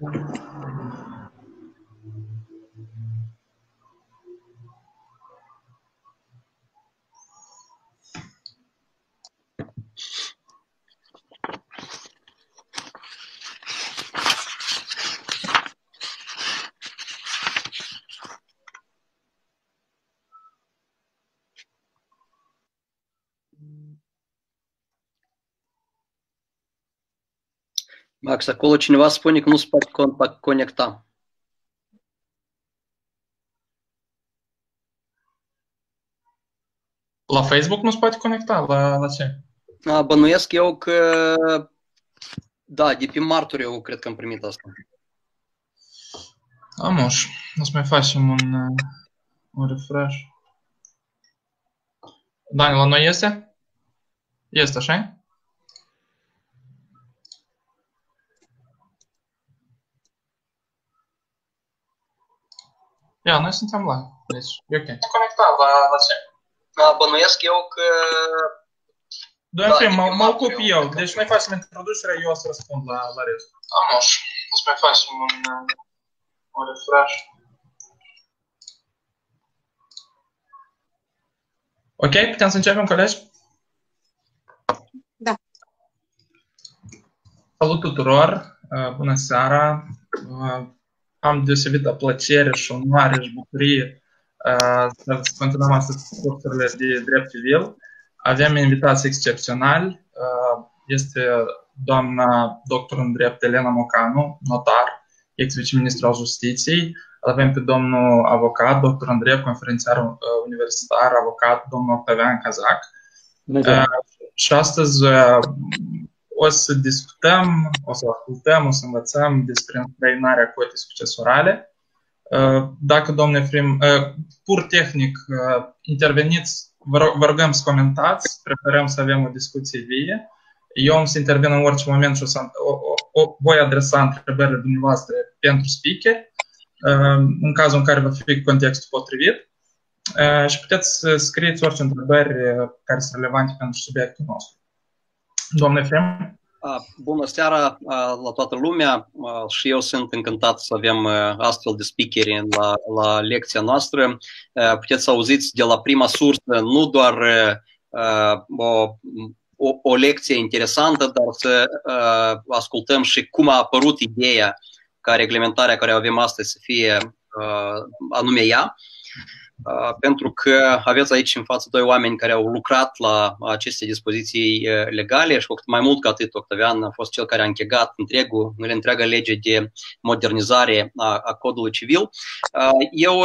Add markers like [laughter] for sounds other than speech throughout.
Wow. [laughs] Spune că nu se poate conecta. La Facebook nu se poate conecta? La, la ce? A, bănuiesc eu că... Da, de pe martori eu cred că am primit asta. Amuș, o să mai facem un, un refresh. Dani, la noi este? Este, așa Ia, noi suntem la. Deci, e ok. Conectat la, la ce? Da, bănuiesc eu că... Doar da, mă, mă ocup eu. Deci noi facem introducerea, eu o să răspund la, la rest. Am așa. O să mai facem un, un refresh. Ok, putem să începem, colegi? Da. Salut tuturor! Bună seara! Am deosebită plăcere și onoare și bucurie să continuăm astăzi cursurile de drept civil. Avem invitați excepționali. Este doamna doctor în drept Elena Mocanu, notar, ex-viceministru al justiției. Avem pe domnul avocat, doctor în drept, conferențiar universitar, avocat, domnul Octavian Cazac. Și astăzi o să discutăm, o să ascultăm, o să învățăm despre înstrăinarea cotei succesorale. Uh, dacă, domnule Frim, uh, pur tehnic, uh, interveniți, vă rugăm să comentați, preferăm să avem o discuție vie. Eu am să intervin în orice moment și o să o, o, o voi adresa întrebările dumneavoastră pentru speaker, în cazul în care va fi contextul potrivit. Și puteți să scrieți orice întrebări care sunt relevante pentru subiectul nostru. Doamne Frem? Bună seara la toată lumea și eu sunt încântat să avem astfel de speakeri la, la lecția noastră. Puteți să auziți de la prima sursă nu doar o, o, o lecție interesantă, dar să ascultăm și cum a apărut ideea ca reglementarea care o avem astăzi să fie anume ea. Uh, pentru că aveți aici în față doi oameni care au lucrat la aceste dispoziții uh, legale și mai mult ca atât, Octavian a fost cel care a închegat întregul, întreaga lege de modernizare a, a codului civil. Uh, eu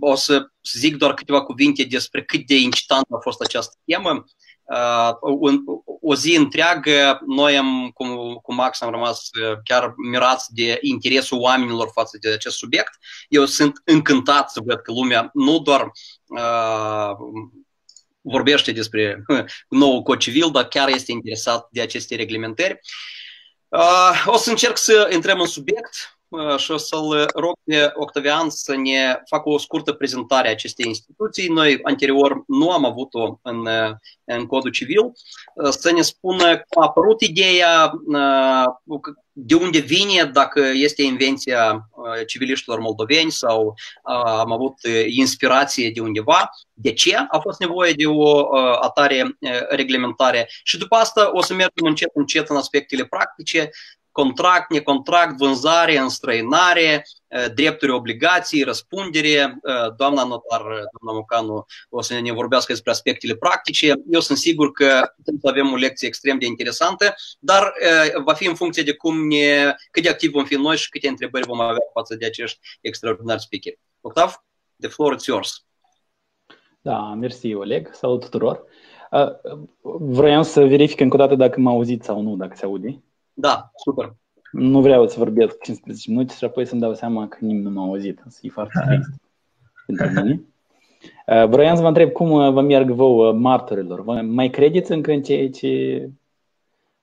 o să zic doar câteva cuvinte despre cât de incitantă a fost această temă o zi întreagă, noi am, cu, cu Max am rămas chiar mirați de interesul oamenilor față de acest subiect. Eu sunt încântat să văd că lumea nu doar uh, vorbește despre nou cod civil, dar chiar este interesat de aceste reglementări. Uh, o să încerc să intrăm în subiect și o să-l rog pe Octavian să ne facă o scurtă prezentare a acestei instituții. Noi anterior nu am avut-o în, în codul civil. Să ne spună cum a apărut ideea, de unde vine, dacă este invenția civiliștilor moldoveni sau am avut inspirație de undeva, de ce a fost nevoie de o atare reglementare și după asta o să mergem încet încet în aspectele practice contract, necontract, vânzare, înstrăinare, drepturi, obligații, răspundere. Doamna notar, doamna Mocanu, o să ne vorbească despre aspectele practice. Eu sunt sigur că putem să avem o lecție extrem de interesantă, dar va fi în funcție de cum ne, cât de activ vom fi noi și câte întrebări vom avea față de acești extraordinari speaker. Octav, the floor is yours. Da, mersi, Oleg. Salut tuturor. Vreau să verific încă o dată dacă mă auziți sau nu, dacă se aude. Da, super. Nu vreau să vorbesc 15 minute și apoi să-mi dau seama că nimeni nu m-a auzit. Să e foarte [laughs] trist pentru mine. Uh, vreau să vă întreb cum uh, vă merg vouă martorilor. Vă mai credeți încă în ceea ce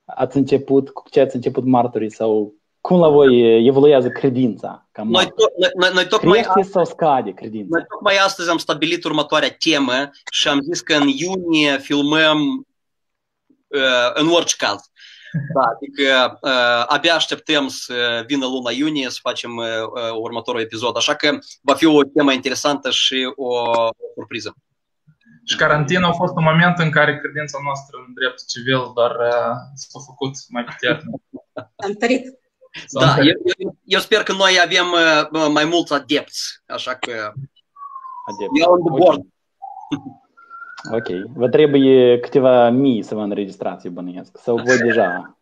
ați început, cu ce ați început martorii sau cum la voi evoluează credința? Ca noi, to- noi, noi tocmai Crește sau scade credința? Noi tocmai astăzi am stabilit următoarea temă și am zis că în iunie filmăm uh, în orice caz. Da, adică uh, abia așteptăm să vină luna iunie să facem uh, următorul episod, așa că va fi o temă interesantă și o surpriză. Și carantina a fost un moment în care credința noastră în drept civil doar uh, s-a făcut mai puternic. Am tărit. Da, eu, eu, eu sper că noi avem uh, mai mulți adepți, așa că Adepți. eu on the board. Ok. Vă trebuie câteva mii să vă înregistrați, bănuiesc. Sau voi deja.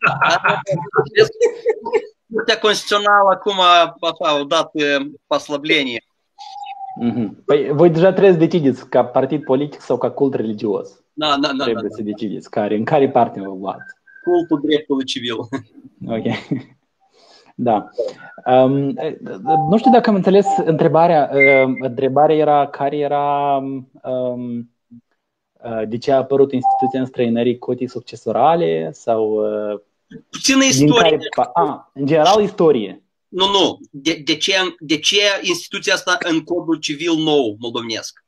Curtea Constituțională acum a au dat paslablenie. Păi voi deja trebuie să decideți ca partid politic sau ca cult religios. Da, da, da. Trebuie să da. decideți care, în care parte vă luați. Cultul dreptului civil. Ok. Da. Um, nu știu dacă am înțeles întrebarea. Uh, întrebarea era care era um, de ce a apărut instituția înstrăinării cotii succesorale sau uh, Puțină din istorie. care, a, în general istorie. Nu, nu. De, de, ce, de ce instituția asta în codul civil nou moldovnesc?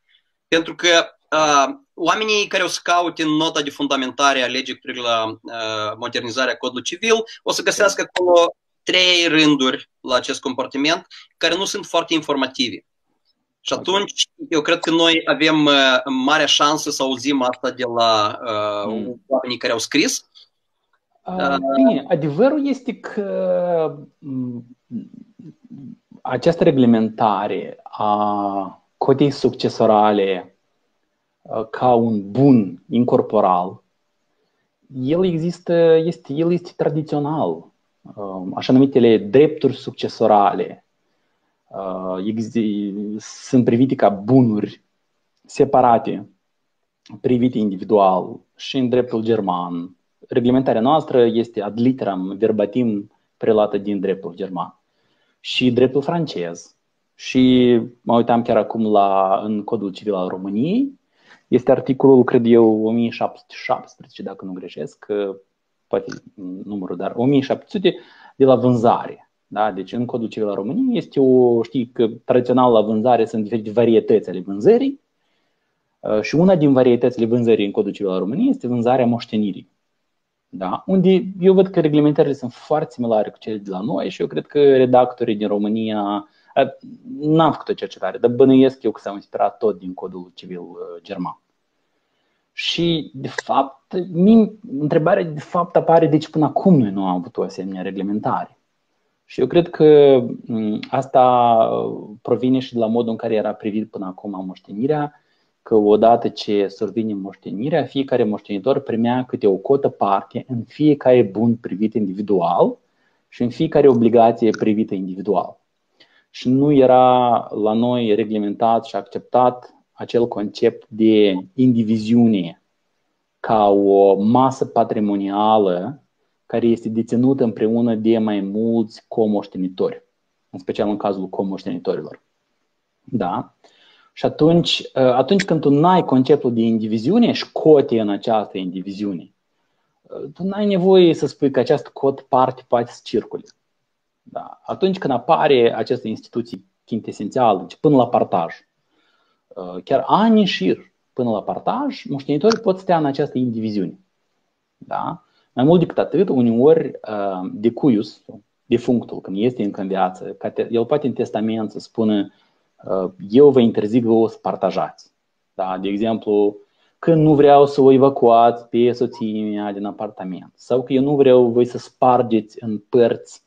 Pentru că uh, oamenii care o să caute în nota de fundamentare a legii cu privire la uh, modernizarea codului civil o să găsească acolo trei rânduri la acest comportament care nu sunt foarte informative. Și atunci, eu cred că noi avem uh, marea șansă să auzim asta de la uh, Mm. oamenii care au scris. Uh, Bine, adevărul este că m, această reglementare a cotei succesorale uh, ca un bun incorporal, el există, este, el este tradițional. Uh, Așa numitele drepturi succesorale uh, exi- sunt privite ca bunuri separate, privite individual și în dreptul german, reglementarea noastră este ad literam, verbatim, prelată din dreptul german și dreptul francez. Și mă uitam chiar acum la, în Codul Civil al României, este articolul, cred eu, 1717, dacă nu greșesc, că poate numărul, dar 1700 de la vânzare. Da? Deci în Codul Civil al României este o, știi că tradițional la vânzare sunt diferite varietăți ale vânzării Uh, și una din varietățile vânzării în Codul Civil al României este vânzarea moștenirii. Da? Unde eu văd că reglementările sunt foarte similare cu cele de la noi și eu cred că redactorii din România, uh, n-am făcut o cercetare, dar bănuiesc eu că s-au inspirat tot din Codul Civil uh, german. Și, de fapt, mie, întrebarea de fapt apare de ce până acum noi nu am avut o asemenea reglementare. Și eu cred că m, asta provine și de la modul în care era privit până acum moștenirea, că odată ce survine moștenirea, fiecare moștenitor primea câte o cotă parte în fiecare bun privit individual și în fiecare obligație privită individual. Și nu era la noi reglementat și acceptat acel concept de indiviziune ca o masă patrimonială care este deținută împreună de mai mulți comoștenitori, în special în cazul comoștenitorilor. Da? Și atunci, atunci când tu n-ai conceptul de indiviziune și cote în această indiviziune, tu n-ai nevoie să spui că această cot parte poate să circule. Da. Atunci când apare această instituție quintesențială, deci până la partaj, chiar ani în șir până la partaj, moștenitorii pot stea în această indiviziune. Da? Mai mult decât atât, uneori decuius, defunctul, când este încă în viață, el poate în testament să spună eu vă interzic vouă să partajați. Da? De exemplu, că nu vreau să o evacuați pe soția mea din apartament sau că eu nu vreau voi să spargeți în părți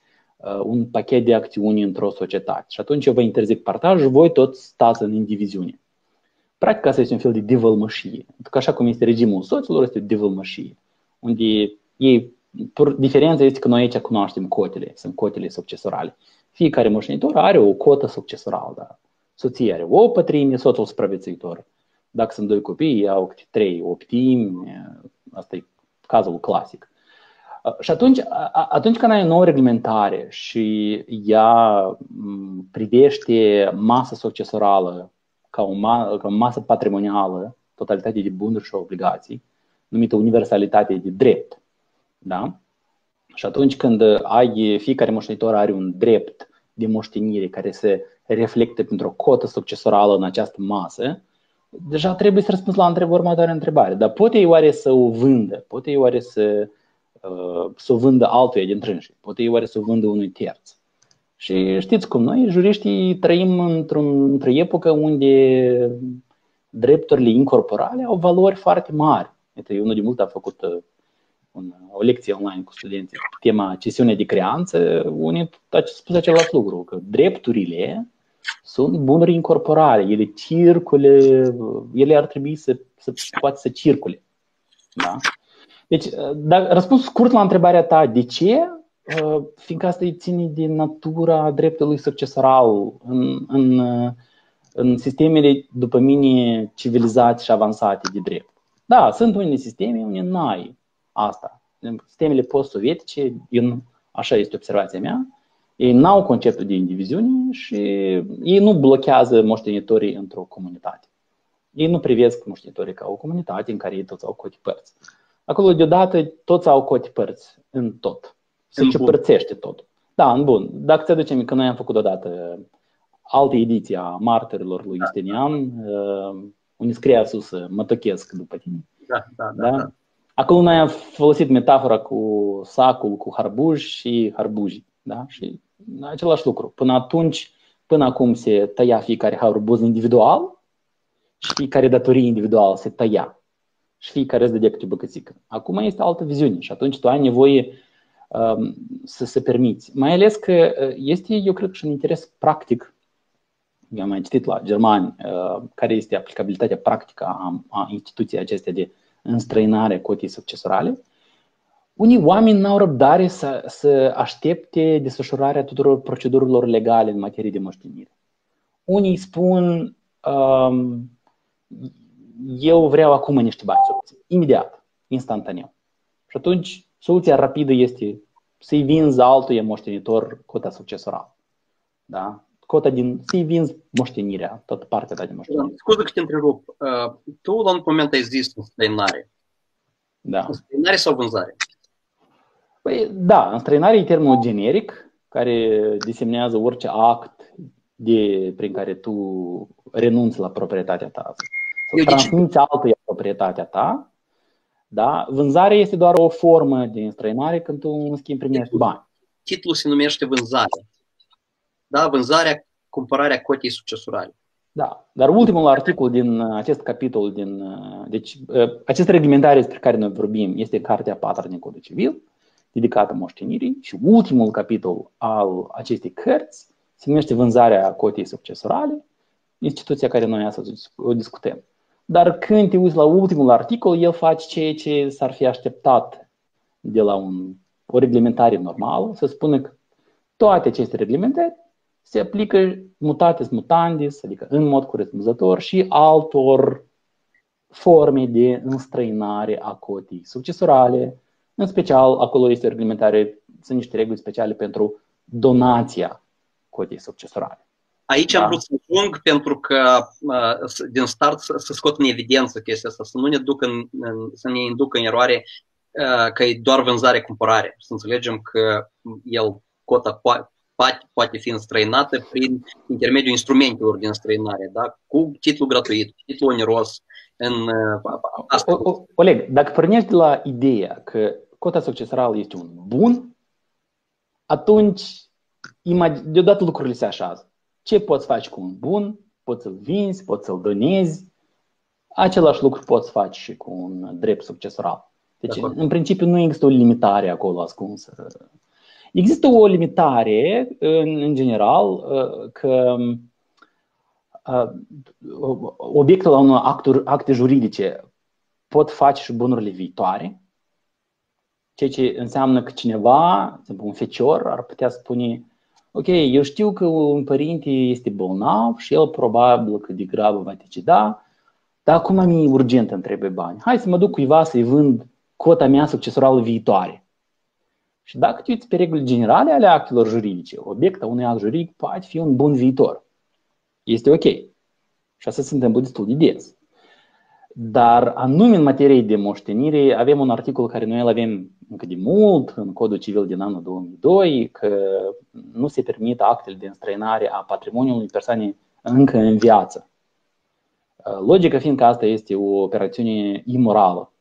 un pachet de acțiuni într-o societate. Și atunci eu vă interzic partajul, voi toți stați în indiviziune. Practic asta este un fel de devălmășie. Pentru că așa cum este regimul soților, este o devălmășie. Unde ei, diferența este că noi aici cunoaștem cotele, sunt cotele succesorale. Fiecare moștenitor are o cotă succesorală. Da? Soția are o pătrime, soțul supraviețuitor. Dacă sunt doi copii, au câte trei optimi, asta e cazul clasic. Și atunci, atunci când ai o nouă reglementare și ea privește masa succesorală ca o, ma- ca o masă patrimonială, totalitate de bunuri și obligații, numită universalitate de drept, da? Și atunci când ai, fiecare moștenitor are un drept de moștenire care se reflectă printr-o cotă succesorală în această masă, deja trebuie să răspunzi la întrebarea următoare întrebare. Dar poate ei oare să o vândă? Poate ei oare să să o vândă altuia din trânși, poate ei oare să o vândă unui terț. Și știți cum, noi, juriștii, trăim într-un, într-o epocă unde drepturile incorporale au valori foarte mari. Uite, eu unul de mult a făcut uh, un, o lecție online cu studenții tema cesiune de creanță, unii au spus același lucru, că drepturile sunt bunuri incorporale, ele circule, ele ar trebui să, să poată să circule. Da? Deci, dacă răspuns scurt la întrebarea ta, de ce? Uh, fiindcă asta îi ține de natura dreptului succesoral în, în, în sistemele, după mine, civilizate și avansate de drept. Da, sunt unele sisteme unde n-ai asta. Sistemele post-sovietice, așa este observația mea, ei n-au conceptul de indiviziune și ei nu blochează moștenitorii într-o comunitate. Ei nu privesc moștenitorii ca o comunitate în care ei toți au coti părți. Acolo, deodată, toți au coti părți în tot. Se ciupărțește tot. Da, în bun. Dacă ți aducem că noi am făcut odată alte ediții a martirilor lui Justinian, uh, unde scria sus, mă tochesc după tine. Da, da, da. da? da. Acolo noi am folosit metafora cu sacul, cu harbuj și harbuji. Da? Și același lucru. Până atunci, până acum se tăia fiecare harbuz individual și fiecare datorie individual se tăia și fiecare îți dădea câte o băcățică. Acum este altă viziune și atunci tu ai nevoie um, să se permiți. Mai ales că uh, este, eu cred, și un interes practic eu am mai citit la germani uh, care este aplicabilitatea practică a, a instituției acestea de înstrăinare cotii succesorale unii oameni n-au răbdare să, să aștepte desfășurarea tuturor procedurilor legale în materie de moștenire. Unii spun, um, eu vreau acum niște bani să imediat, instantaneu. Și atunci, soluția rapidă este să-i vinzi altuia moștenitor cota succesorală. Da? Cota din, să-i vinzi moștenirea, tot partea ta de moștenire. Scuze că te întrerup. Uh, tu la un moment ai zis înstrăinare. Da. Înstrăinare sau vânzare? Păi, da, înstrăinare e termenul generic care desemnează orice act de, prin care tu renunți la proprietatea ta. Sau transmiți altuia proprietatea ta. Da? Vânzarea este doar o formă de înstrăinare când tu, în schimb, primești bani. Titlul se numește vânzare. Da? Vânzarea, cumpărarea cotei succesorale. Da, dar ultimul articol din acest capitol, din, deci acest reglementare despre care noi vorbim este Cartea 4 din Codul Civil dedicată moștenirii și ultimul capitol al acestei cărți se numește Vânzarea cotei succesorale, instituția care noi astăzi o discutăm. Dar când te uiți la ultimul articol, el face ceea ce s-ar fi așteptat de la un, o reglementare normală, să spună că toate aceste reglementări se aplică mutatis mutandis, adică în mod corespunzător și altor forme de înstrăinare a cotii succesorale, în special, acolo este reglementare, sunt niște reguli speciale pentru donația cotei succesorale. Aici da. am vrut să ajung pentru că din start să scot în evidență chestia asta, să nu ne, duc în, să ne inducă în eroare că e doar vânzare-cumpărare. Să înțelegem că el, cota poate, poate fi înstrăinată prin intermediul instrumentelor din străinare, da? cu titlu gratuit, titlu oneros. În, asta. O, o, Oleg, dacă pornești de la ideea că cota succesorală este un bun, atunci deodată lucrurile se așează. Ce poți face cu un bun? Poți să-l vinzi, poți să-l donezi. Același lucru poți face și cu un drept succesoral. Deci, în principiu, nu există o limitare acolo ascunsă. Există o limitare, în, în general, uh, că uh, obiectul la unor acte juridice pot face și bunurile viitoare, Ceea ce înseamnă că cineva, de exemplu un fecior, ar putea spune Ok, eu știu că un părinte este bolnav și el probabil că de grabă va decida, dar acum mi e urgent îmi trebuie bani. Hai să mă duc cuiva să-i vând cota mea succesorală viitoare. Și dacă te uiți pe reguli generale ale actelor juridice, obiectul unui act juridic poate fi un bun viitor. Este ok. Și asta se întâmplă destul de des. Dar anume în materie de moștenire avem un articol care noi îl avem încă de mult în Codul Civil din anul 2002 că nu se permit actele de înstrăinare a patrimoniului persoanei încă în viață. Logica fiind că asta este o operațiune imorală.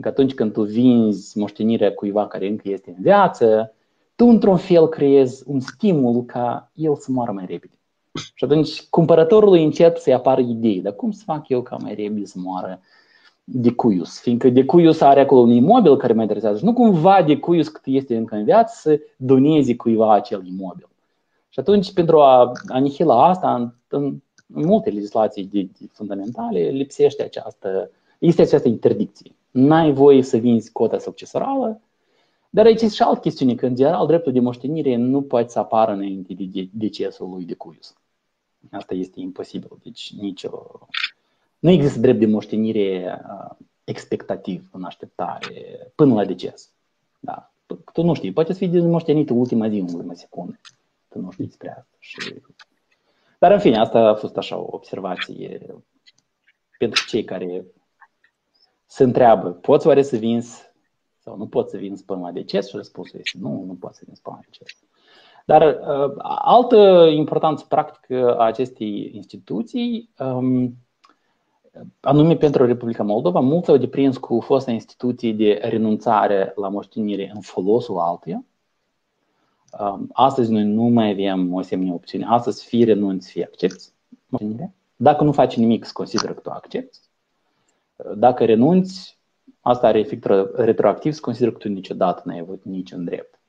Că atunci când tu vinzi moștenirea cuiva care încă este în viață, tu într-un fel creezi un stimul ca el să moară mai repede. Și atunci cumpărătorului încep să-i apară idei, dar cum să fac eu ca mai repede să moară Decuius? Fiindcă Decuius are acolo un imobil care mă interesează și nu cumva Decuius cât este încă în viață să doneze cuiva acel imobil. Și atunci, pentru a anihila asta, în, în, în multe legislații de, de fundamentale lipsește această, este această interdicție. N-ai voie să vinzi cota succesorală, dar aici este și altă chestiune, că în general dreptul de moștenire nu poate să apară înainte de decesul lui de cuius. Asta este imposibil. Deci nicio... nu există drept de moștenire expectativ în așteptare până la deces. Da. Tu nu știi, poate să fii moștenit ultima zi, în ultima secundă. Tu nu știi despre asta. Și... Dar în fine, asta a fost așa o observație pentru cei care se întreabă, poți oare să vinzi sau nu poți să vinzi până la deces? Și răspunsul este nu, nu poți să vinzi până la deces. Dar uh, altă importanță practică a acestei instituții, um, anume pentru Republica Moldova, mulți au deprins cu fosta instituție de renunțare la moștenire în folosul altuia. Um, astăzi noi nu mai avem o asemenea opțiune. Astăzi fie renunți, fie accepti moștenire. Dacă nu faci nimic, se consideră că tu accepti. Dacă renunți, asta are efect retroactiv, se consideră că tu niciodată n-ai avut niciun drept.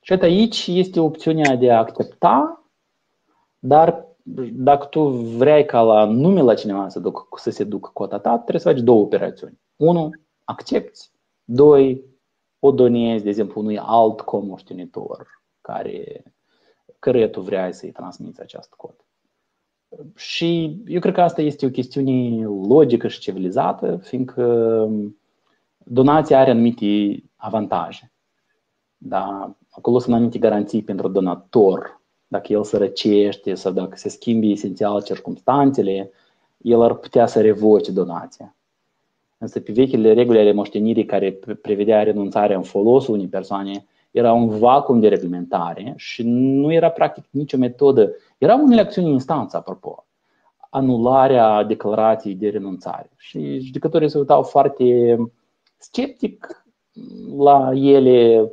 Și aici este opțiunea de a accepta, dar dacă tu vrei ca la nume la cineva să, duc, să se ducă cota ta, trebuie să faci două operațiuni. Unu, accepti. Doi, o donezi, de exemplu, unui alt comoștenitor care, căruia tu vrei să-i transmiți această cotă. Și eu cred că asta este o chestiune logică și civilizată, fiindcă donația are anumite avantaje. Da? Acolo sunt anumite garanții pentru donator. Dacă el se răcește sau dacă se schimbi esențial circumstanțele, el ar putea să revoce donația. Însă pe vechile reguli ale moștenirii care prevedea renunțarea în folosul unei persoane, era un vacuum de reglementare și nu era practic nicio metodă. Era unele acțiuni în instanță, apropo. Anularea declarației de renunțare. Și judecătorii se uitau foarte sceptic la ele,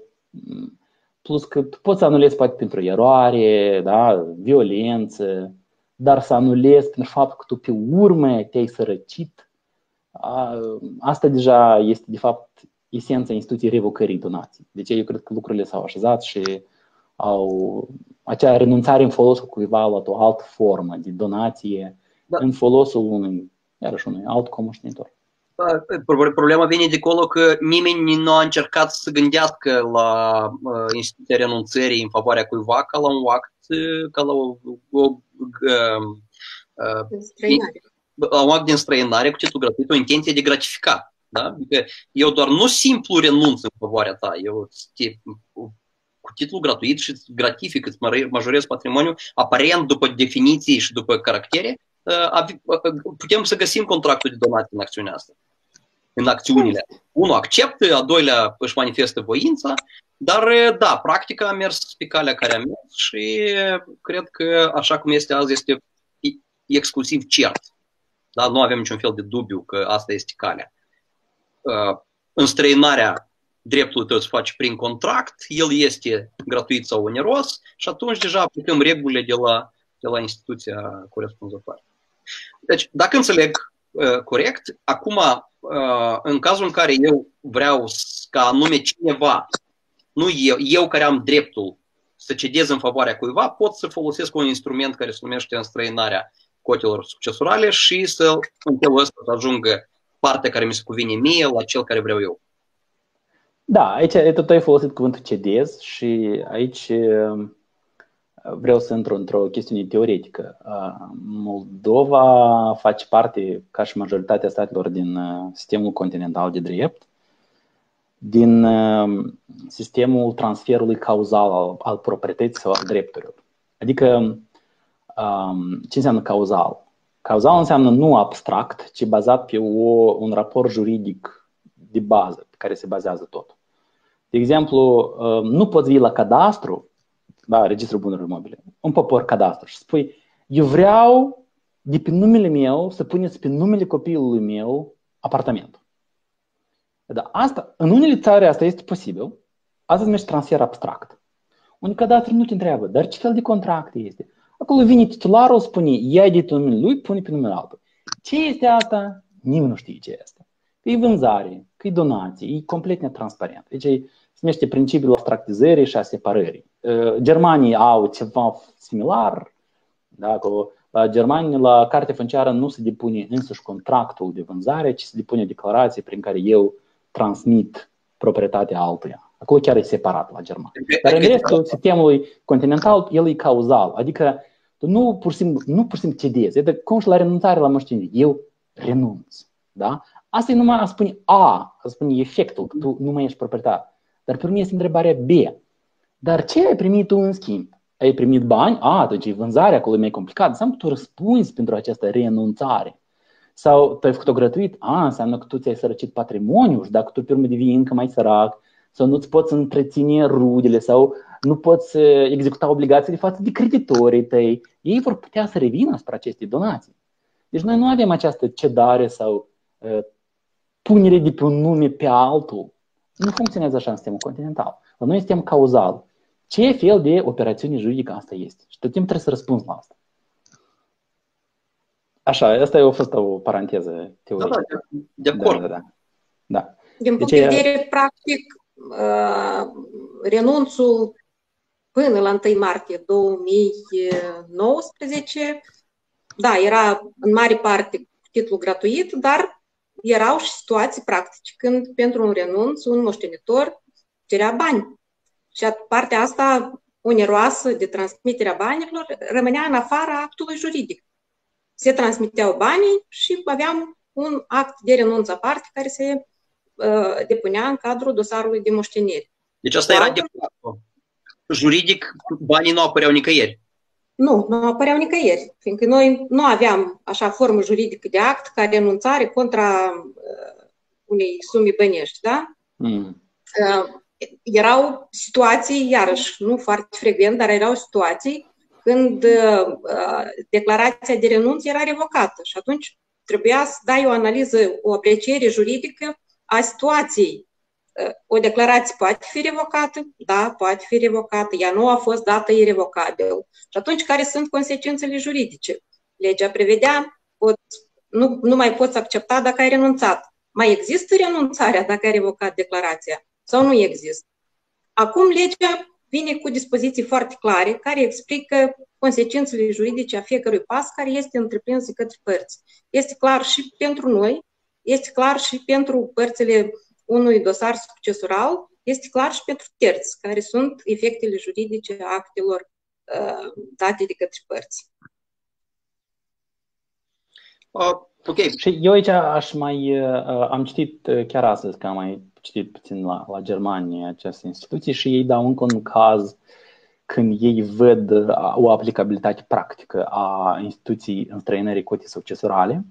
plus că tu poți să anulezi poate pentru eroare, da, violență, dar să anulezi pentru faptul că tu pe urmă te-ai sărăcit, asta deja este de fapt esența instituției revocării donației. Deci eu cred că lucrurile s-au așezat și au acea renunțare în folosul cuiva la o altă formă de donație da. în folosul unui, iarăși unui alt comoștenitor. Problema vine de acolo că nimeni nu a încercat să gândească la uh, instituția renunțării în favoarea cuiva ca la un act, ca la o, o uh, la un act din străinare cu titlu gratuit, o intenție de gratificat. Da? Adică eu doar nu simplu renunț în favoarea ta, eu te, cu titlu gratuit și gratific, îți majorez patrimoniul, aparent după definiții și după caractere, putem să găsim contractul de donație în acțiunea asta în acțiunile. Unul acceptă, a doilea își manifestă voința, dar da, practica a mers pe calea care a mers și cred că așa cum este azi este exclusiv cert. Da? Nu avem niciun fel de dubiu că asta este calea. Înstrăinarea dreptul tău să faci prin contract, el este gratuit sau oneros și atunci deja aplicăm regulile de la, de la instituția corespunzătoare. Deci, dacă înțeleg uh, corect, acum Uh, în cazul în care eu vreau ca anume cineva, nu eu, eu care am dreptul să cedez în favoarea cuiva, pot să folosesc un instrument care se numește înstrăinarea cotelor succesorale și să în felul ăsta să ajungă partea care mi se cuvine mie la cel care vreau eu. Da, aici tot ai folosit cuvântul cedez și aici vreau să intru într-o chestiune teoretică. Moldova face parte, ca și majoritatea statelor din sistemul continental de drept, din sistemul transferului cauzal al, al proprietății sau al drepturilor. Adică, ce înseamnă cauzal? Cauzal înseamnă nu abstract, ci bazat pe o, un raport juridic de bază pe care se bazează tot. De exemplu, nu poți vii la cadastru da, Registrul Bunurilor Mobile, un popor cadastru și spui, eu vreau de pe numele meu să puneți pe numele copilului meu apartamentul. Dar asta, în unele țări asta este posibil. Asta se numește transfer abstract. Unde cadastru nu te întreabă, dar ce fel de contract este? Acolo vine titularul, spune, ia de numele lui, pune pe numele altul. Ce este asta? Nimeni nu știe ce este. Că e vânzare, că e donație, e complet netransparent. Deci se numește principiul abstractizării și a separării. Uh, Germanii au ceva similar, da, acolo la germani, la carte funciară nu se depune însuși contractul de vânzare, ci se depune declarație prin care eu transmit proprietatea altuia. Acolo chiar e separat la german. Dar în restul sistemului continental, el e cauzal. Adică tu nu pur și simplu, nu pur și simplu cedezi. Adică cum și la renunțare la moștenire. Eu renunț. Da? Asta e numai a spune A, a spune efectul, că tu nu mai ești proprietar. Dar pe mine este întrebarea B. Dar ce ai primit tu în schimb? Ai primit bani? A, atunci e vânzarea, acolo e mai complicat. Înseamnă că tu răspunzi pentru această renunțare. Sau tu ai făcut-o gratuit? A, înseamnă că tu ți-ai sărăcit patrimoniul și dacă tu pe urmă devii încă mai sărac, sau nu-ți poți întreține rudele sau nu poți executa obligațiile față de creditorii tăi, ei vor putea să revină asupra acestei donații. Deci noi nu avem această cedare sau uh, punere de pe un nume pe altul. Nu funcționează așa în sistemul continental. La noi sistem cauzal. Ce fel de operațiune juridică asta este? Și tot timpul trebuie să răspunzi la asta. Așa, asta a fost o paranteză teorică. Da, da, de acord. Da, da, da. da. Din punct deci, de vedere practic, uh, renunțul până la 1 martie 2019, da, era în mare parte titlu gratuit, dar erau și situații practice când pentru un renunț un moștenitor cerea bani. Și partea asta oneroasă de transmiterea banilor rămânea în afara actului juridic. Se transmiteau banii și aveam un act de renunț aparte care se uh, depunea în cadrul dosarului de moștenire. Deci asta era de juridic, banii nu apăreau nicăieri. Nu, nu apăreau nicăieri, fiindcă noi nu aveam așa formă juridică de act ca renunțare contra uh, unei sume bănești, da? Mm. Uh, erau situații, iarăși, nu foarte frecvent, dar erau situații când uh, declarația de renunț era revocată și atunci trebuia să dai o analiză, o apreciere juridică a situației. Uh, o declarație poate fi revocată? Da, poate fi revocată. Ea nu a fost dată irrevocabil. Și atunci, care sunt consecințele juridice? Legea prevedea, pot, nu, nu mai poți accepta dacă ai renunțat. Mai există renunțarea dacă ai revocat declarația? Sau nu există? Acum legea vine cu dispoziții foarte clare care explică consecințele juridice a fiecărui pas care este întreprins de către părți. Este clar și pentru noi, este clar și pentru părțile unui dosar succesural, este clar și pentru terți, care sunt efectele juridice a actelor uh, date de către părți. Uh, ok. Și eu aici aș mai, uh, am citit uh, chiar astăzi că am mai citit puțin la, la Germania aceste instituții și ei dau încă un caz când ei văd uh, o aplicabilitate practică a instituției înstrăinării cotii succesorale,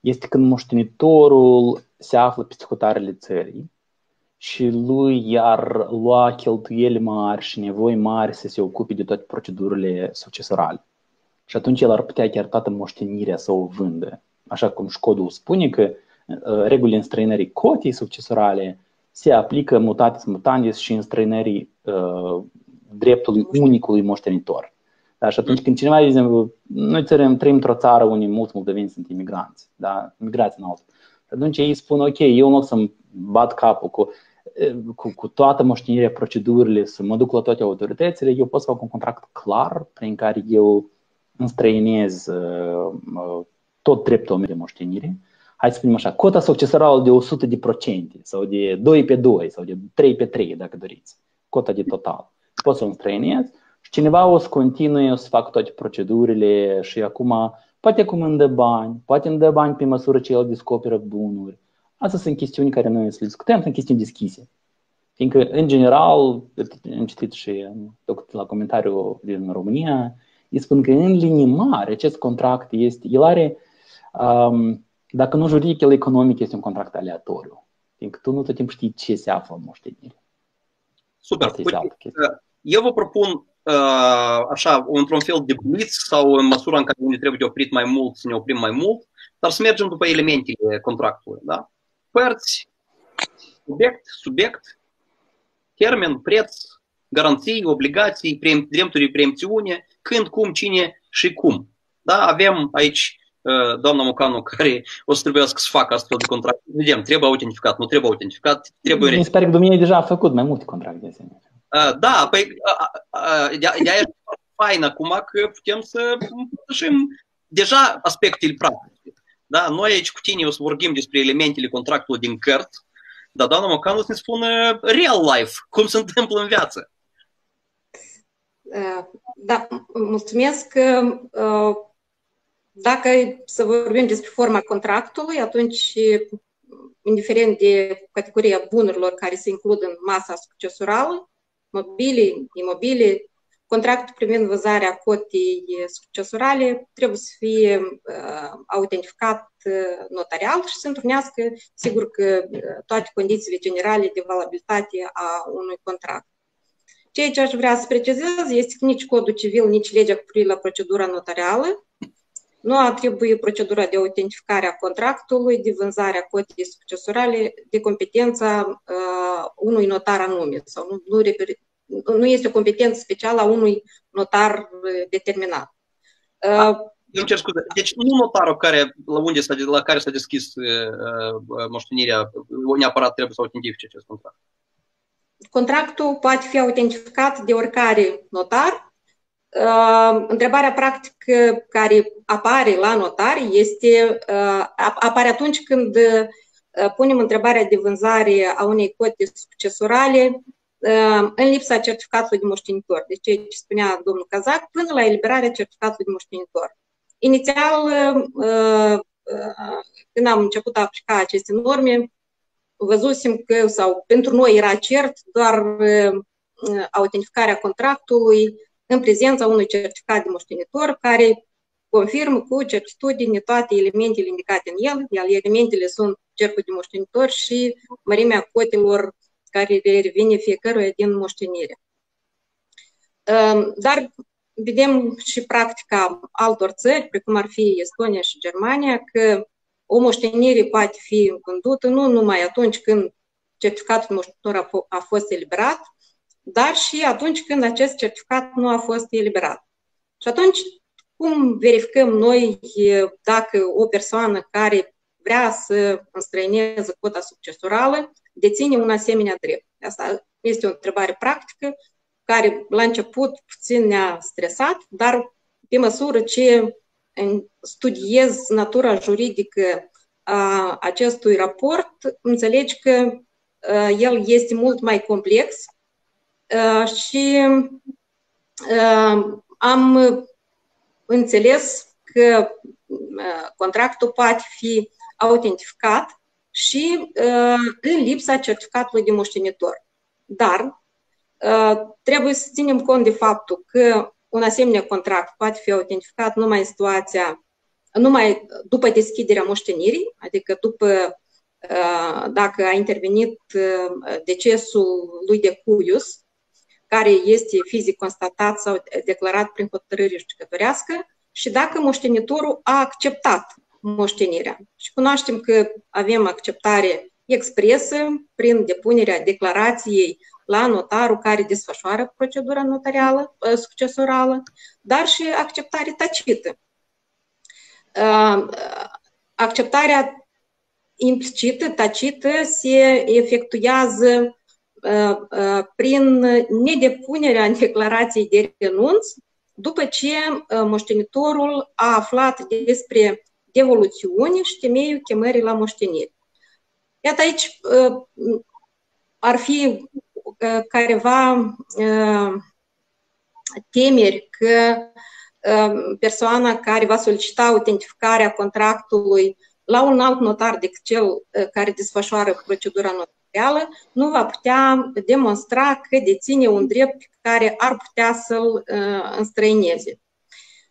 este când moștenitorul se află pe hotarele țării și lui i-ar lua cheltuieli mari și nevoi mari să se ocupe de toate procedurile succesorale. Și atunci el ar putea chiar toată moștenirea să o vândă. Așa cum Școdul spune că uh, regulile înstrăinării cotii succesorale se aplică mutatis mutandis și înstrăinării uh, dreptului unicului moștenitor. Da? Și atunci când cineva, de exemplu, noi trăim, trăim într-o țară unde mulți moldoveni sunt imigranți, da? migrați în altul. Atunci ei spun, ok, eu nu o să-mi bat capul cu, cu, cu toată moștenirea, procedurile, să mă duc la toate autoritățile, eu pot să fac un contract clar prin care eu înstrăinez uh, uh, tot dreptul meu de moștenire. Hai să spunem așa, cota succesorală de 100 de procente sau de 2 pe 2 sau de 3 pe 3, dacă doriți. Cota de total. Pot să o înstrăinez și cineva o să continue, o să fac toate procedurile și acum poate cum îmi dă bani, poate îmi dă bani pe măsură ce el descoperă bunuri. Astea sunt chestiuni care noi să le discutăm, sunt chestiuni deschise. Fiindcă, în general, am citit și la comentariu din România, îi spun că în linii mari acest contract este, el are, um, dacă nu juridic, el economic este un contract aleatoriu. Fiindcă tu nu tot timpul știi ce se află în moștenire. Super. Eu vă propun Uh, așa, într-un fel de blitz sau în măsura în care unde trebuie de oprit mai mult, să ne oprim mai mult, dar să mergem după elementele contractului. Da? Părți, subiect, subiect, termen, preț, garanții, obligații, preem, drepturi, preemțiune, când, cum, cine și cum. Da? Avem aici uh, doamna Mucanu care o să trebuiască să facă astfel de contract. Vedem, trebuie autentificat, nu trebuie autentificat, trebuie... Mi sper că dumneavoastră deja a făcut mai multe contracte de asemenea. Uh, da, păi de aia e fain acum că putem să împărtășim deja aspectele practice. Da? Noi aici cu tine o să vorbim despre elementele contractului din cărt, dar doamna Mocanu să ne spună real life, cum se întâmplă în viață. Da, mulțumesc. Dacă să vorbim despre forma contractului, atunci, indiferent de categoria bunurilor care se includ în masa succesorală, mobile, imobile, contractul privind vânzarea cotei succesorale trebuie să fie uh, autentificat uh, notarial și să întrunească, sigur că uh, toate condițiile generale de valabilitate a unui contract. Ceea ce aș vrea să precizez este că nici codul civil, nici legea cu privire la procedura notarială nu atribuie procedura de autentificare a contractului, de vânzarea cotei succesorale, de competența uh, unui notar anume sau nu, nu, nu este o competență specială a unui notar uh, determinat. Uh, îmi cer scuze. Deci nu notarul care, la, unde s-a, la care s-a deschis uh, uh, moștenirea neapărat trebuie să autentifice acest contract. Contractul poate fi autentificat de oricare notar. Uh, întrebarea practică care apare la notar este, uh, apare atunci când uh, punem întrebarea de vânzare a unei cote succesorale în lipsa certificatului de moștenitor. Deci ce spunea domnul Cazac, până la eliberarea certificatului de moștenitor. Inițial, când am început a aplica aceste norme, văzusem că, sau pentru noi era cert, doar autentificarea contractului în prezența unui certificat de moștenitor care confirmă cu certitudine toate elementele indicate în el, iar elementele sunt cercul de moștenitor și mărimea cotelor care le revine fiecăruia din moștenire. Dar vedem și practica altor țări, precum ar fi Estonia și Germania, că o moștenire poate fi vândută nu numai atunci când certificatul moștenitor a fost eliberat, dar și atunci când acest certificat nu a fost eliberat. Și atunci, cum verificăm noi dacă o persoană care vrea să înstrăineze cota succesorală deține un asemenea drept? Asta este o întrebare practică care la început puțin ne-a stresat, dar pe măsură ce studiez natura juridică a acestui raport, înțelegi că el este mult mai complex și am înțeles că contractul poate fi autentificat și în lipsa certificatului de moștenitor. Dar trebuie să ținem cont de faptul că un asemenea contract poate fi autentificat numai în situația, numai după deschiderea moștenirii, adică după dacă a intervenit decesul lui de cuius, care este fizic constatat sau declarat prin hotărâre judecătorească și dacă moștenitorul a acceptat moștenirea. Și cunoaștem că avem acceptare expresă prin depunerea declarației la notarul care desfășoară procedura notarială ă, succesorală, dar și acceptare tacită. Ă, acceptarea implicită, tacită, se efectuează ă, prin nedepunerea declarației de renunț după ce moștenitorul a aflat despre devoluțiune și temeiul chemării la moștenire. Iată aici ar fi careva temeri că persoana care va solicita autentificarea contractului la un alt notar decât cel care desfășoară procedura notarială nu va putea demonstra că deține un drept care ar putea să-l înstrăineze.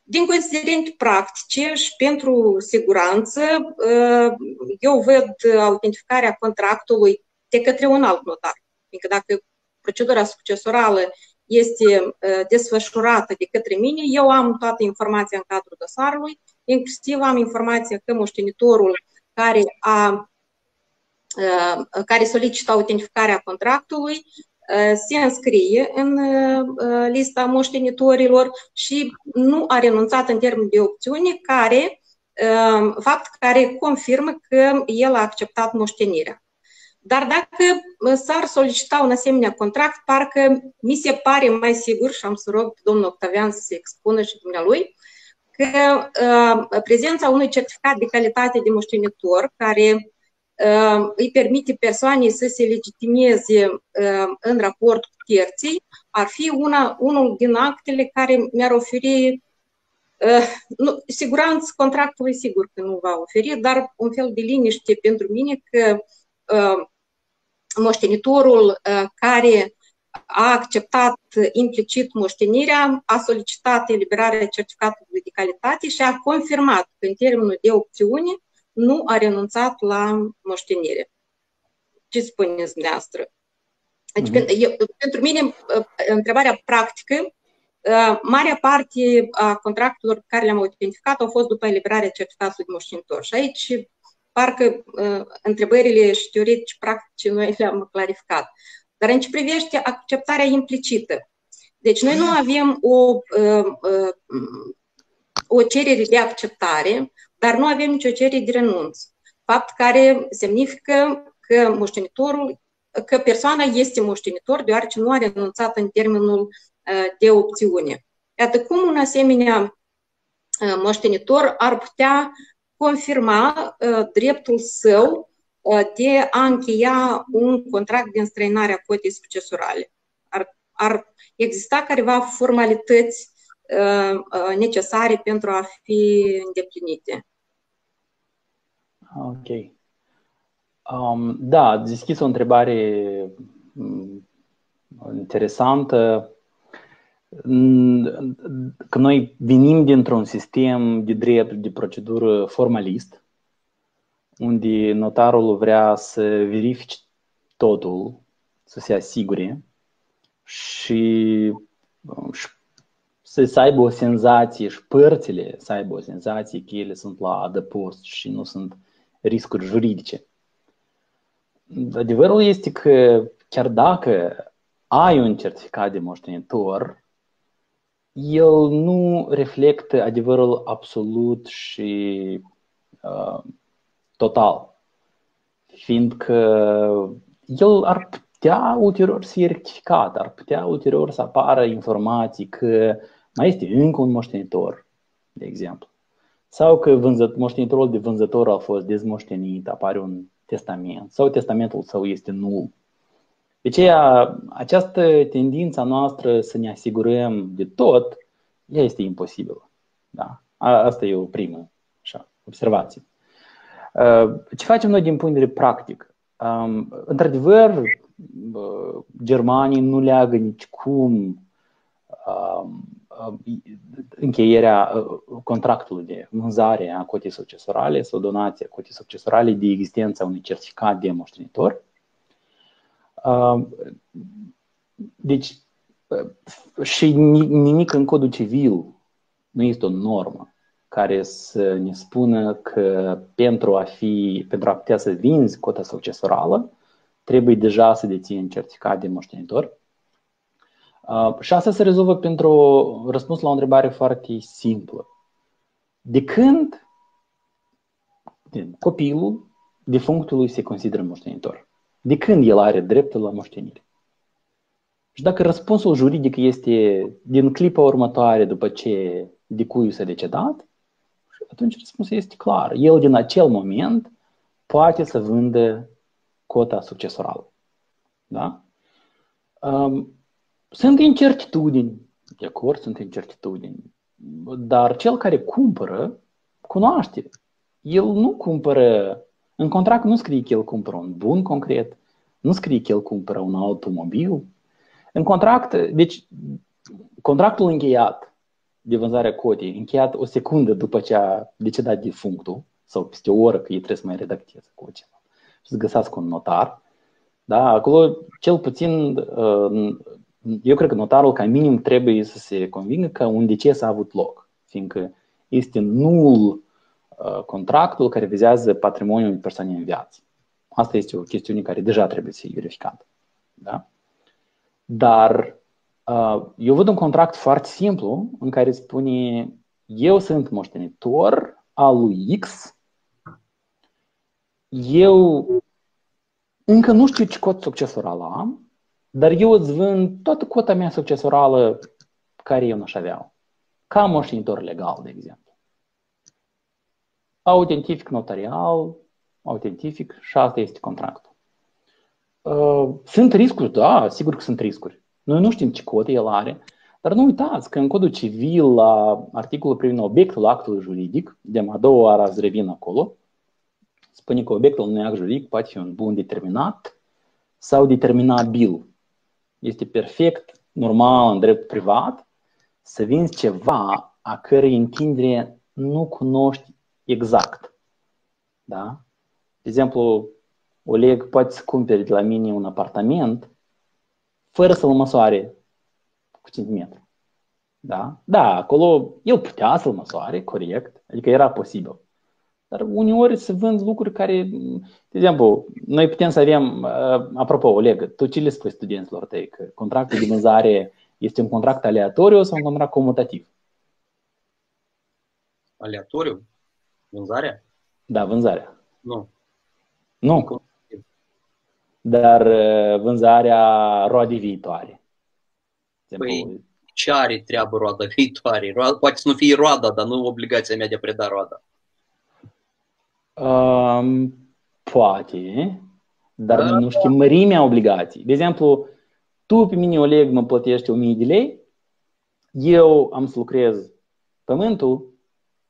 Din considerente practice și pentru siguranță, eu văd autentificarea contractului de către un alt notar. Fiindcă dacă procedura succesorală este desfășurată de către mine, eu am toată informația în cadrul dosarului, inclusiv am informația că moștenitorul care a care solicită autentificarea contractului se înscrie în lista moștenitorilor și nu a renunțat în termen de opțiune care, fapt care confirmă că el a acceptat moștenirea. Dar dacă s-ar solicita un asemenea contract, parcă mi se pare mai sigur, și am să rog domnul Octavian să se expună și dumnealui, că uh, prezența unui certificat de calitate de moștenitor care uh, îi permite persoanei să se legitimeze uh, în raport cu terții, ar fi una, unul din actele care mi-ar oferi uh, nu, siguranță contractului sigur că nu va oferi, dar un fel de liniște pentru mine că uh, moștenitorul uh, care a acceptat implicit moștenirea, a solicitat eliberarea certificatului de calitate și a confirmat că în termenul de opțiune nu a renunțat la moștenire. Ce spuneți dumneavoastră? Deci, mm-hmm. eu, pentru mine, uh, întrebarea practică, uh, marea parte a contractelor pe care le-am autentificat au fost după eliberarea certificatului de moștenitor. Și aici parcă uh, întrebările și teoretici practice noi [laughs] le-am clarificat. Dar în ce privește acceptarea implicită, deci noi nu avem o, uh, uh, o cerere de acceptare, dar nu avem nicio cerere de renunț. Fapt care semnifică că moștenitorul, că persoana este moștenitor deoarece nu a renunțat în termenul de opțiune. Iată cum un asemenea moștenitor ar putea confirma uh, dreptul său uh, de a încheia un contract de înstrăinare a cotei succesorale. Ar, ar exista careva formalități uh, necesare pentru a fi îndeplinite. Ok. Um, da, ați deschis o întrebare mm, interesantă că noi venim dintr-un sistem de drept, de procedură formalist, unde notarul vrea să verifice totul, să se asigure și, să aibă o senzație și părțile să aibă o senzație că ele sunt la adăpost și nu sunt riscuri juridice. Adevărul este că chiar dacă ai un certificat de moștenitor, el nu reflectă adevărul absolut și uh, total, fiindcă el ar putea ulterior să fie rectificat, ar putea ulterior să apară informații că mai este încă un moștenitor, de exemplu, sau că vânză, moștenitorul de vânzător a fost dezmoștenit, apare un testament, sau testamentul său este nul de aceea, această tendință noastră să ne asigurăm de tot, ea este imposibilă. Da? Asta e o primă așa, observație. Ce facem noi din punct de vedere practic? Într-adevăr, germanii nu leagă nicicum încheierea contractului de vânzare a cotei succesorale sau donația cotei succesorale de existența unui certificat de moștenitor deci, și nimic în codul civil nu este o normă care să ne spună că pentru a, fi, pentru a putea să vinzi cota succesorală, trebuie deja să deții un certificat de moștenitor. Și asta se rezolvă pentru răspuns la o întrebare foarte simplă. De când copilul defunctului se consideră moștenitor? De când el are dreptul la moștenire? Și dacă răspunsul juridic este din clipa următoare după ce decuiul s-a decedat, atunci răspunsul este clar. El din acel moment poate să vândă cota succesorală. Da? Um, sunt incertitudini, de acord, sunt incertitudini, dar cel care cumpără cunoaște. El nu cumpără în contract nu scrie că el cumpără un bun concret, nu scrie că el cumpără un automobil. În contract, deci contractul încheiat de vânzarea cotei, încheiat o secundă după ce a decedat defunctul, sau peste o oră că ei trebuie să mai redacteze cotei și să găsească un notar, da, acolo cel puțin, uh, eu cred că notarul ca minim trebuie să se convingă că un deces a avut loc, fiindcă este nul Uh, contractul care vizează patrimoniul persoanei în viață. Asta este o chestiune care deja trebuie să fie verificată. Da? Dar uh, eu văd un contract foarte simplu în care spune eu sunt moștenitor al lui X, eu încă nu știu ce cod succesoral am, dar eu îți vând toată cota mea succesorală care eu n-aș avea. Ca moștenitor legal, de exemplu. Autentific notarial, autentific și asta este contractul. Uh, sunt riscuri? Da, sigur că sunt riscuri. Noi nu știm ce cod el are, dar nu uitați că în codul civil, la articolul privind obiectul actului juridic, de a doua oară ați revin acolo, spune că obiectul unui act juridic poate fi un bun determinat sau determinabil. Este perfect normal în drept privat să vinzi ceva a cărei întindere nu cunoști exact. Da? De exemplu, Oleg poate să cumpere de la mine un apartament fără să-l măsoare cu centimetru. Da? Da, acolo el putea să-l măsoare, corect, adică era posibil. Dar uneori se vând lucruri care, de exemplu, noi putem să avem, uh, apropo, Oleg, tu ce le spui studenților tăi? Că contractul de vânzare este un contract aleatoriu sau un contract comutativ? Aleatoriu? Vânzarea? Da, vânzarea. Nu. Nu. Dar uh, vânzarea roade viitoare. Păi, ce are treabă roada viitoare? Roada, poate să nu fie roada, dar nu obligația mea de a preda roada. Um, poate, dar da. nu știm mărimea obligației. De exemplu, tu pe mine, Oleg, mă plătești 1000 de lei, eu am să lucrez pământul,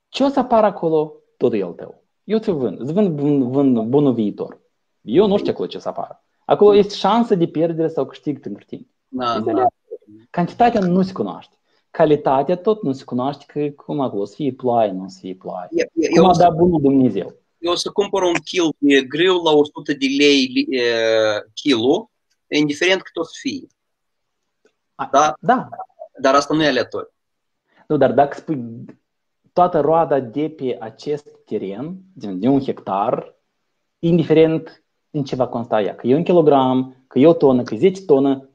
ce o să apară acolo? Tot el tău. Eu ți vând, îți vând, vând, vând bunul viitor. Eu nu știu acolo ce să apară. Acolo este șansă de pierdere sau câștig pentru tine. Da, da. Cantitatea nu se cunoaște. Calitatea tot nu se cunoaște că cum acolo, să fie ploaie, nu să fie ploaie. Eu, cum a dat bunul Dumnezeu. Eu o să cumpăr un kil de grâu la 100 de lei e, kilo, indiferent cât o să fie. Da? Da. Dar asta nu e aleatoriu. Nu, dar dacă spui toată roada de pe acest teren, de un hectar, indiferent în ce va consta ea, că e un kilogram, că e o tonă, că e 10 tonă,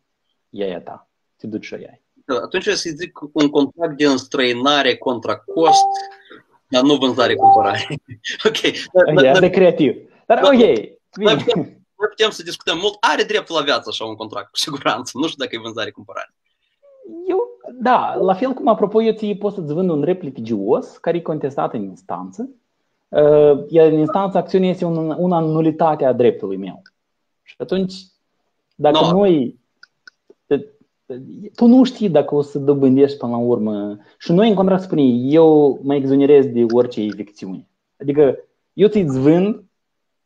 ea e a ta. Te duci și o iai. Atunci să zic un contract de înstrăinare contra cost, dar nu vânzare-cumpărare. [laughs] ok. Ok, asta e creativ. Dar ok, bine. Noi putem să discutăm mult. Are dreptul la viață așa un contract, cu siguranță. Nu știu dacă e vânzare-cumpărare. Eu, da, la fel cum apropo eu ție pot să-ți vând un rep litigios care e contestat în instanță, uh, iar în instanță acțiunea este un, una nulitate a dreptului meu. Și atunci, dacă no. noi tu nu știi dacă o să dobândești până la urmă. Și noi în contract spune, eu mă exonerez de orice evicțiune. Adică eu ți-ți vând,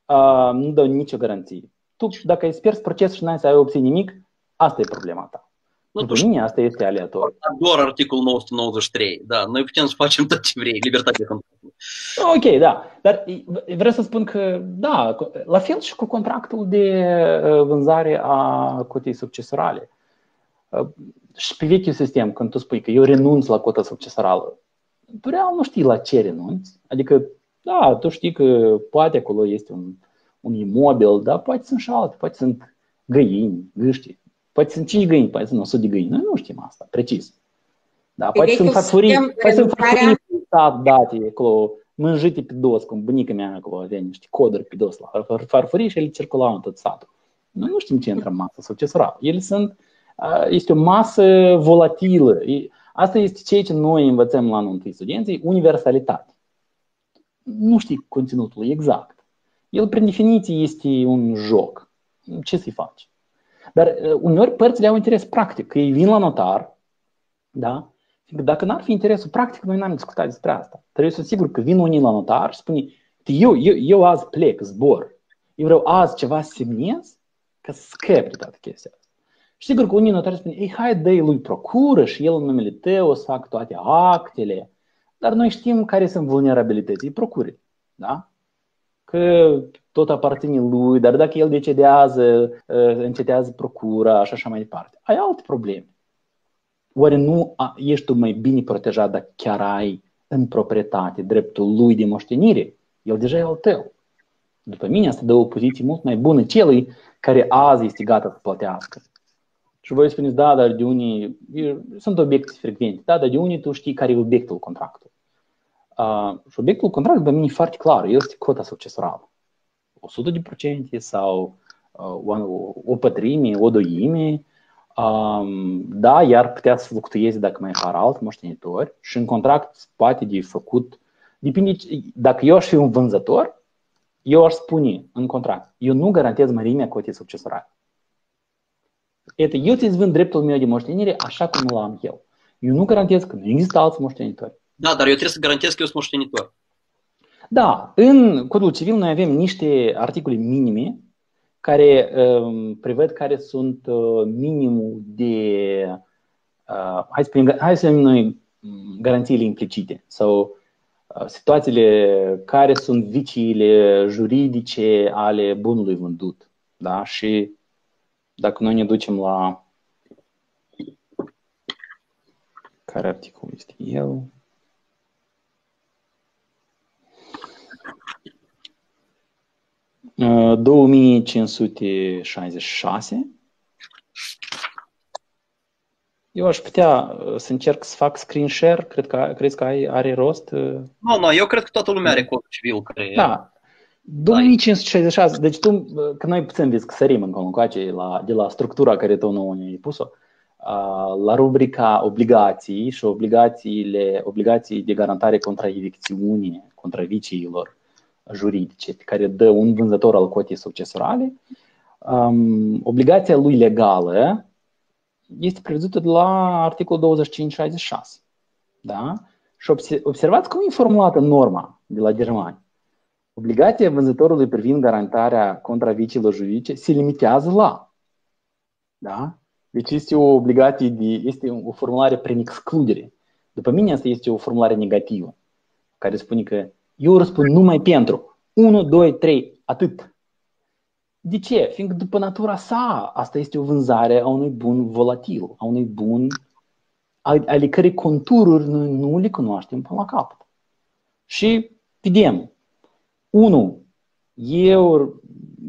uh, nu dau nicio garanție. Tu, dacă îți pierzi procesul și n-ai să ai obții nimic, asta e problema ta. Nu, Pentru mine asta este aleatoriu. Doar articolul 993, da. Noi putem să facem tot ce vrei, libertate de contract. Ok, da. Dar vreau să spun că, da, la fel și cu contractul de vânzare a cotei succesorale. Și pe vechiul sistem, când tu spui că eu renunț la cota succesorală, tu real nu știi la ce renunți. Adică, da, tu știi că poate acolo este un, un imobil, dar poate sunt și alte, poate sunt găini, gâști, poate sunt 5 găini, poate sunt 100 de găini. Noi nu știm asta, precis. Da, poate sunt farfurii, poate sunt farfurii stat date acolo, mânjite pe dos, cum bunica mea acolo avea niște coduri pe dos la farfurii și ele circulau în tot satul. Noi nu știm ce intră în masă succesorală. Ele sunt este o masă volatilă. Asta este ceea ce noi învățăm la anul întâi studenții, universalitate. Nu știi conținutul exact. El, prin definiție, este un joc. Ce să-i faci? Dar uneori părțile au interes practic, că ei vin la notar, da? Dacă n-ar fi interesul practic, noi n-am discutat despre asta. Trebuie să sigur că vin unii la notar și spune, eu, eu, eu azi plec, zbor. Eu vreau azi ceva să semnez ca să scap de toată chestia asta. Și sigur că unii notari spun, ei, hai, dă lui procură și el în numele tău o să fac toate actele. Dar noi știm care sunt vulnerabilității procure. Da? Că tot aparține lui, dar dacă el decedează, ă, încetează procura și așa mai departe. Ai alte probleme. Oare nu ești tu mai bine protejat dacă chiar ai în proprietate dreptul lui de moștenire? El deja e al tău. După mine, asta dă o poziție mult mai bună celui care azi este gata să plătească. Și voi spuneți, da, dar de unii, sunt obiecte frecvente, da, dar de unii tu știi care e obiectul contractului. Uh, și obiectul contractului, pe mine, e foarte clar, este cota succesorală. 100% sau uh, o, o pătrime, o doime, um, da, iar putea să fluctueze dacă mai apar alt moștenitori și în contract poate de făcut, depinde, dacă eu aș fi un vânzător, eu aș spune în contract, eu nu garantez mărimea cotei succesorale. Iată, eu ți-ți vând dreptul meu de moștenire așa cum îl am eu. Eu nu garantez că nu există alți moștenitori. Da, dar eu trebuie să garantez că eu sunt moștenitor. Da, în codul civil noi avem niște articole minime care um, prevăd care sunt minimul de, uh, hai să spunem, hai să noi garanțiile implicite sau situațiile care sunt viciile juridice ale bunului vândut da? și dacă noi ne ducem la care articol este el? Uh, 2566 eu aș putea uh, să încerc să fac screen share, cred că, crezi că ai, are rost? Uh? Nu, nu, eu cred că toată lumea are cod civil care... Da, 2566, deci tu, că noi puțin sărim încolo încoace la, de la structura care tu nu ne-ai pus-o, la rubrica obligații și obligațiile, obligații de garantare contra evicțiunii, contra viciilor juridice, pe care dă un vânzător al cotei succesorale, um, obligația lui legală este prevăzută de la articolul 2566. Da? Și observați cum e formulată norma de la Germania. Obligația vânzătorului privind garantarea contra viciilor juridice se limitează la. Da? Deci este o obligație, de, este o formulare prin excludere. După mine asta este o formulare negativă, care spune că eu răspund numai pentru 1, 2, 3, atât. De ce? Fiindcă după natura sa, asta este o vânzare a unui bun volatil, a unui bun ale cărei contururi noi nu le cunoaștem până la capăt. Și vedem, unu, eu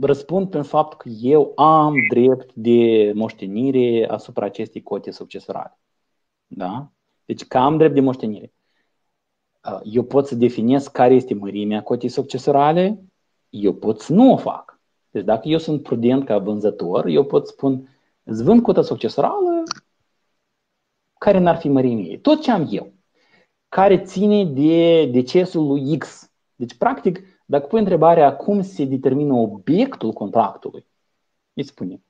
răspund prin faptul că eu am drept de moștenire asupra acestei cote succesorale. Da? Deci că am drept de moștenire. Eu pot să definez care este mărimea cotei succesorale, eu pot să nu o fac. Deci dacă eu sunt prudent ca vânzător, eu pot spun, îți vând cota succesorală, care n-ar fi mărimea ei. Tot ce am eu, care ține de decesul lui X. Deci, practic, dacă pui întrebarea cum se determină obiectul contractului, îi spune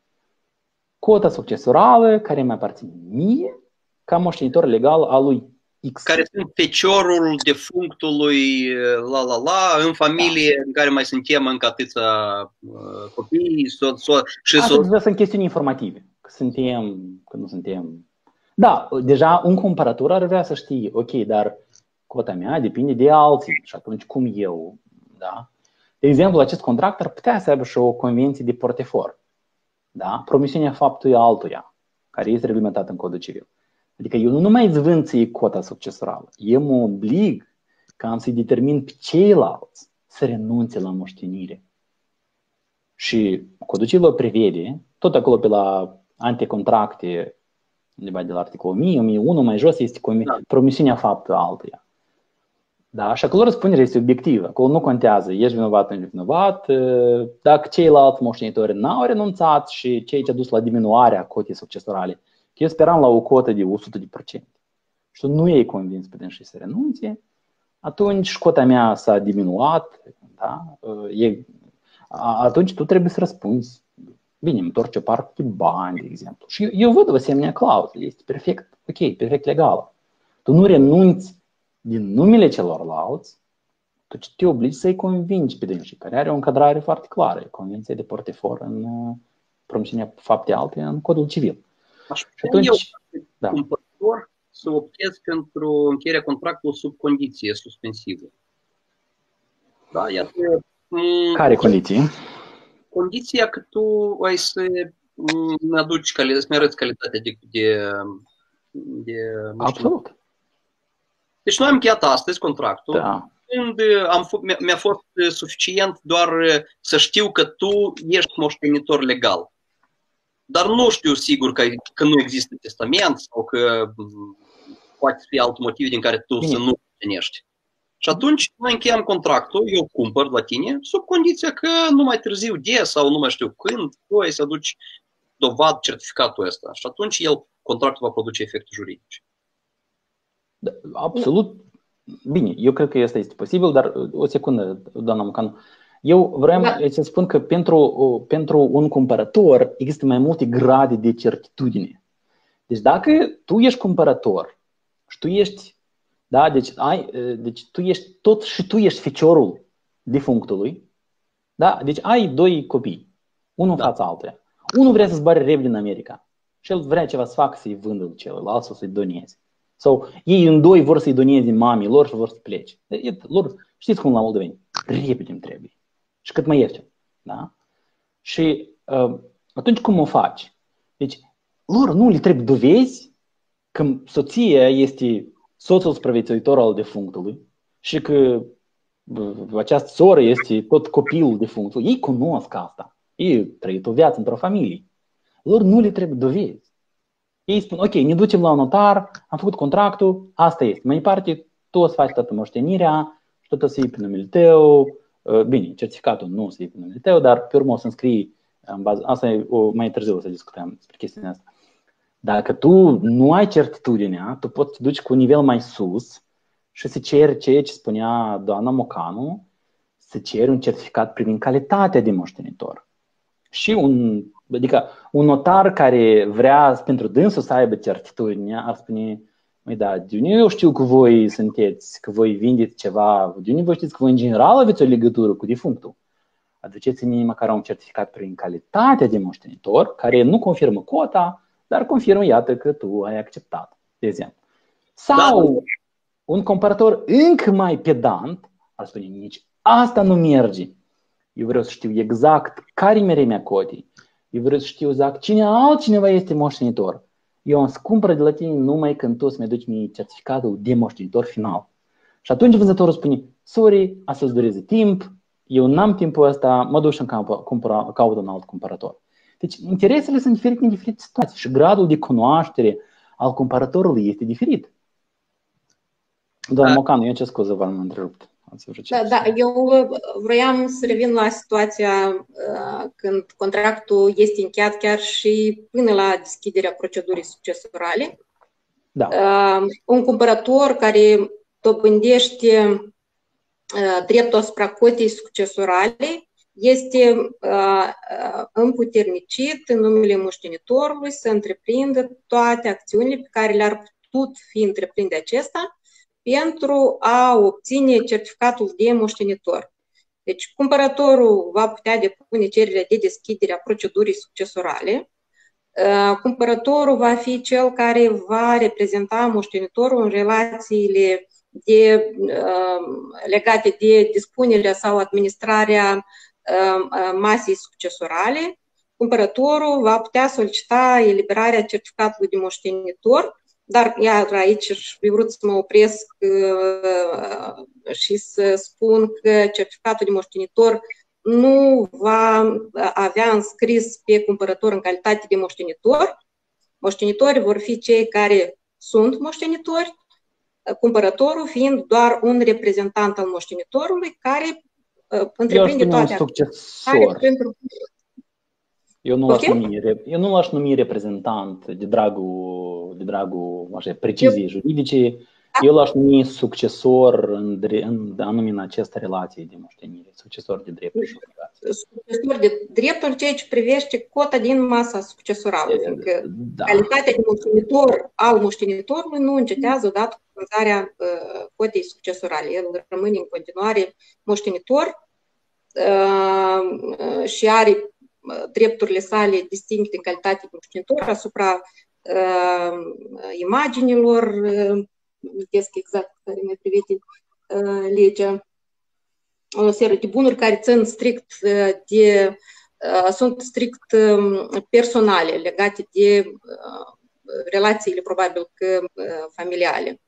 cota succesorală care mi aparține mie ca moștenitor legal al lui X. Care sunt feciorul defunctului la la la în familie da. în care mai suntem încă atâția uh, copii so, so, și Asta so... sunt chestiuni informative. Că suntem, că nu suntem. Da, deja un comparator ar vrea să știe, ok, dar cota mea depinde de alții și atunci cum eu da? De exemplu, acest contract ar putea să aibă și o convenție de portefor. Da? Promisiunea faptului altuia, care este reglementată în codul civil. Adică eu nu mai îți vând ție cota succesorală. Eu mă oblig ca am să-i determin pe ceilalți să renunțe la moștenire. Și codul civil prevede, tot acolo pe la anticontracte, undeva de la articolul 1000, 1001, mai jos este da. promisiunea faptului altuia. Da? Și acolo răspunderea este obiectivă. Acolo nu contează, ești vinovat, nu ești vinovat. Dacă ceilalți moștenitori n-au renunțat și cei ce a dus la diminuarea cotei succesorale, că eu speram la o cotă de 100%. Și tu nu ei convins pe și să renunțe, atunci cota mea s-a diminuat, da? e, atunci tu trebuie să răspunzi. Bine, îmi întorci o parte de bani, de exemplu. Și eu, eu văd o asemenea clauză, este perfect, ok, perfect legală. Tu nu renunți din numele celorlalți, tu te obligi să-i convingi pe dânsii, care are o încadrare foarte clară, Convenția de portefor în uh, promisiunea fapte alte în codul civil. Aș și atunci, eu, da. cumpărător, să optez pentru încheierea contractului sub condiție suspensivă. Da, iată, care condiții? Condiția că tu ai să mi aduci, să mi arăți calitatea de, de, de Absolut. Deci noi am încheiat astăzi contractul. Da. când am f- mi-a fost suficient doar să știu că tu ești moștenitor legal. Dar nu știu sigur că, că nu există testament sau că poate fi alt motiv din care tu Bine. să nu moștenești. Și atunci noi încheiem contractul, eu cumpăr la tine, sub condiția că nu mai târziu de sau nu mai știu când, tu ai să aduci dovad certificatul ăsta. Și atunci el, contractul va produce efecte juridice. Da, absolut. Bine, eu cred că asta este posibil, dar o secundă, doamna Mucan. Eu vreau da. să spun că pentru, pentru un cumpărător există mai multe grade de certitudine. Deci dacă tu ești cumpărător și tu ești, da, deci, ai, deci tu ești tot și tu ești feciorul defunctului, da, deci ai doi copii, unul da. fața altuia. Unul vrea să zboare repede în America și el vrea ceva să facă să-i vândă celălalt sau să-i doneze. Sau ei în doi vor să-i doneze mamii lor și vor să plece. Lor, știți cum la moldoveni? Repede îmi trebuie. Și cât mai ieftin. Da? Și uh, atunci cum o faci? Deci, lor nu le trebuie dovezi că soția este soțul supraviețuitor al defunctului și că această soră este tot copilul defunctului. Ei cunosc asta. Ei trăit o viață într-o familie. Lor nu le trebuie dovezi. Ei spun, ok, ne ducem la un notar, am făcut contractul, asta este. Mai departe, tu o să faci toată moștenirea și tot o să iei pe numele tău. Uh, bine, certificatul nu o să iei pe numele tău, dar pe urmă o să înscrii în bază. Asta e o, mai târziu o să discutăm despre chestiunea asta. Dacă tu nu ai certitudinea, tu poți să duci cu un nivel mai sus și să ceri ceea ce spunea doamna Mocanu, să ceri un certificat privind calitatea de moștenitor. Și un Adică un notar care vrea pentru dânsul să aibă certitudine ar spune Măi da, de unde eu știu că voi sunteți, că voi vindeți ceva, de unde voi știți că voi în general aveți o legătură cu defunctul? Aduceți-mi măcar un certificat prin calitatea de moștenitor, care nu confirmă cota, dar confirmă, iată, că tu ai acceptat, de exemplu. Sau da. un comparator încă mai pedant ar spune, nici asta nu merge. Eu vreau să știu exact care e mărimea cotei, eu vreau să știu exact cine altcineva este moștenitor. Eu îmi cumpăr de la tine numai când tu să-mi aduci mie certificatul de moștenitor final. Și atunci vânzătorul spune, sorry, asta îți dureze timp, eu n-am timpul ăsta, mă duc și în cumpăr, caut un alt cumpărător. Deci interesele sunt diferite în diferite situații și gradul de cunoaștere al cumpărătorului este diferit. Doamna da. Mocanu, eu ce scuză v-am întrerupt. Da, da, eu uh, vroiam să revin la situația uh, când contractul este încheiat chiar și până la deschiderea procedurii succesorale. Da. Uh, un cumpărător care dobândește uh, dreptul asupra cotei succesorale este uh, uh, împuternicit în numele moștenitorului să întreprindă toate acțiunile pe care le-ar putut fi întreprinde acesta pentru a obține certificatul de moștenitor. Deci, cumpărătorul va putea depune cererea de deschidere a procedurii succesorale. Uh, cumpărătorul va fi cel care va reprezenta moștenitorul în relațiile de, uh, legate de dispunerea sau administrarea uh, masei succesorale. Cumpărătorul va putea solicita eliberarea certificatului de moștenitor dar iar aici aș fi vrut să mă opresc uh, și să spun că certificatul de moștenitor nu va avea înscris pe cumpărător în calitate de moștenitor. Moștenitorii vor fi cei care sunt moștenitori, cumpărătorul fiind doar un reprezentant al moștenitorului care uh, întreprinde toate acțiunile. Pentru... Eu nu, okay? l-aș numi, eu nu l-aș numi reprezentant de dragul, de dragul așa, preciziei eu... juridice. Eu l-aș numi succesor în, în, anume în această relație de moștenire, succesor de drepturi și obligații. Succesor de drepturi, ceea ce privește cota din masa succesorală. Da. Calitatea de moștenitor al moștenitorului nu încetează odată cu vânzarea uh, cotei succesorale. El rămâne în continuare moștenitor uh, uh și are drepturile sale distincte în calitate de moștenitor asupra uh, imaginilor, uh, exact care mai privete uh, legea, o serie de bunuri care țin strict uh, de uh, sunt strict um, personale, legate de uh, relațiile probabil că familiale.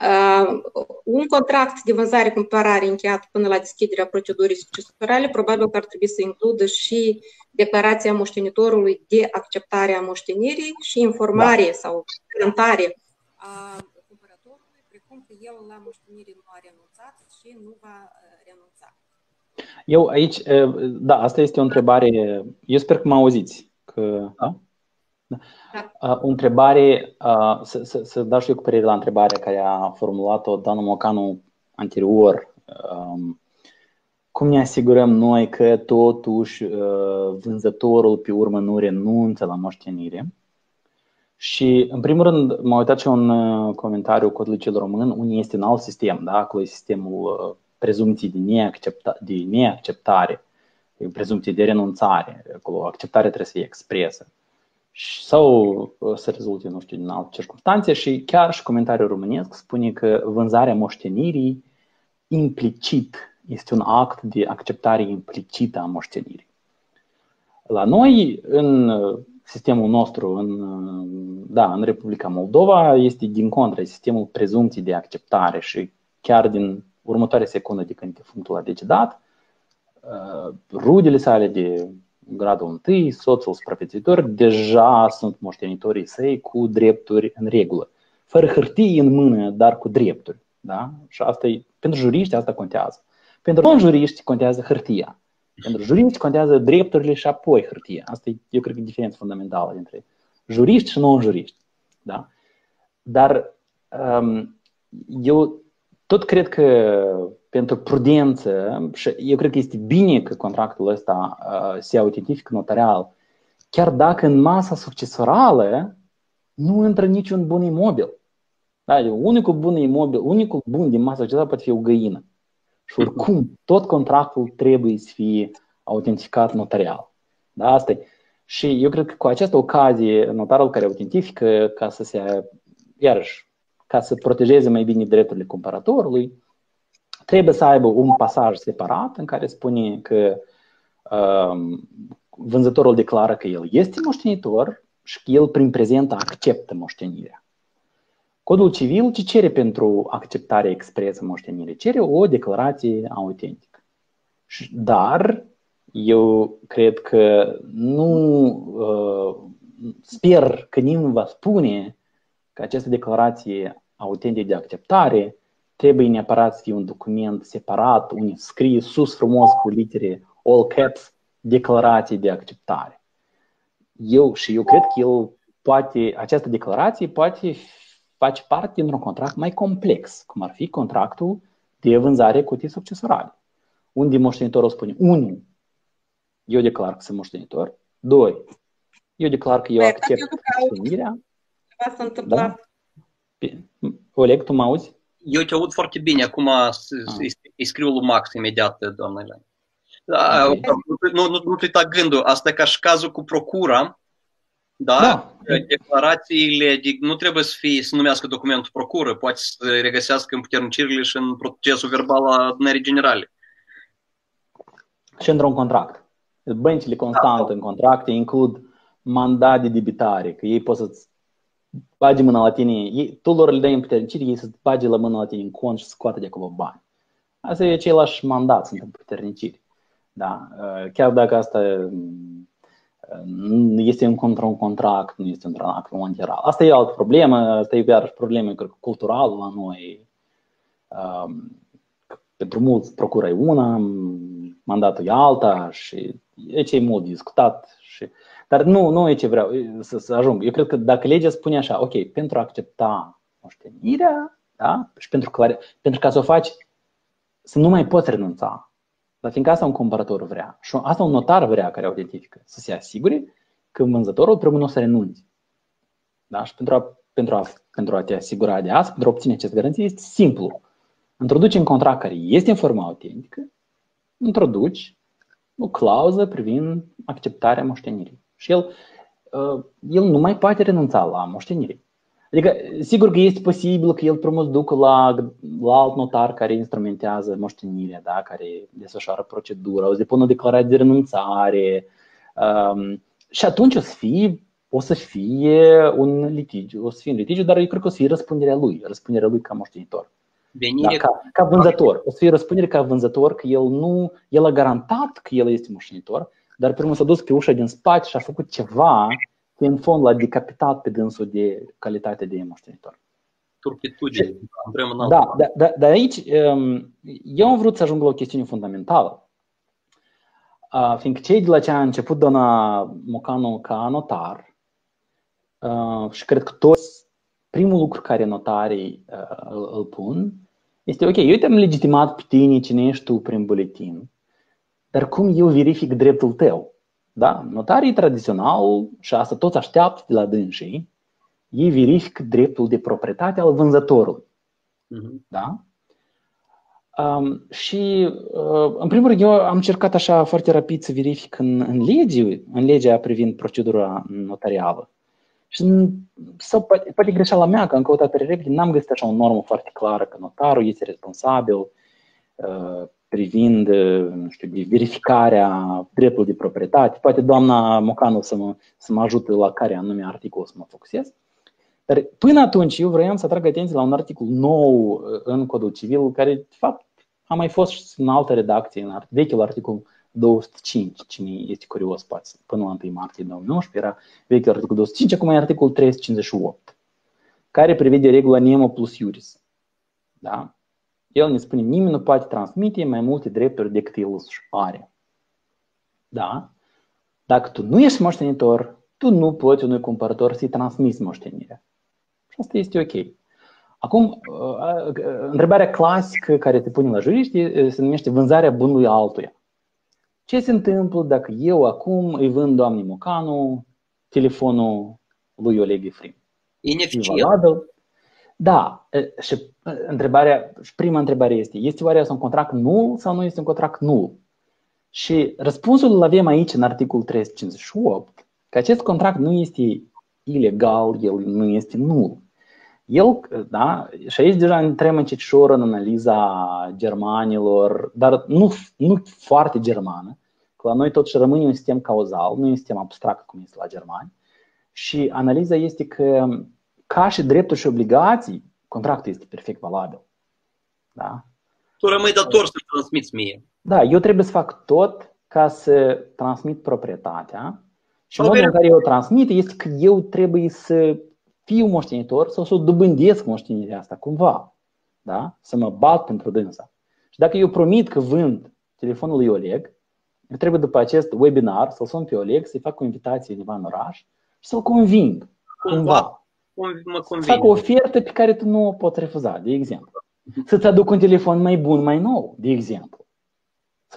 Uh, un contract de vânzare-cumpărare încheiat până la deschiderea procedurii succesorale probabil că ar trebui să includă și declarația moștenitorului de acceptare a moștenirii și informare da. sau garantare a cumpărătorului, precum că el la moștenire nu a renunțat și nu va renunța. Eu aici, da, asta este o întrebare, eu sper că mă auziți. Că, da? Da. O întrebare, să, să, să dau și eu cu părere la întrebarea care a formulat-o Danu Mocanu anterior. Cum ne asigurăm noi că totuși vânzătorul pe urmă nu renunță la moștenire? Și, în primul rând, m-am uitat și un comentariu codului cel român, unde este un alt sistem, da? acolo e sistemul prezumției de, neaccepta, de neacceptare, prezumție de renunțare, acolo acceptarea trebuie să fie expresă sau uh, să rezulte, nu știu, din alte circunstanțe și chiar și comentariul românesc spune că vânzarea moștenirii implicit este un act de acceptare implicită a moștenirii. La noi, în uh, sistemul nostru, în, uh, da, în Republica Moldova, este din contră sistemul prezumției de acceptare și chiar din următoarea secundă de când functul a decedat, rudele sale de gradul 1, soțul supraviețuitor, deja sunt moștenitorii săi cu drepturi în regulă. Fără hârtie în mână, dar cu drepturi. Da? Și asta e, pentru juriști asta contează. Pentru non-juriști contează hârtia. Pentru juriști contează drepturile și apoi hârtia. Asta e, eu cred că e diferența fundamentală între juriști și non-juriști. Da? Dar um, eu tot cred că pentru prudență și eu cred că este bine că contractul ăsta uh, se autentifică notarial, chiar dacă în masa succesorală nu intră niciun bun imobil. Da, unicul bun imobil, unicul bun din masa succesorală poate fi o găină. Și oricum, tot contractul trebuie să fie autentificat notarial. Da, asta e. Și eu cred că cu această ocazie, notarul care autentifică, ca să se, iarăși, ca să protejeze mai bine drepturile cumpărătorului, trebuie să aibă un pasaj separat în care spune că um, vânzătorul declară că el este moștenitor și că el prin prezent acceptă moștenirea. Codul civil ce cere pentru acceptarea expresă moștenirii? Cere o declarație autentică. Dar eu cred că nu uh, sper că nimeni va spune că această declarație autentică de acceptare trebuie neapărat să fie un document separat, unde scrie sus frumos cu litere all caps declarație de acceptare. Eu și eu cred că el poate, această declarație poate face parte dintr-un contract mai complex, cum ar fi contractul de vânzare cu cutii succesorale, unde moștenitorul spune, 1. Eu declar că sunt moștenitor. 2. Eu declar că eu păi, accept moștenirea. Da? Oleg, tu mă auzi? Eu te aud foarte bine, acum ah. îi scriu lui Max imediat, doamnele. Da, nu, nu, nu uita gândul, asta e ca și cazul cu procura, da? da. Declarațiile de, nu trebuie să fie să numească documentul procură, poate să regăsească în puternicirile și în procesul verbal al adunării generale. Și într-un contract. Băncile constant da. în contracte includ mandat de debitare, că ei pot să-ți bagi mâna la tine, ei, tu lor le dai în puternicire, ei să bage la mână la tine în cont și să scoate de acolo bani. Asta e același mandat, sunt în puternicire. Da? Uh, chiar dacă asta uh, este în contra un contract, nu este într-un act voluntar. Asta e altă problemă, asta e iarăși problemă cred, culturală la noi. Um, pentru mulți procura e una, mandatul e alta și e ce e mult discutat și dar nu, nu e ce vreau să, să ajung. Eu cred că dacă legea spune așa, ok, pentru a accepta moștenirea, da? și pentru, clar, pentru ca să o faci, să nu mai poți renunța. Dar fiindcă asta un cumpărător vrea și asta un notar vrea care autentifică, să se asigure că vânzătorul trebuie nu să renunți. Da? Și pentru a, pentru, a, pentru a te asigura de asta, pentru a obține aceste garanții, este simplu. Introduci în contract care este în formă autentică, introduci o clauză privind acceptarea moștenirii. Și el, uh, el nu mai poate renunța la moștenire. Adică, sigur că este posibil că el frumos ducă la, la alt notar care instrumentează moștenirea, da? care desfășoară procedura, o să depună o declarație de renunțare. Um, și atunci o să fie o să fie un litigiu, o să fie un litigiu, dar eu cred că o să fie răspunderea lui, răspunderea lui ca moștenitor. Da, ca, ca vânzător. O să fie răspundere ca vânzător că el nu, el a garantat că el este moștenitor, dar primul s-a dus pe ușa din spate și a făcut ceva că în fond l-a decapitat pe dânsul de calitate de moștenitor. Turpitudine, da, da, da, dar aici um, eu am vrut să ajung la o chestiune fundamentală. Fiindcă cei de la ce a început doamna Mocanu ca notar, și cred că toți, primul lucru care notarii îl, îl pun este ok, eu te-am legitimat pe tine cine ești tu prin buletin, dar cum eu verific dreptul tău? Da? Notarii tradițional, și asta toți așteaptă de la dânsii, ei verifică dreptul de proprietate al vânzătorului. Uh-huh. Da? Um, și, uh, în primul rând, eu am încercat așa foarte rapid să verific în, în, lege, în legea privind procedura notarială. Și sau poate, poate greșeala mea, că am căutat pe repede, n-am găsit așa o normă foarte clară că notarul este responsabil uh, privind, nu știu, de verificarea dreptului de proprietate. Poate doamna Mocanu să mă, să mă ajute la care anume articol să mă focusez. Dar până atunci eu vreau să atrag atenție la un articol nou uh, în Codul Civil, care de fapt a mai fost în altă redacție, în vechiul articol 205, cine este curios poate până la 1 martie 2019, era vechiul articol 205, acum e articolul 358, care prevede regula Nemo plus Iuris. Da? El ne spune, nimeni nu poate transmite mai multe drepturi decât el își are. Da? Dacă tu nu ești moștenitor, tu nu poți unui cumpărător să-i transmiți moștenirea. Și asta este ok. Acum, întrebarea clasică care te pune la juriști se numește vânzarea bunului altuia. Ce se întâmplă dacă eu acum îi vând doamnei Mocanu telefonul lui Oleg Efrim? Ineficient. Da, și întrebarea, și prima întrebare este, este oare un contract nul sau nu este un contract nul? Și răspunsul îl avem aici în articolul 358, că acest contract nu este ilegal, el nu este nul. El, da, și aici deja intrăm încetșor în analiza germanilor, dar nu, nu foarte germană, că la noi totuși rămâne un sistem cauzal, nu un sistem abstract cum este la germani. Și analiza este că, ca și drepturi și obligații, contractul este perfect valabil. Da? Tu rămâi dator să transmiți mie. Da, eu trebuie să fac tot ca să transmit proprietatea și modul în care eu o transmit este că eu trebuie să fiu moștenitor sau să o dobândesc moștenirea asta cumva. Da? Să mă bat pentru dânsa. Și dacă eu promit că vând telefonul lui Oleg, eu trebuie după acest webinar să-l sun pe Oleg, să-i fac o invitație undeva în oraș și să-l conving cumva. Mă să fac o ofertă pe care tu nu o poți refuza, de exemplu. Să-ți aduc un telefon mai bun, mai nou, de exemplu.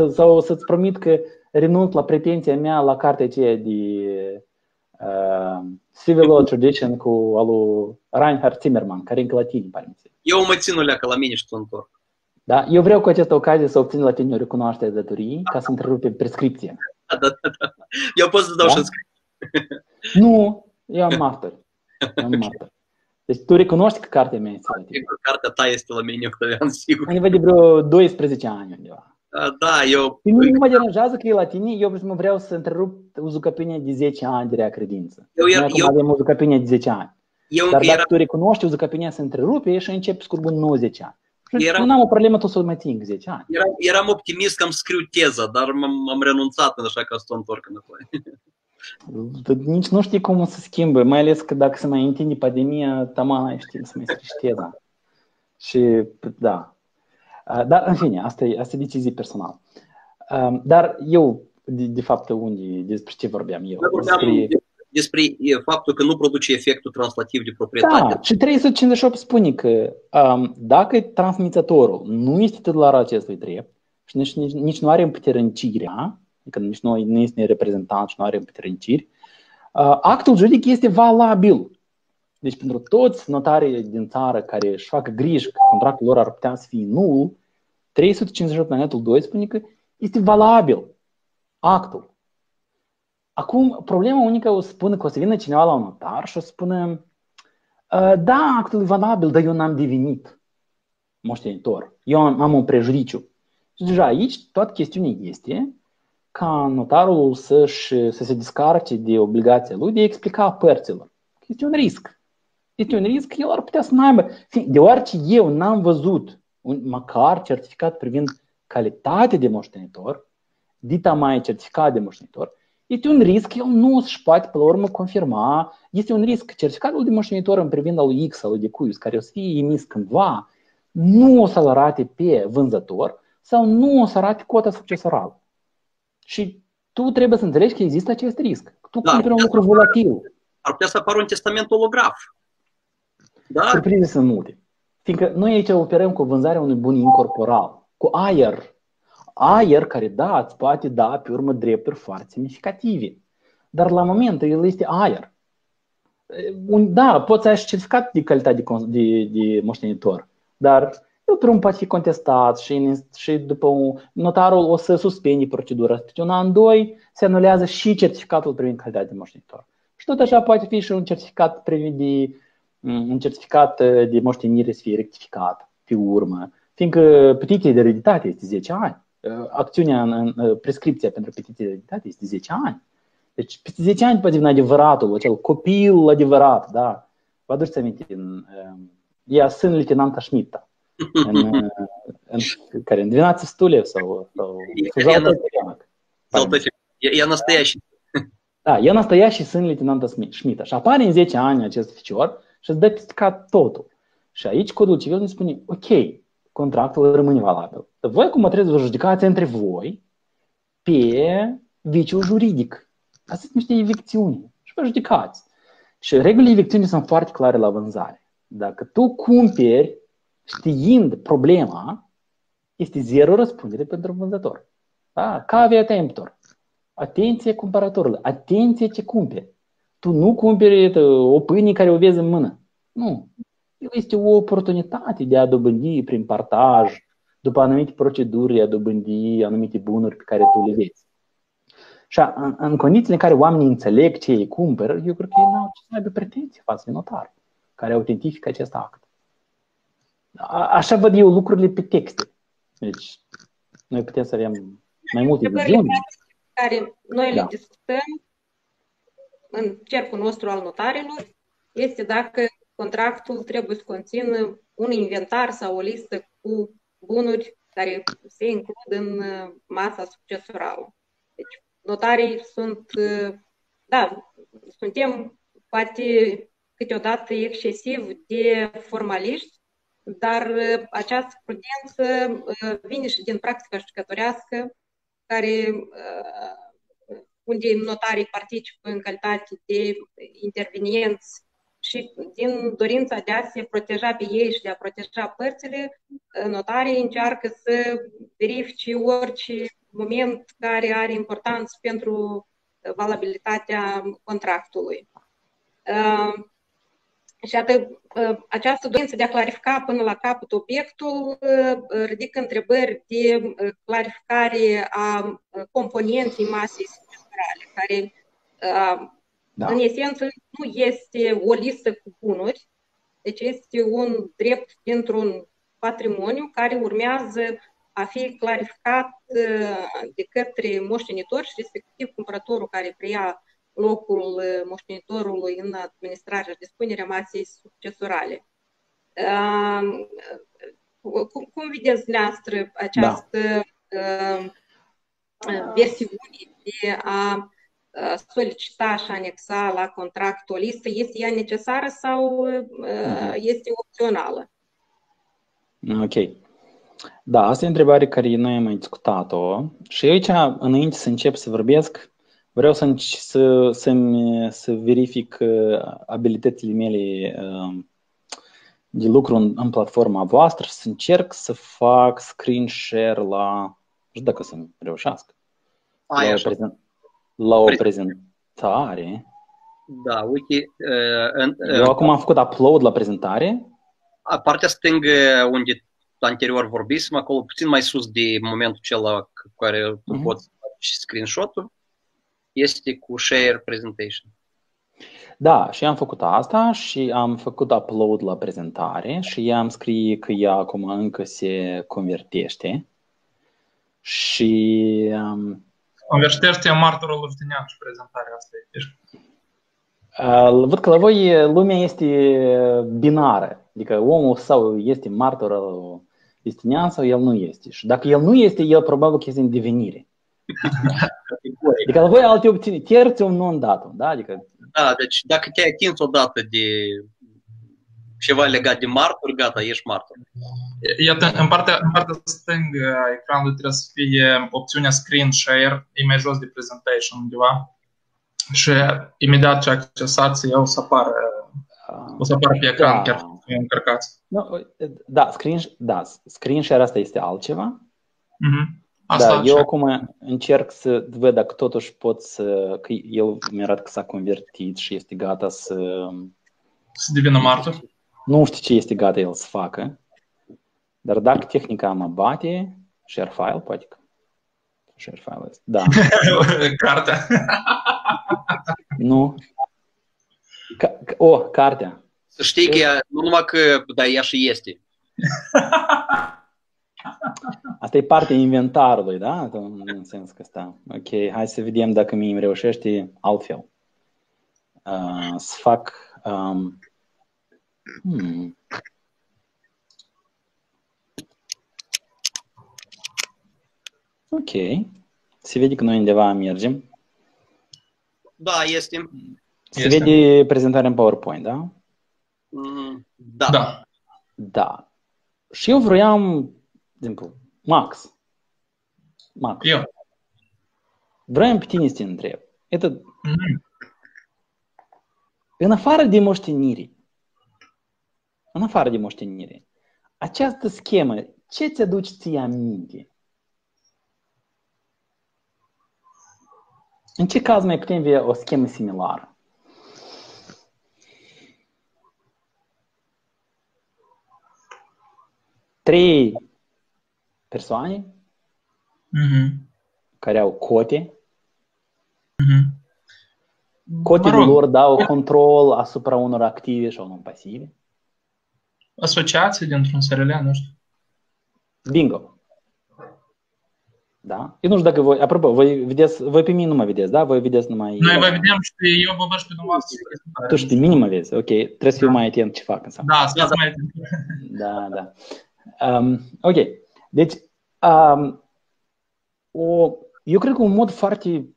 Sau să-ți promit că renunț la pretenția mea la cartea aceea de uh, Civil Law Tradition cu al lui Reinhard Zimmerman, care încă la tine, pare Eu mă țin o leacă la mine și tu întorc. Da? Eu vreau cu această ocazie să obțin la tine o recunoaștere de datorii ca să întrerupe prescripția. Da, da, da. Eu pot să dau da? și Nu, eu am master. Eu am master. Deci tu recunoști că cartea mea este la tine. Cartea ta este la mine, Octavian, sigur. Am de vreo 12 ani undeva. Da, da eu... Și nu mă deranjează că e la tine, eu mă vreau să întrerup uzucăpenia de 10 ani de rea credință. Eu, eu, Noi eu, avem uzucăpenia de 10 ani. Eu, Dar dacă era... tu recunoști uzucăpenia să întrerupe și începi scurbând 90 ani. Eram, nu am o problemă, tot să-l mai țin 10 ani. Eram, eram optimist că am scriu teza, dar m- am renunțat așa că să o întorc înapoi. [laughs] Nici nu știi cum să schimbe, mai ales că dacă se mai întinde pandemia, tama știi să mai scrii teza. Și da. Dar, în fine, asta e, asta e decizie personală. Dar eu, de, de fapt, unde, despre ce vorbeam eu? Despre despre faptul că nu produce efectul translativ de proprietate. Da, și 358 spune că um, dacă transmițătorul nu este titular acestui drept și nici, nici, nici nu are împuternicirea, adică nici nu, nu este reprezentant și nu are împuterniciri, uh, actul juridic este valabil. Deci pentru toți notarii din țară care își fac griji că contractul lor ar putea să fie nul, 358 la netul 2 spune că este valabil actul. Acum, problema unică o spune că o să vină cineva la un notar și o spune ă, da, actul e valabil, dar eu n-am devenit moștenitor. Eu am, am un prejudiciu. Și deja aici toată chestiunea este ca notarul să, să se descarce de obligația lui de a explica părților. Este un risc. Este un risc, el ar putea să nu aibă. Deoarece eu n-am văzut un, măcar certificat privind calitate de moștenitor, dita mai certificat de moștenitor, este un risc, el nu își poate pe la urmă confirma, este un risc. Certificatul de moștenitor în privința lui X sau de Cuius, care o să fie emis cândva, nu o să-l arate pe vânzător sau nu o să arate cota succesorală. Și tu trebuie să înțelegi că există acest risc. Tu da, cumperi un lucru volatil. Ar putea să apară un testament holograf. Da? Surprize sunt multe. Fiindcă noi aici operăm cu vânzarea unui bun incorporal, cu aer. Aer care, da, îți poate da pe urmă drepturi foarte semnificative. Dar la momentul el este aer. Da, poți să ai certificat de calitate de, de, de moștenitor, dar el drum poate fi contestat și, și după un, notarul o să suspende procedura. Deci un an, doi, se anulează și certificatul privind calitatea de moștenitor. Și tot așa poate fi și un certificat privind de un certificat uh, de moștenire să fie rectificat pe urmă, fiindcă petiția de ereditate este 10 ani. Uh, acțiunea, în, uh, prescripția pentru petiția de ereditate este 10 ani. Deci peste 10 ani poate veni adevăratul, acel copil adevărat, da. Vă aduceți aminte, în, ea sunt leitenanta Schmidt, în, [laughs] în, care în 12 стульев sau, sau Я настоящий. Da, я настоящий сын лейтенанта Шмидта. Și apare în 10 ani acest ficior și îți dă picat totul. Și aici codul civil ne spune, ok, contractul rămâne valabil. Dar voi cum trebuie să vă judecați între voi pe viciul juridic. Asta sunt niște evicțiuni și vă judecați. Și regulile evicțiunii sunt foarte clare la vânzare. Dacă tu cumperi știind problema, este zero răspundere pentru vânzător. Da? Cavia temptor. Atenție cumpărătorului. Atenție ce cumperi tu nu cumperi o pâine care o vezi în mână. Nu. Este o oportunitate de a dobândi prin partaj, după anumite proceduri, de a dobândi anumite bunuri pe care tu le vezi. Și în, în condițiile în care oamenii înțeleg ce ei cumpără, eu cred că ei nu au ce să aibă pretenții față de notar care autentifică acest act. A, așa văd eu lucrurile pe texte. Deci, noi putem să avem mai multe viziuni. Care noi da. le discutăm în cercul nostru al notarilor este dacă contractul trebuie să conțină un inventar sau o listă cu bunuri care se includ în uh, masa succesorală. Deci, notarii sunt, uh, da, suntem poate câteodată excesiv de formaliști, dar uh, această prudență vine și din practica judecătorească, care unde notarii participă în calitate de intervenienți și din dorința de a se proteja pe ei și de a proteja părțile, notarii încearcă să verifice orice moment care are importanță pentru valabilitatea contractului. Și atât, această dorință de a clarifica până la capăt obiectul ridică întrebări de clarificare a componenței masei generale, care da. în esență nu este o listă cu bunuri, deci este un drept dintr-un patrimoniu care urmează a fi clarificat de către moștenitor și respectiv cumpărătorul care preia locul moștenitorului în administrarea și dispunerea masei succesorale. Cum, cum vedeți dumneavoastră această da. versiune de a solicita și anexa la contract o listă, este ea necesară sau mhm. este opțională? Ok. Da, asta e o întrebare care noi am mai discutat-o și aici, înainte să încep să vorbesc, vreau să, să, să, să verific abilitățile mele de lucru în, în platforma voastră și să încerc să fac screen share la, nu știu dacă să reușească la, o prezent, la o prezentare. Da, uite. Uh, în, uh, Eu acum am făcut upload la prezentare. Partea stângă, unde anterior vorbisem, acolo puțin mai sus de momentul acela cu care tu uh-huh. poți face screenshot-ul, este cu share presentation. Da, și am făcut asta și am făcut upload la prezentare și i-am scris că ea acum încă se convertește și um, Convertește martorul Luftinian și prezentarea asta. Văd că la voi lumea este binară, adică omul sau este martor al Justinian sau el nu este. Și dacă el nu este, el probabil că este în devenire. Adică la voi alte opțiuni, terțium non datum, da? Adică... Da, deci dacă te-ai atins odată de ceva legat de martor, gata, ești martor. Iată, în partea, în partea stângă a ecranului trebuie să fie opțiunea Screen Share, e mai jos de Presentation undeva. Și imediat ce accesați, ea o să apară, o să apară pe ecran, da. chiar să încărcați. No, da, screen, da, screen share asta este altceva. Mm-hmm. Asta da, eu acum încerc să văd dacă totuși pot să, că el mi arată că s-a convertit și este gata să... Să devină martor? Nu știu ce este gata el să facă, dar dacă tehnica mă bate, share file, poate că share file este. Da. [laughs] Cartea. nu. Ca, o, cartea. Să știi că ea, nu numai că, dar ea și este. [laughs] Asta e partea inventarului, da? În sens că sta. Ok, hai să vedem dacă mi îmi reușește altfel. Uh, să fac... Um, Hmm. Ok. Se vede că noi undeva mergem. Da, este. Se este. vede prezentarea în PowerPoint, da? Mm, da. Da. Da. Și eu vroiam, Dimple. Макс. Макс. Йо. Брайан Птинистин треб. Это... Mm-hmm. Вы на фараде можете нири. А на фараде можете нири. А часто схемы. Че тебя дучат я миги? În ce caz mai putem vedea o schemă similară? Три. Persoane mm-hmm. care au cote. Mm-hmm. Cotele mă rog. lor dau control asupra unor active sau unor pasive asociații dintr-un SRL, nu știu. Bingo. Da? Eu nu știu dacă voi, apropo, voi, vedeți, voi pe mine nu mă vedeți, da? Voi vedeți numai... Noi vă vedem și eu vă văd pe dumneavoastră. Tu și pe mine mă vezi, ok. Trebuie să fiu da. mai atent ce fac înseamnă. Da, să mai atent. Da, da. Um, ok. Deci, um, o, eu cred că un mod foarte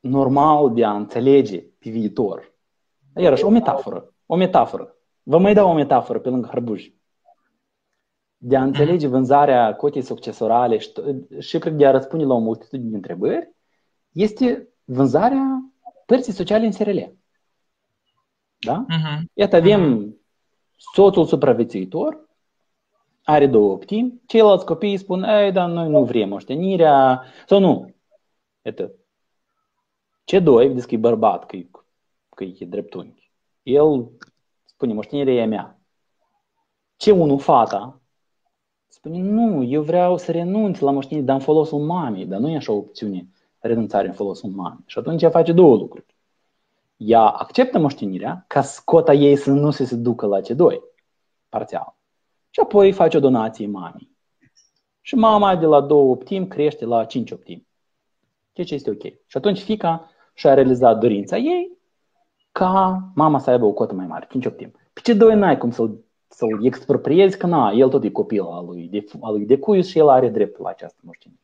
normal de a înțelege pe viitor, iarăși, o metaforă, o metaforă. Vă mai dau o metaforă pe lângă hărbuj. De a înțelege vânzarea cotei succesorale și, și de a răspunde la o multitudine de întrebări este vânzarea părții sociale în SRL. Da? Uh-huh. Iată, avem soțul supraviețuitor, are două optimi, ceilalți copii spun, ei, dar noi nu vrem moștenirea, sau nu. Iată, ce doi, vedeți că e bărbat, că e, că e dreptunghi. El spune, moștenirea e mea. Ce unul, fata, spune, nu, eu vreau să renunț la moștenire, dar în folosul mamei, dar nu e așa o opțiune, renunțare în folosul mamei. Și atunci ea face două lucruri. Ea acceptă moștenirea ca scota ei să nu se, se ducă la ce doi, parțial. Și apoi face o donație mamei. Și mama de la două optimi crește la cinci optimi. Ceea ce este ok. Și atunci fica și-a realizat dorința ei ca mama să aibă o cotă mai mare, 5 optim. Pe ce doi n-ai cum să-l, să-l expropriezi, că na, el tot e copil al lui, de, al lui Decuius și el are drept la această moștenire.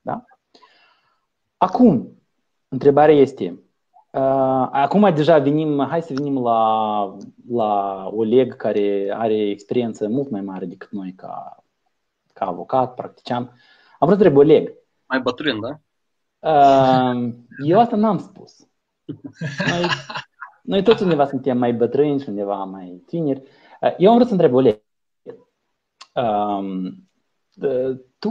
Da? Acum, întrebarea este, uh, acum deja venim, hai să venim la, la Oleg care are experiență mult mai mare decât noi ca, ca avocat, practician. Am vrut să întreb Oleg. Mai bătrân, da? Uh, eu asta n-am spus. Noi, noi toți undeva suntem mai bătrâni și undeva mai tineri. Uh, eu am vrut să întreb, Oleg, um, tu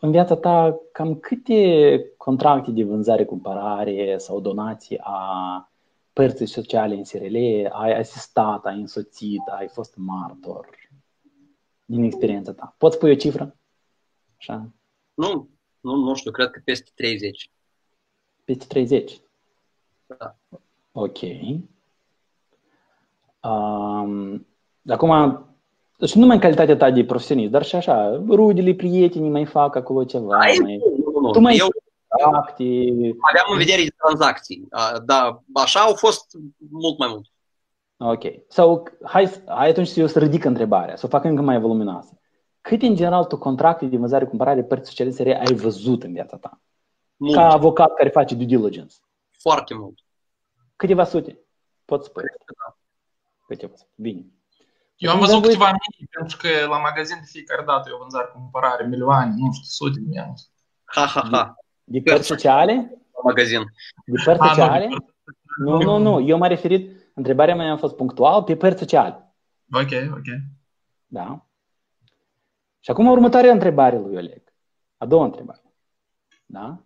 în viața ta cam câte contracte de vânzare-cumpărare sau donații a părții sociale în SRL ai asistat, ai însoțit, ai fost martor din experiența ta? Poți spui o cifră? Așa. Nu, nu, nu știu, cred că peste 30. Peste 30? Da. Ok. Um, acum, și numai în calitatea ta de profesionist, dar și așa, rudele, prietenii mai fac acolo ceva. Ai, mai... nu, nu, nu. Tu mai... Eu, contracte. Aveam în vedere tranzacții, dar așa au fost mult mai mult. Ok. Sau hai, hai atunci să eu să ridic întrebarea, să o fac încă mai voluminoasă. Câte în general tu contracte de vânzare-cumpărare părți sociale ai văzut în viața ta? Mult. Ca avocat care face due diligence. Foarte mult. Câteva sute. Poți spune. Da. Câteva sute. Bine. Eu am văzut câteva mii, pentru că la magazin de fiecare dată eu vânzare cumpărare, milioane, nu știu, sute de mii. Ha, ha, ha. De, de părți sociale? La magazin. De părți sociale? Nu, nu, nu. Eu m-am referit, întrebarea mea a fost punctual pe părți sociale. Ok, ok. Da. Și acum următoarea întrebare lui Oleg. A doua întrebare. Da?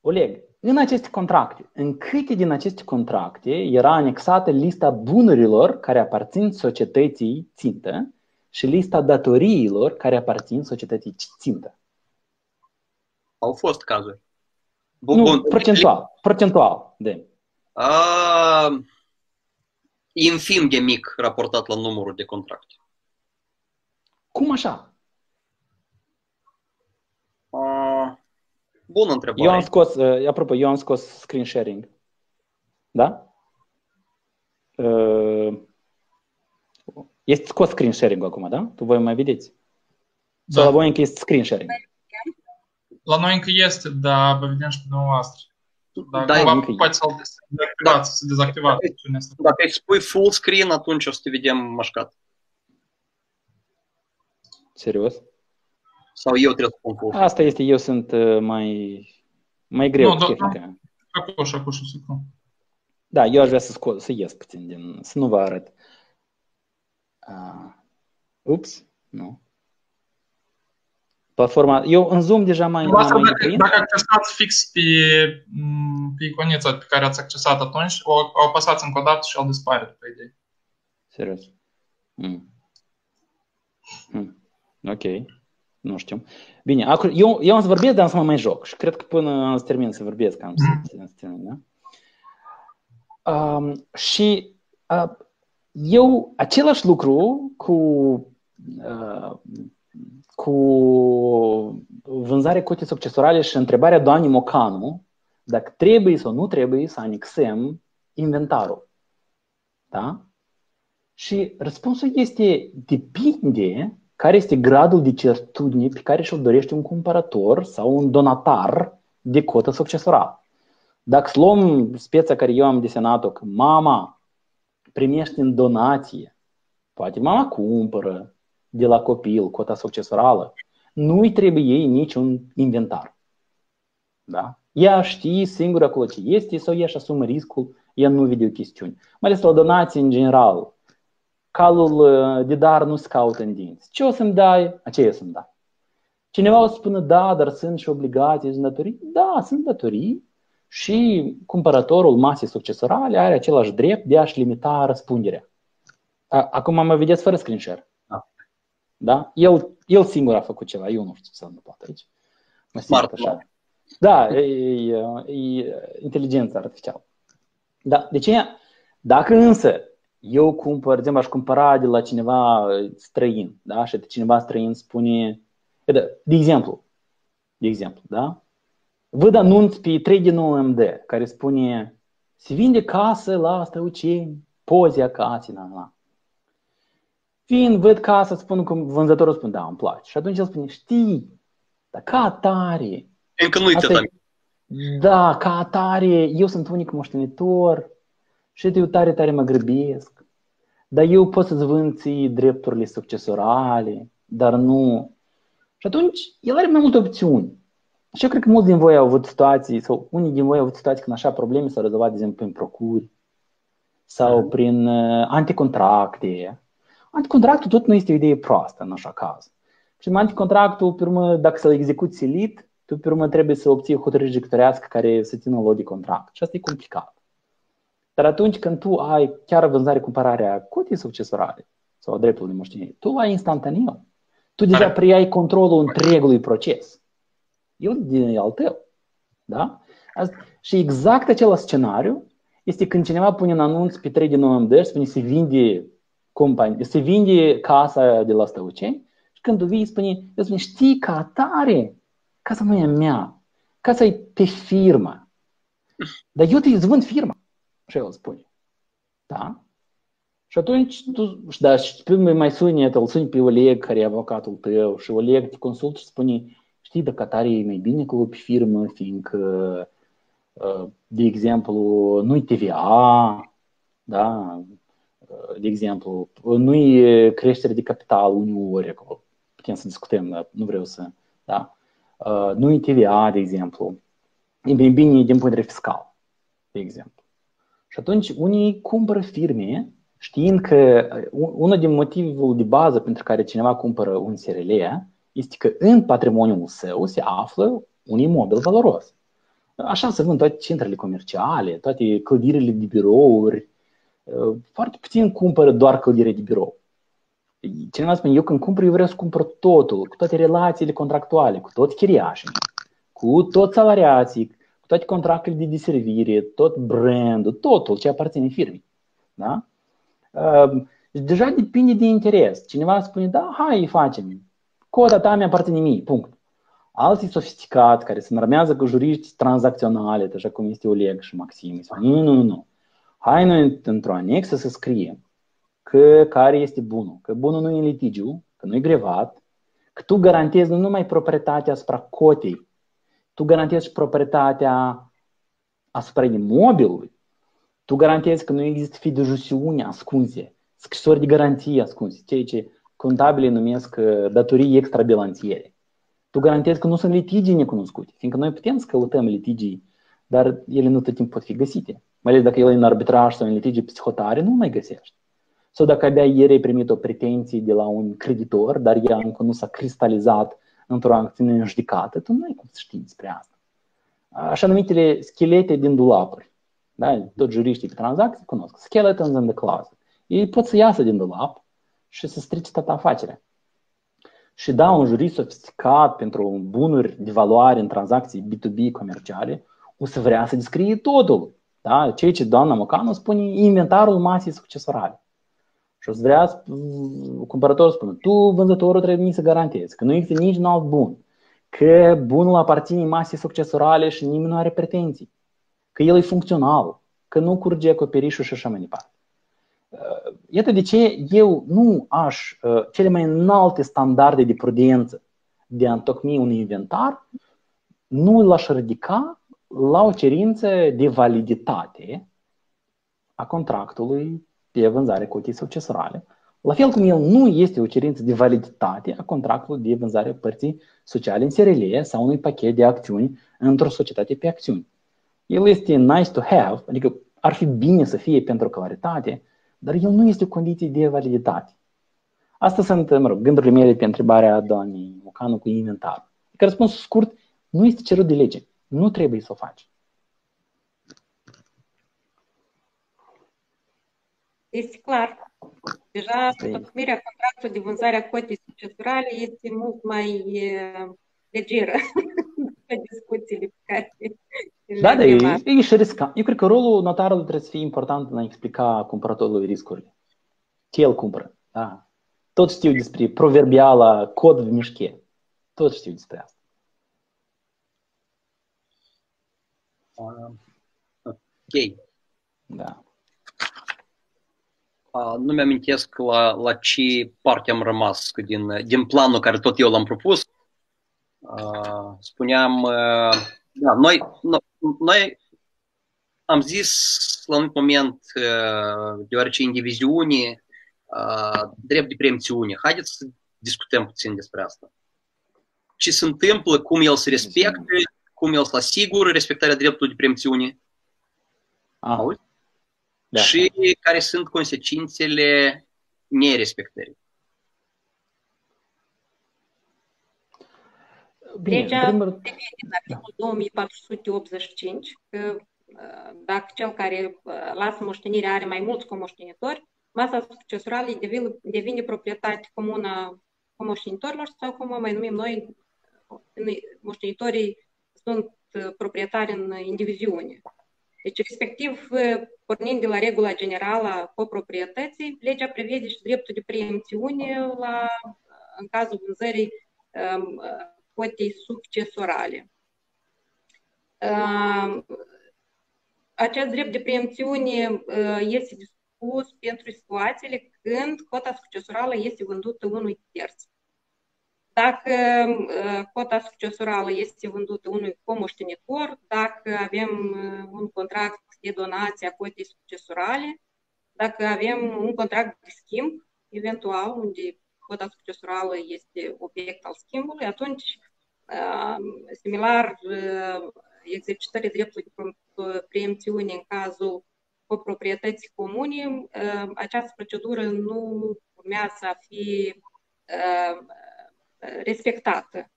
Oleg, în aceste contracte, în câte din aceste contracte era anexată lista bunurilor care aparțin societății țintă și lista datoriilor care aparțin societății țintă? Au fost cazuri. Bun, nu, bun. procentual. Procentual, de. A, infim de mic raportat la numărul de contracte. Cum așa? Bună întrebare. Eu am scos, uh, apropo, eu am scos screen sharing. Da? Uh, este scos screen sharing acum, da? Tu voi mai vedeți? Da. Sau la voi încă este screen sharing? La noi încă este, dar vă vedem și pe dumneavoastră. Dar da, cumva poate să-l dezactivați, da. să dezactivați. Dacă îți spui full screen, atunci o să te vedem mașcat. Serios? Sau eu trebuie să pun full Asta este, eu sunt uh, mai, mai greu nu, cu tehnica. Acuș, acuș, o secund. Da, eu aș vrea să, scot, să ies puțin din, să nu vă arăt. Uh, ups, nu. Platforma, eu în Zoom deja mai... mai dacă, dacă accesați fix pe, mm, pe iconița pe care ați accesat atunci, o, o apăsați încă o dată și el dispare pe idee. Serios. Mm. Mm. Ok. Nu știu. Bine, acum, eu, eu am să vorbesc, dar am să mă mai joc. Și cred că până am să termin să vorbesc, am să, mm. să termin, da? Um, și uh, eu, același lucru cu uh, cu vânzare cote succesorale și întrebarea doamnei Mocanu dacă trebuie sau nu trebuie să anexăm inventarul. Da? Și răspunsul este depinde care este gradul de certitudine pe care și-l dorește un cumpărător sau un donatar de cotă succesorală. Dacă să luăm speța care eu am desenat-o, că mama primește în donație, poate mama cumpără, de la copil, cota succesorală, nu-i trebuie ei niciun inventar. Da? Ea știe singură acolo ce este sau ea își asumă riscul, ea nu vede o chestiune. Mai ales la donații în general. Calul uh, de dar nu se caută în dinți. Ce o să-mi dai? Aceea să-mi dai. Cineva o să spună, da, dar sunt și obligații, sunt datorii. Da, sunt datorii și cumpărătorul masei succesorale are același drept de a-și limita răspunderea. Acum mă vedeți fără screen share. Da? El, el singur a făcut ceva, eu nu știu ce s-a întâmplat aici. Mă Smart așa. Da, e, e, e inteligența artificială. Da, de ce? Dacă însă eu cumpăr, de exemplu, aș cumpăra de la cineva străin, da? Și de cineva străin spune, de, de exemplu, de exemplu, da? Văd anunț pe 3 din OMD care spune se vinde casă la Stăuceni, poze acasă, na, na. Vin, văd casa, spun cum vânzătorul spune, da, îmi place. Și atunci el spune, știi, dar ca atare. Încă nu uite Da, ca atare, eu sunt unic moștenitor și eu tare, tare mă grăbesc. Dar eu pot să-ți vând ții drepturile succesorale, dar nu. Și atunci el are mai multe opțiuni. Și eu cred că mulți din voi au avut situații, sau unii din voi au avut situații când așa probleme s-au rezolvat, de exemplu, prin procuri sau prin uh, anticontracte Anticontractul tot nu este o idee proastă în așa caz. Și anticontractul, pe urmă, dacă să-l execuți silit, tu pe urmă trebuie să obții hotărâre judecătorească care să țină loc de contract. Și asta e complicat. Dar atunci când tu ai chiar vânzare cumpărarea cotii succesorale sau dreptul de moștenire, tu ai instantaneu. Tu deja preiai controlul întregului proces. El din al tău. Da? Și exact același scenariu este când cineva pune un anunț pe 3 de noiembrie, spune se vinde companie, se vinde casa de la Stăuceni și când tu vii spune, eu spune, știi ca atare, casa nu e a mea, ca să-i pe firmă. Dar eu te vând firma. Și el spune. Da? Și atunci tu, și da, și pe mai suni, îl suni pe Oleg, care e avocatul tău, și Oleg te consultă și spune, știi, dacă tare e mai bine cu pe firmă, fiindcă, de exemplu, nu-i TVA, da, de exemplu, nu-i creștere de capital uneori, acolo putem să discutăm, dar nu vreau să, da, nu-i TVA, de exemplu, e mai bine din punct de vedere fiscal, de exemplu. Și atunci unii cumpără firme știind că unul din motivul de bază pentru care cineva cumpără un SRL este că în patrimoniul său se află un imobil valoros. Așa se vând toate centrele comerciale, toate clădirile de birouri. Foarte puțin cumpără doar clădire de birou. Cineva spune, eu când cumpăr, eu vreau să cumpăr totul, cu toate relațiile contractuale, cu toți chiriașii, cu toți salariații, cu toate contractele de deservire, tot brandul, totul ce aparține firmei. Da? Deja depinde de interes. Cineva spune, da, hai, facem. Coda ta mi aparține mie, punct. Alții sofisticați care se înarmează cu juriști tranzacționale, așa cum este Oleg și Maxim, spun, nu, nu, nu, nu. Hai noi într-o anexă să scriem că care este bunul, că bunul nu e în litigiu, că nu e grevat, că tu garantezi nu numai proprietatea asupra cotei, tu garantezi și proprietatea asupra imobilului, tu garantezi că nu există fiduciune ascunse, scrisori de garanție ascunse, ceea ce contabile numesc uh, datorii extrabilanțiere. Tu garantezi că nu sunt litigii necunoscute, fiindcă noi putem să căutăm litigii, dar ele nu tot timpul pot fi găsite. Mai ales dacă el e în arbitraj sau în litigii psihotare, nu mai găsești. Sau dacă abia ieri ai primit o pretenție de la un creditor, dar ea încă nu s-a cristalizat într-o acțiune în judecată, tu nu ai cum să știi despre asta. Așa numitele schelete din dulapuri. Da? Tot juriștii pe tranzacții cunosc. Skeletons in the closet. Ei pot să iasă din dulap și să strice toată afacerea. Și da, un jurist sofisticat pentru bunuri de valoare în tranzacții B2B comerciale o să vrea să descrie totul. Da? Ceea ce doamna Mocanu spune inventarul masei succesorale. Și o să vrea, cumpărătorul spune, tu, vânzătorul, trebuie să garantezi că nu există nici un alt bun, că bunul aparține masei succesorale și nimeni nu are pretenții că el e funcțional, că nu curge acoperișul și așa mai departe. Uh, iată de ce eu nu aș uh, cele mai înalte standarde de prudență de a întocmi un inventar, nu l-aș ridica la o cerință de validitate a contractului de vânzare cotii succesorale, la fel cum el nu este o cerință de validitate a contractului de vânzare părții sociale în SRL sau unui pachet de acțiuni într-o societate pe acțiuni. El este nice to have, adică ar fi bine să fie pentru claritate, dar el nu este o condiție de validitate. Asta sunt, mă rog, gândurile mele pe întrebarea doamnei Mocanu cu inventar. Că răspunsul scurt, nu este cerut de lege. Nu trebuie să o faci. Este clar. Deja întocmirea contractului de vânzare a cotei succesorale este mult mai legeră [laughs] pe discuțiile pe care da, da, e, e și riscant. Eu cred că rolul notarului trebuie să fie important în a explica cumpărătorului riscurile. Ce el cumpără. Da. Tot știu despre proverbiala cod в mișche. Tot știu despre asta. Uh, ok. Da. Uh, nu mi-amintesc la, la ce parte am rămas din, din planul care tot eu l-am propus. Uh, spuneam, uh, da, noi, noi am zis la un moment, deoarece în diviziune, drept de preemțiune, haideți să discutăm puțin despre asta. Ce se întâmplă, cum el se respectă, cum el se asigură respectarea dreptului de preemțiune. Auzi? Da. Și care sunt consecințele nerespectării. Bine, Legea primul... din articolul 2485 că dacă cel care lasă moștenire are mai mulți comoștenitori, masa succesorală devine, devine proprietate comună comoștenitorilor sau cum o mai numim noi, moștenitorii sunt proprietari în indiviziune. Deci, respectiv, pornind de la regula generală a coproprietății, legea prevede și dreptul de preemțiune la, în cazul vânzării cotei succesorale. Acest drept de preemțiune este dispus pentru situațiile când cota succesorală este vândută unui terț. Dacă cota succesorală este vândută unui comoștenitor, dacă avem un contract de donație a cotei succesorale, dacă avem un contract de schimb, eventual, unde cota succesorală este obiect al schimbului, atunci, similar exercitării dreptului de preemțiune în cazul coproprietății comune, această procedură nu urmează a fi respectată.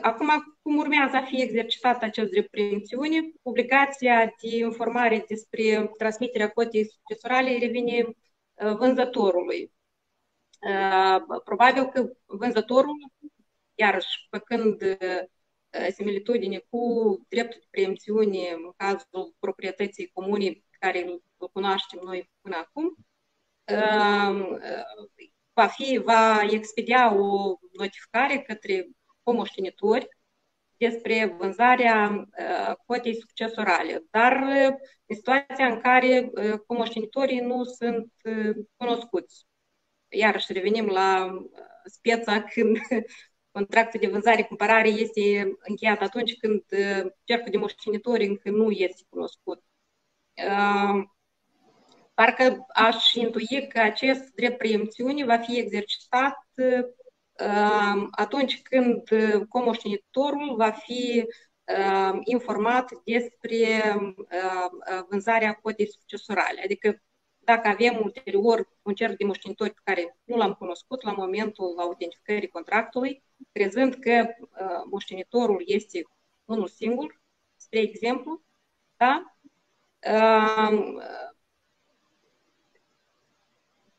Acum, cum urmează a fi exercitat acest drept preemțiune? Obligația de informare despre transmiterea cotei succesorale revine vânzătorului. Probabil că vânzătorul, iarăși făcând similitudine cu dreptul de preemțiune în cazul proprietății comune care îl cunoaștem noi până acum, va, fi, va expedia o notificare către comoștenitori despre vânzarea cotei succesorale, dar în situația în care comoștenitorii nu sunt cunoscuți. Iarăși revenim la speța când [laughs] contractul de vânzare-cumpărare este încheiat atunci când cercul de moștenitori încă nu este cunoscut. Parcă aș intui că acest drept preemțiune va fi exercitat atunci când comoștenitorul va fi informat despre vânzarea cotei succesorale. Adică dacă avem ulterior un cerc de moștenitori pe care nu l-am cunoscut la momentul autentificării contractului, crezând că moștenitorul este unul singur, spre exemplu, da?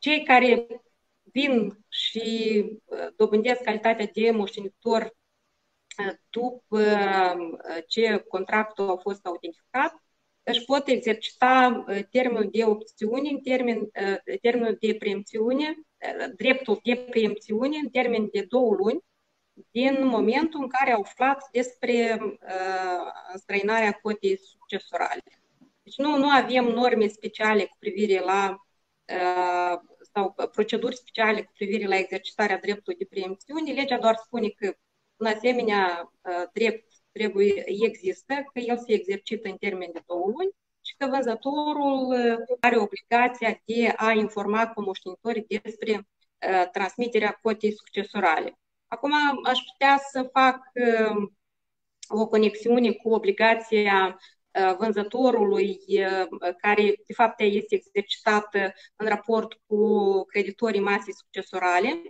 Cei care vin și dobândesc calitatea de moștenitor după ce contractul a fost autentificat, își pot exercita termenul de opțiune în termen, termenul de preemțiune, dreptul de preemțiune în termen de două luni din momentul în care au aflat despre străinarea cotei succesorale. Deci nu, nu avem norme speciale cu privire la sau proceduri speciale cu privire la exercitarea dreptului de preemțiune. Legea doar spune că un asemenea drept trebuie, există, că el se exercită în termen de două luni și că vânzătorul are obligația de a informa comoștenitorii despre transmiterea cotei succesorale. Acum aș putea să fac o conexiune cu obligația vânzătorului, care de fapt este exercitată în raport cu creditorii masei succesorale.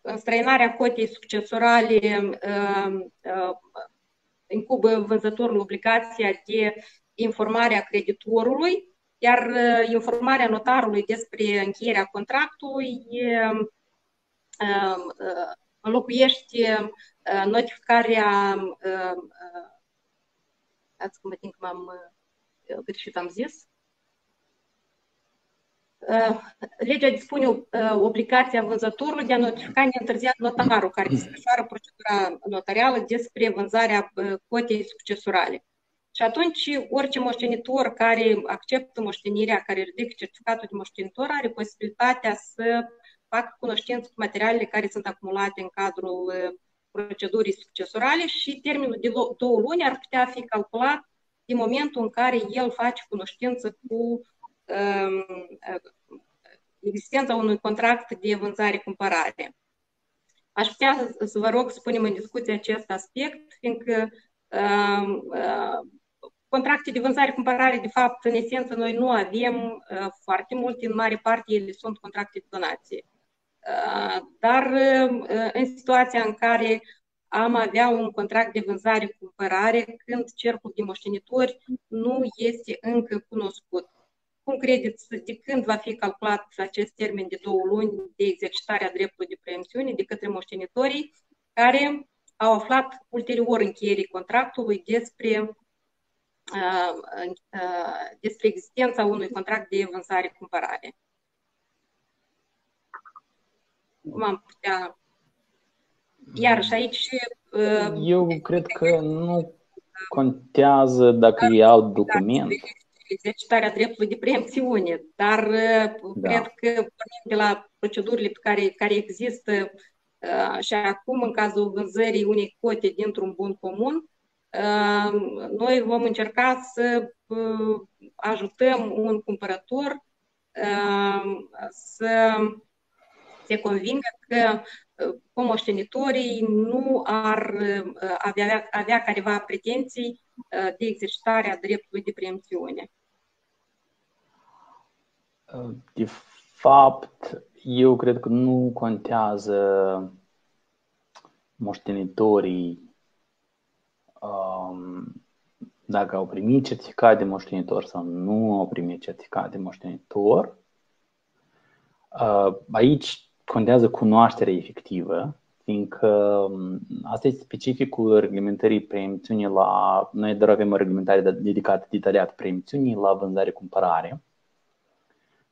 Înstrăinarea cotei succesorale incubă vânzătorul obligația de informare a creditorului, iar informarea notarului despre încheierea contractului înlocuiește notificarea ați cum că m-am greșit, am zis. Legea dispune obligația vânzătorului de a notifica neîntârziat notarul care desfășoară procedura notarială despre vânzarea cotei succesorale. Și atunci, orice moștenitor care acceptă moștenirea, care ridică certificatul de moștenitor, are posibilitatea să facă cunoștință cu materialele care sunt acumulate în cadrul procedurii succesorale și termenul de două luni ar putea fi calculat din momentul în care el face cunoștință cu um, existența unui contract de vânzare-cumpărare. Aș putea să vă rog să punem în discuție acest aspect, fiindcă uh, uh, contracte de vânzare-cumpărare, de fapt, în esență, noi nu avem uh, foarte multe, în mare parte ele sunt contracte de donație. Dar în situația în care am avea un contract de vânzare-cumpărare când cercul de moștenitori nu este încă cunoscut. Cum credeți, de când va fi calculat acest termen de două luni de exercitare a dreptului de preemțiune de către moștenitorii care au aflat ulterior încheierii contractului despre, uh, uh, despre existența unui contract de vânzare-cumpărare? Cum am putea Iarăși aici Eu cred că nu contează dacă ei au document. Exercitarea dreptului de preemțiune, dar da. cred că pornind de la procedurile pe care, care există și acum în cazul vânzării unei cote dintr-un bun comun, noi vom încerca să ajutăm un cumpărător să se convingă că comoștenitorii nu ar avea, avea careva pretenții de exercitare a dreptului de preemțiune. De fapt, eu cred că nu contează moștenitorii um, dacă au primit certificat de moștenitor sau nu au primit certificat de moștenitor. Uh, aici contează cunoașterea efectivă, fiindcă um, asta este specificul reglementării preemțiunii la... Noi doar avem o reglementare dedicată detaliat preemțiunii la vânzare-cumpărare.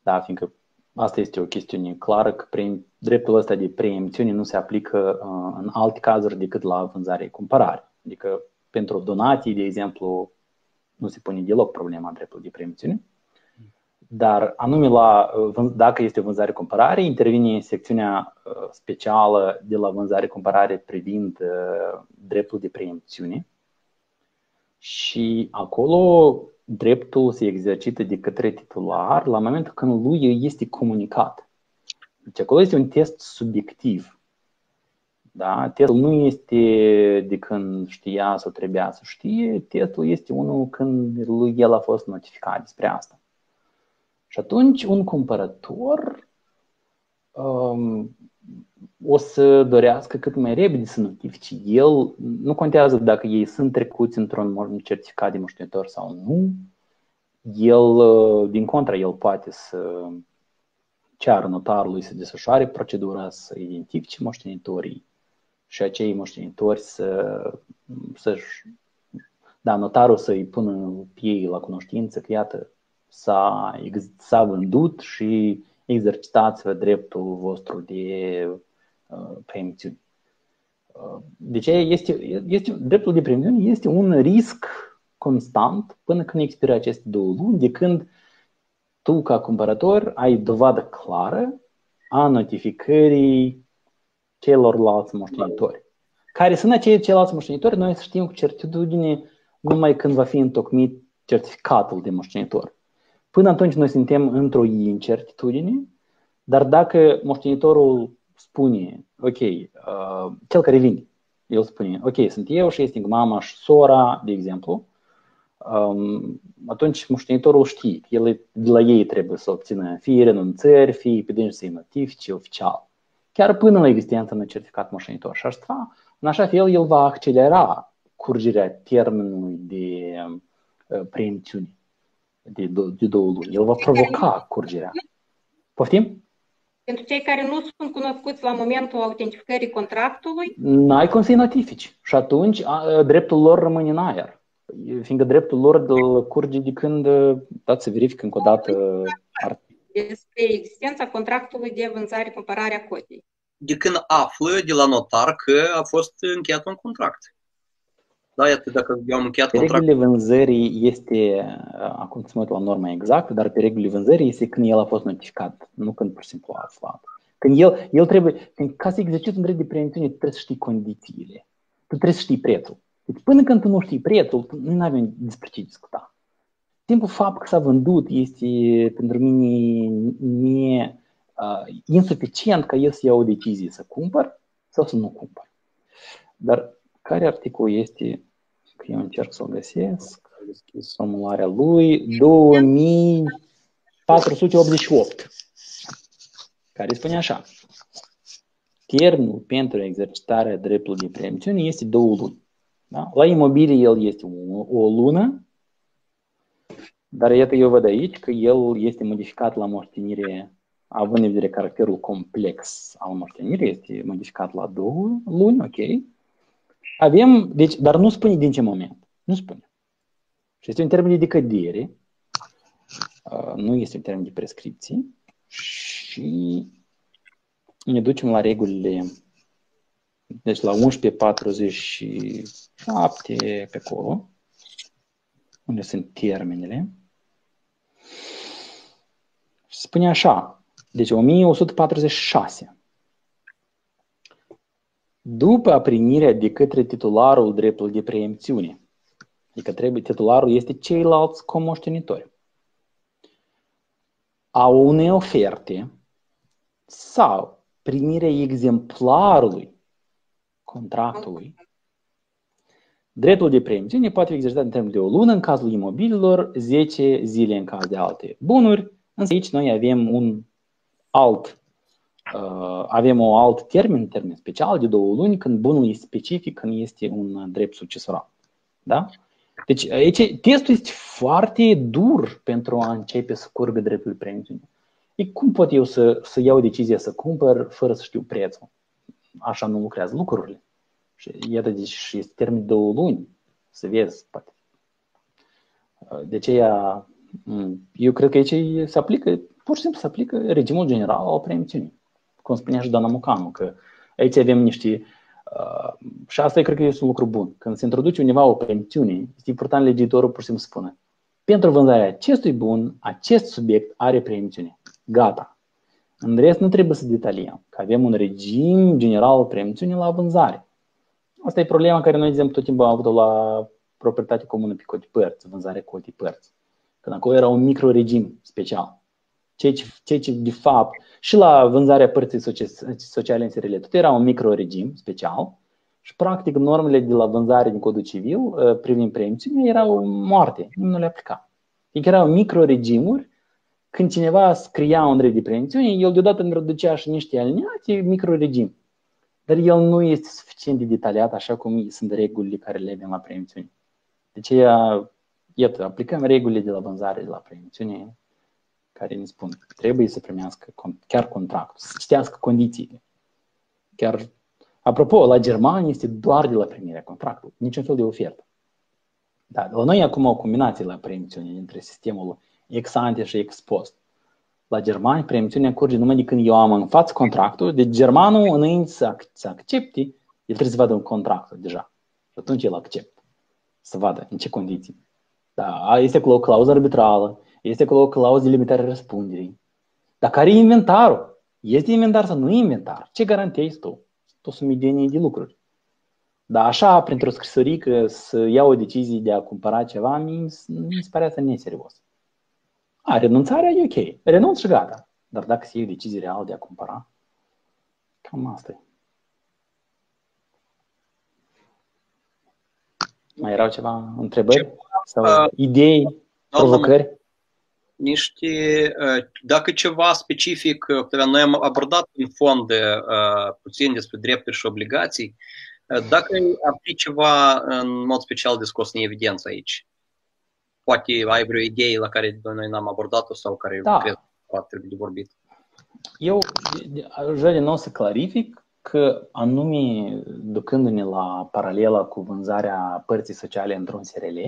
Da, fiindcă asta este o chestiune clară că pre, dreptul ăsta de preemțiune nu se aplică uh, în alte cazuri decât la vânzare-cumpărare. Adică pentru donații, de exemplu, nu se pune deloc problema dreptului de preemțiune. Dar anume la, dacă este vânzare-cumpărare, intervine secțiunea uh, specială de la vânzare-cumpărare privind uh, dreptul de preemțiune și acolo dreptul se exercită de către titular la momentul când lui este comunicat. Deci acolo este un test subiectiv. Da? Testul nu este de când știa sau trebuia să știe, testul este unul când lui el a fost notificat despre asta. Și atunci un cumpărător um, o să dorească cât mai repede să notifice. El nu contează dacă ei sunt trecuți într-un certificat de moștenitor sau nu. El, uh, din contra, el poate să ceară notarului să desfășoare procedura, să identifice moștenitorii și acei moștenitori să, să-și, da, notarul să-i pună pe ei la cunoștință că, iată, s-a, s-a vândut și exercitați dreptul vostru de uh, preemțiuni. Uh, deci este, este, dreptul de preemțiune este un risc constant până când expiră aceste două luni, de când tu ca cumpărător ai dovadă clară a notificării celorlalți moștenitori. Care sunt acei ceilalți moștenitori, noi să știm cu certitudine numai când va fi întocmit certificatul de moștenitor. Până atunci noi suntem într-o incertitudine, dar dacă moștenitorul spune, ok, uh, cel care vine, el spune, ok, sunt eu și este mama și sora, de exemplu, um, atunci moștenitorul știe, el de la ei trebuie să obțină fie renunțări, fie pe să-i notifice oficial chiar până la existența unui certificat moștenitor. Și asta, în așa fel, el va accelera curgerea termenului de uh, preemțiune de, de două luni. El va provoca curgerea. Poftim? Pentru cei care nu sunt cunoscuți la momentul autentificării contractului? N-ai cum să-i notifici. Și atunci a, dreptul lor rămâne în aer. Fiindcă dreptul lor de curge de când, dați să verific încă o dată despre existența contractului de vânzare-cumpărare a cotei. De când află de la notar că a fost încheiat un contract. Da, iată, dacă eu am încheiat pe contract. regulile vânzării este, acum să mă uit la norma exactă, dar pe regulile vânzării este când el a fost notificat, nu când pur și simplu a aflat. Când el, el trebuie, când, ca să exerciți un drept de preemțiune, trebuie să știi condițiile. Tu trebuie să știi prețul. Deci până când tu nu știi prețul, nu avem despre ce discuta. Simplu fapt că s-a vândut este pentru mine ne, uh, insuficient ca eu să iau o decizie să cumpăr sau să nu cumpăr. Dar care articol este, că eu încerc să o găsesc, formularea lui, 2488, care spune așa. Termenul pentru exercitarea dreptului de preemțiune este două luni. Da? La imobilie el este o, o lună, dar iată, eu văd aici că el este modificat la moștenire, având în vedere caracterul complex al moștenirii, este modificat la două luni, ok. Avem, deci, dar nu spune din ce moment. Nu spune. Și este un termen de decădere, uh, nu este un termen de prescripție și ne ducem la regulile Deci la 11.47 pe acolo, unde sunt termenele. Spune așa, deci 1146. După aprinirea de către titularul dreptului de preemțiune, adică trebuie, titularul este ceilalți comoștenitori, a unei oferte sau primirea exemplarului contractului, dreptul de preemțiune poate fi exercitat în termen de o lună în cazul imobililor, 10 zile în caz de alte bunuri, însă aici noi avem un alt uh, avem o alt termen, termen special de două luni, când bunul este specific, când este un drept succesoral. Da? Deci aici testul este foarte dur pentru a începe să curgă dreptul de preemțiune. E cum pot eu să, să iau decizia să cumpăr fără să știu prețul? Așa nu lucrează lucrurile. Și iată, deci este termen de două luni să vezi, poate. De aceea, eu cred că aici se aplică, pur și simplu se aplică regimul general al preemțiunii. Cum spunea și doamna Mucanu, că aici avem niște Uh, și asta cred că este un lucru bun. Când se introduce undeva o preemțiune, este important legitorul pur și simplu să spună pentru vânzarea acestui bun, acest subiect are preemțiune. Gata. În rest, nu trebuie să detaliem că avem un regim general preemțiune la vânzare. Asta e problema care noi, de exemplu, tot timpul am avut-o la proprietate comună pe coti părți, vânzare coti părți. Când acolo era un microregim special. Ceea ce, ceea ce, de fapt, și la vânzarea părții sociale în SRL, tot era un microregim special și, practic, normele de la vânzare din codul civil uh, privind preemțiunea erau moarte, nu le aplica. Adică erau microregimuri când cineva scria un drept de preemțiune, el deodată introducea și niște alineate microregim. Dar el nu este suficient de detaliat așa cum sunt regulile care le avem la preemțiune. De aceea, iată, aplicăm regulile de la vânzare de la preemțiune care ne spun că trebuie să primească chiar contractul, să citească condițiile. Chiar, apropo, la Germania este doar de la primirea contractului, niciun fel de ofertă. Da, la noi acum o combinație la preemțiune între sistemul ex ante și ex post. La germani, preemțiunea curge numai de când eu am în față contractul, deci germanul înainte să, să accepte, el trebuie să vadă un contract deja. Și atunci el acceptă. Să vadă în ce condiții. Da, este acolo o clauză arbitrală, este acolo o clauză de limitare a răspunderii. Dar care e inventarul? Este inventar sau nu e inventar? Ce garantezi tu? Tu sumedenie de lucruri. Dar așa, printr-o scrisorică, să iau o decizie de a cumpăra ceva, mi, mi se pare asta neserios. A, renunțarea e ok. Renunț și gata. Dar dacă se iei o decizie reală de a cumpăra, cam asta e. Mai erau ceva întrebări sau uh, idei, provocări? Niște, dacă ceva specific, noi am abordat în fond de, puțin despre drepturi și obligații, dacă ar fi ceva în mod special de scos în evidență aici, poate ai vreo idee la care noi n-am abordat-o sau care da. cred că trebui de vorbit. Eu aș vrea din nou să clarific că anume ducându-ne la paralela cu vânzarea părții sociale într-un SRL,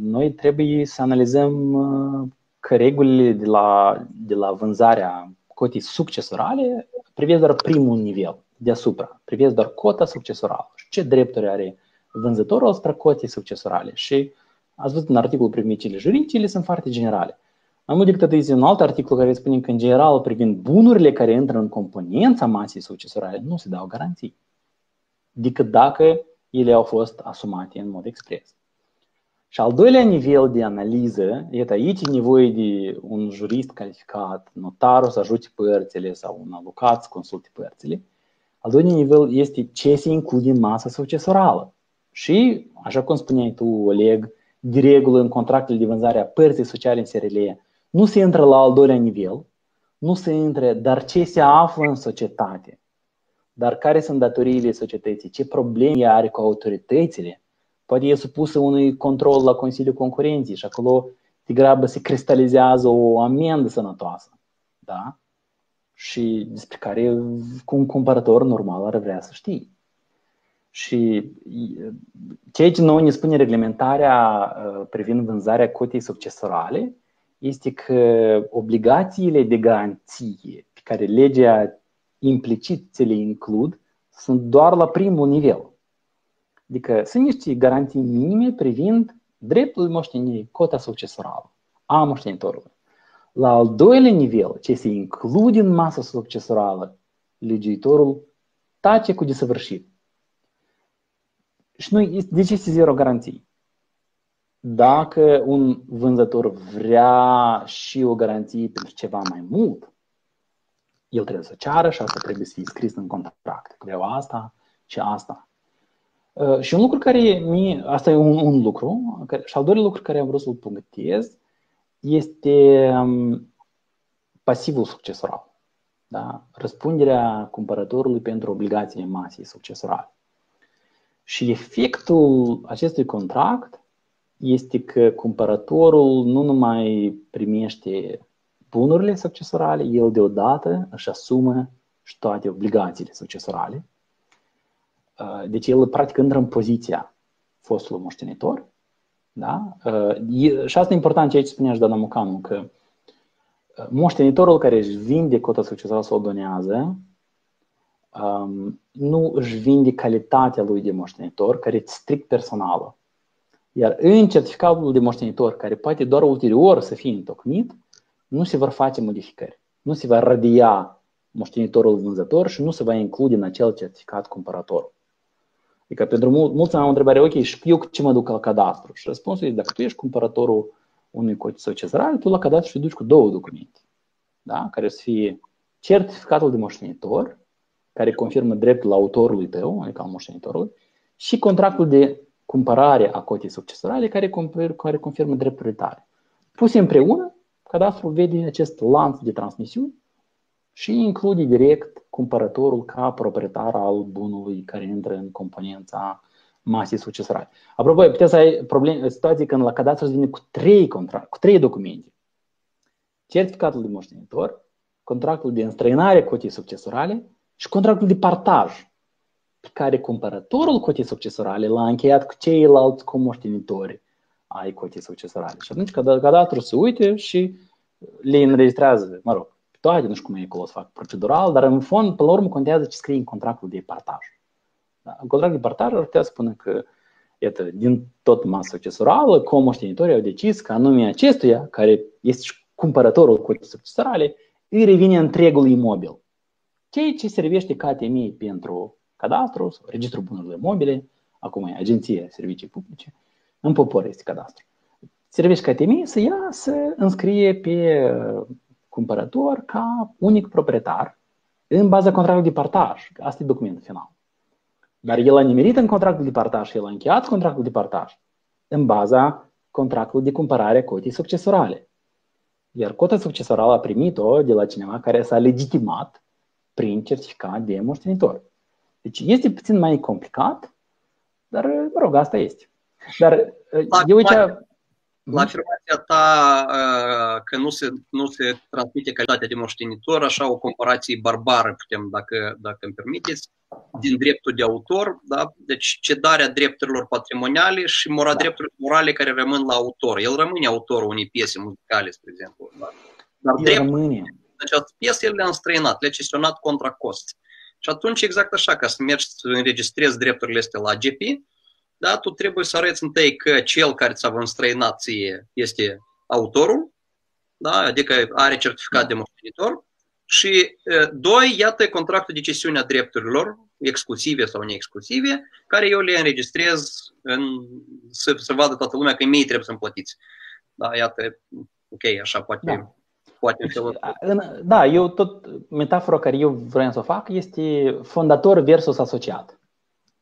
noi trebuie să analizăm uh, că regulile de la, de la vânzarea cotii succesorale privesc doar primul nivel deasupra, privesc doar cota succesorală. Ce drepturi are vânzătorul asupra cotei succesorale. Și ați văzut în articolul privind cele juridice, ele sunt foarte generale. Mai mult decât atât, este un alt articol care spune că, în general, privind bunurile care intră în componența masei succesorale, nu se dau garanții. Decât dacă ele au fost asumate în mod expres. Și al doilea nivel de analiză, iată aici e nevoie de un jurist calificat, notarul să ajute părțile sau un avocat să consulte părțile. Al doilea nivel este ce se include în masa succesorală. Și, așa cum spuneai tu, Oleg, de regulă în contractele de vânzare a părții sociale în SRL nu se intră la al doilea nivel, nu se intră, dar ce se află în societate, dar care sunt datoriile societății, ce probleme are cu autoritățile, poate e supusă unui control la Consiliul Concurenței și acolo degrabă se cristalizează o amendă sănătoasă. Da? Și despre care un cumpărător normal ar vrea să știi. Și ceea ce noi ne spune reglementarea uh, privind vânzarea cotei succesorale este că obligațiile de garanție pe care legea implicit ți le includ sunt doar la primul nivel. Adică sunt niște garanții minime privind dreptul de moștenire, cota succesorală a moștenitorului. La al doilea nivel, ce se include în masa succesorală, legiuitorul tace cu desăvârșit. Și nu, de ce este zero garanții? Dacă un vânzător vrea și o garanție pentru ceva mai mult, el trebuie să ceară și asta trebuie să fie scris în contract. Vreau asta și asta. Uh, și un lucru care mi asta e un, un lucru, și al doilea lucru care am vrut să-l punctez este um, pasivul succesoral. Da? Răspunderea cumpărătorului pentru obligațiile masei succesorale. Și efectul acestui contract este că cumpărătorul nu numai primește bunurile succesorale, el deodată își asumă și toate obligațiile succesorale. Uh, deci el practic intră în poziția fostului moștenitor. Da? Uh, și asta e important ceea ce spunea și doamna Mucanu, că uh, moștenitorul care își vinde cota succesorală sau o donează, um, nu își vinde calitatea lui de moștenitor, care e strict personală. Iar în certificatul de moștenitor, care poate doar ulterior să fie întocmit, nu se vor face modificări. Nu se va radia moștenitorul vânzător și nu se va include în acel certificat cumpărătorul. Adică pentru mul- mulți am o întrebare, ok, și eu ce mă duc la cadastru? Și răspunsul este, dacă tu ești cumpărătorul unui cod sau cezarare, tu la cadastru și duci cu două documente, da? care să fie certificatul de moștenitor, care confirmă dreptul autorului tău, adică al moștenitorului, și contractul de cumpărare a cotei succesorale, care, care confirmă drepturile tale. Puse împreună, cadastrul vede acest lanț de transmisiuni și include direct cumpărătorul ca proprietar al bunului care intră în componența masei succesorale. Apropo, puteți să ai probleme, situații când la cadastru vine cu trei, contract, cu trei documente. Certificatul de moștenitor, contractul de înstrăinare cotei succesorale și contractul de partaj pe care cumpărătorul cotei succesorale l-a încheiat cu ceilalți comoștenitori ai cotei succesorale. Și atunci cadastrul se uite și le înregistrează, mă rog, toate, nu știu cum e acolo să fac procedural, dar în fond, pe la urmă, contează ce scrie în contractul de partaj. Da? În contractul de partaj ar putea spune că, iată, din tot masa succesorală, comoștenitorii au decis că anume acestuia, care este și cumpărătorul cu succesorale, îi revine întregul imobil. Ceea ce servește ca temei pentru cadastru sau registrul bunurilor mobile, acum e agenție servicii publice, în popor este cadastru. Servește ca temei să ia să înscrie pe cumpărător ca unic proprietar în baza contractului de partaj. Asta e documentul final. Dar el a nimerit în contractul de partaj și el a încheiat contractul de partaj în baza contractului de cumpărare a cotei succesorale. Iar cota succesorală a primit-o de la cineva care s-a legitimat prin certificat de moștenitor. Deci este puțin mai complicat, dar, mă rog, asta este. Dar eu aici... La afirmația ta că nu se, nu se transmite calitatea de moștenitor, așa o comparație barbară putem, dacă, dacă îmi permiteți, din dreptul de autor, da? deci cedarea drepturilor patrimoniale și mora da. drepturilor morale care rămân la autor. El rămâne autorul unei piese muzicale, spre exemplu. Da? Dar el dreptul, rămâne. Deci această piesă el le-a înstrăinat, le-a gestionat contra cost. Și atunci exact așa, ca să mergi să înregistrezi drepturile astea la GP, da, tu trebuie să arăți întâi că cel care ți-a înstrăinat ție este autorul, da, adică are certificat de moștenitor, și doi, iată contractul de cesiune a drepturilor, exclusive sau neexclusive, care eu le înregistrez în, să, să vadă toată lumea că mie trebuie să-mi plătiți. Da, iată, ok, așa poate, da. poate deci, în Da, eu tot, metafora care eu vreau să o fac este fondator versus asociat.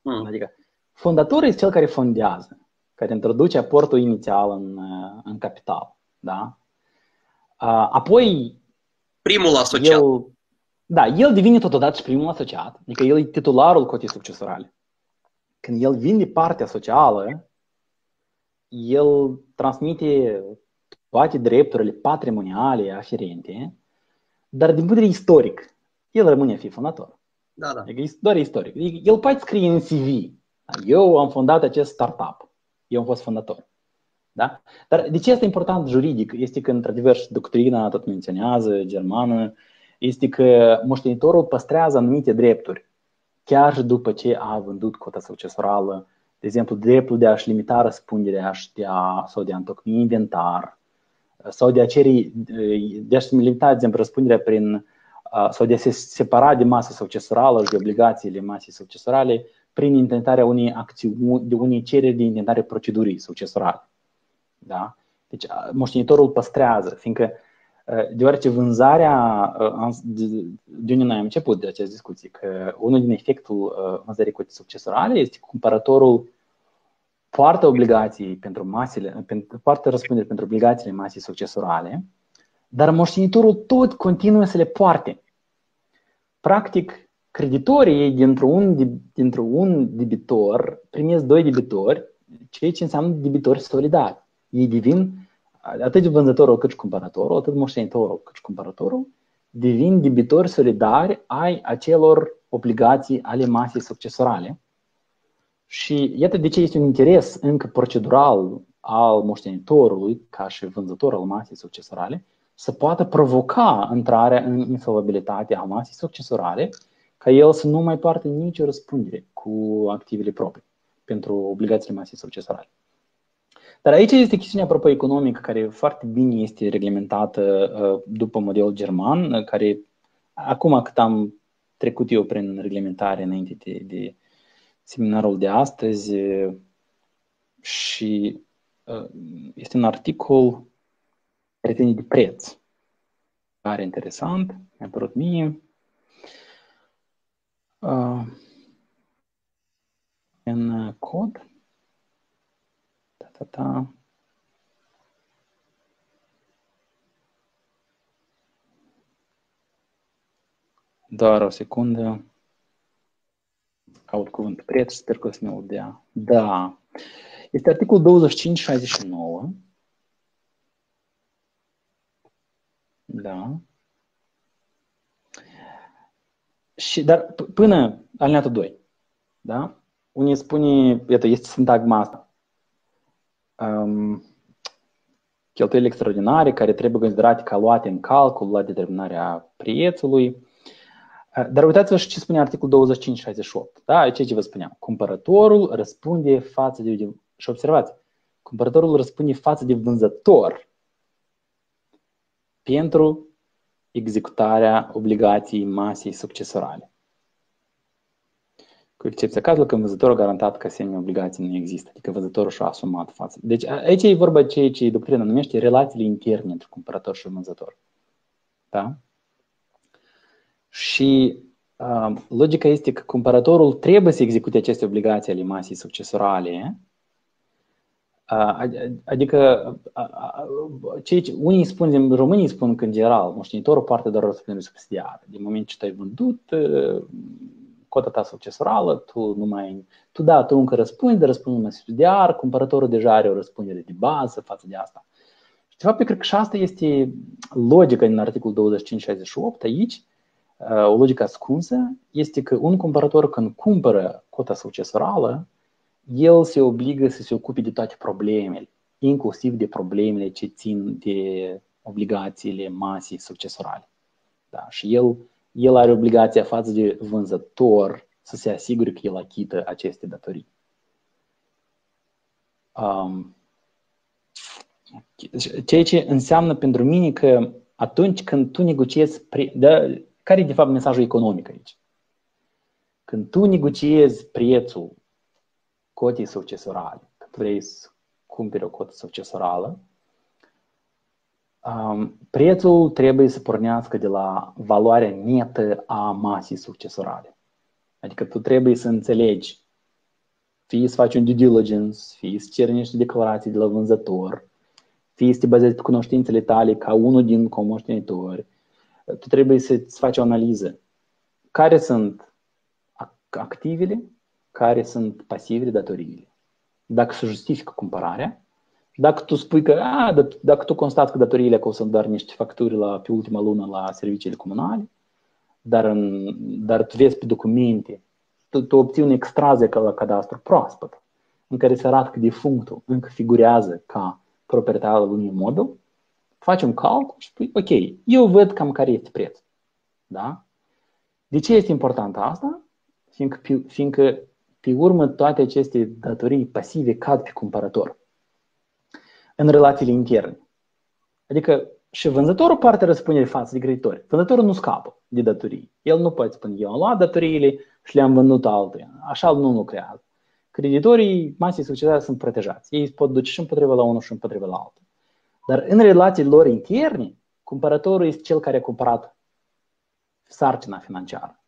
Hmm. Adică Fondatorul este cel care fondează, care introduce aportul inițial în, în capital. Da? Apoi. Primul asociat. El, da, el devine totodată și primul asociat, adică el e titularul cotei succesorale. Când el vinde partea socială, el transmite toate drepturile patrimoniale aferente, dar din punct de vedere istoric, el rămâne a fi fondator. Da, da. Adică doar istoric. El poate scrie în CV eu am fondat acest startup. Eu am fost fondator. Da? Dar de ce este important juridic? Este că, într-adevăr, doctrina tot menționează, germană, este că moștenitorul păstrează anumite drepturi, chiar și după ce a vândut cota succesorală, de exemplu, dreptul de a-și limita răspunderea de a, sau de a întocmi inventar, sau de a cere, de a-și limita, de exemplu, răspunderea prin, sau de a se separa de masa succesorală și de obligațiile masei succesorale prin intentarea unei acțiuni, de unei cereri de intentare procedurii succesorale. Da? Deci moștenitorul păstrează, fiindcă deoarece vânzarea, de unde noi am început de această discuție, că unul din efectul vânzării cu succesorale este că cumpărătorul poartă obligații pentru masele, poartă răspundere pentru obligațiile masei succesorale, dar moștenitorul tot continuă să le poarte. Practic, creditorii dintr-un, dintr-un debitor primesc doi debitori, ceea ce înseamnă debitori solidari. Ei devin, atât vânzătorul cât și cumpărătorul, atât moștenitorul cât și cumpărătorul, devin debitori solidari ai acelor obligații ale masei succesorale. Și iată de ce este un interes încă procedural al moștenitorului, ca și vânzător al masei succesorale, să poată provoca intrarea în insolvabilitate a masei succesorale, ca el să nu mai poartă nicio răspundere cu activele proprii pentru obligațiile masei succesorale. Dar aici este chestiunea apropo economică care foarte bine este reglementată uh, după modelul german, uh, care acum cât am trecut eu prin reglementare înainte de, de seminarul de astăzi uh, și este un articol care ține de preț. Care interesant, mi-a părut mie. Uh, în cod. Ta, ta, ta. Doar o secundă. Caut cuvânt preț, sper că o să ne dea. Da. Este articolul 2569 Da. Și, dar până alineatul 2, da? Unii spune, iată, este sintagma asta. Um, cheltuieli extraordinare care trebuie considerate ca luate în calcul la determinarea prețului. Dar uitați-vă și ce spune articolul 2568. Da? Ce ce vă spuneam. Cumpărătorul răspunde față de... Și observați, cumpărătorul răspunde față de vânzător pentru executarea obligației masei succesorale. Cu excepția cazului când vânzătorul a garantat că asemenea obligații nu există, adică vânzătorul și-a asumat față. Deci aici e vorba de ceea ce doctrina numește relațiile interne între cumpărător și vânzător. Da? Și uh, logica este că cumpărătorul trebuie să execute aceste obligații ale masei succesorale Adică, cei, unii spun, românii spun că în general moștenitorul poartă doar răspundere subsidiară. Din moment ce tu ai vândut cota ta succesorală, tu nu mai, tu da, tu încă răspunzi, dar răspunzi numai subsidiar, cumpărătorul deja are o răspundere de bază față de asta. Și de fapt, eu cred că și asta este logica din articolul 2568 aici, o logică ascunsă, este că un cumpărător când cumpără cota succesorală, el se obligă să se ocupe de toate problemele, inclusiv de problemele ce țin de obligațiile masii succesorale. Da? Și el, el are obligația față de vânzător să se asigure că el achită aceste datorii. Um, ceea ce înseamnă pentru mine că atunci când tu negociezi, pre- da, care e de fapt mesajul economic aici? Când tu negociezi prețul cotii succesorale, când vrei să cumperi o cotă succesorală, um, prețul trebuie să pornească de la valoarea netă a masei succesorale. Adică tu trebuie să înțelegi, fie să faci un due diligence, fie să ceri niște declarații de la vânzător, fie să te bazezi pe cunoștințele tale ca unul din comoștenitori, tu trebuie să-ți faci o analiză. Care sunt activele care sunt pasivele datoriile. Dacă se justifică cumpărarea, dacă tu spui că, a, dacă tu constați că datoriile acolo sunt doar niște facturi la, pe ultima lună la serviciile comunale, dar, în, dar tu vezi pe documente, tu, tu obții un extraze ca la cadastru proaspăt, în care se arată că defunctul încă figurează ca proprietar al unui modul, faci un calcul și spui, ok, eu văd cam care este prețul. Da? De ce este important asta? Fiindcă, fiindcă pe urmă toate aceste datorii pasive cad pe cumpărător în relațiile interne. Adică și vânzătorul poartă răspundere față de creditori. Vânzătorul nu scapă de datorii. El nu poate spune, eu am luat datoriile și le-am vândut altuia. Așa nu lucrează. Creditorii masei societății sunt protejați. Ei pot duce și împotriva la unul și împotriva la altul. Dar în relațiile lor interne, cumpărătorul este cel care a cumpărat sarcina financiară.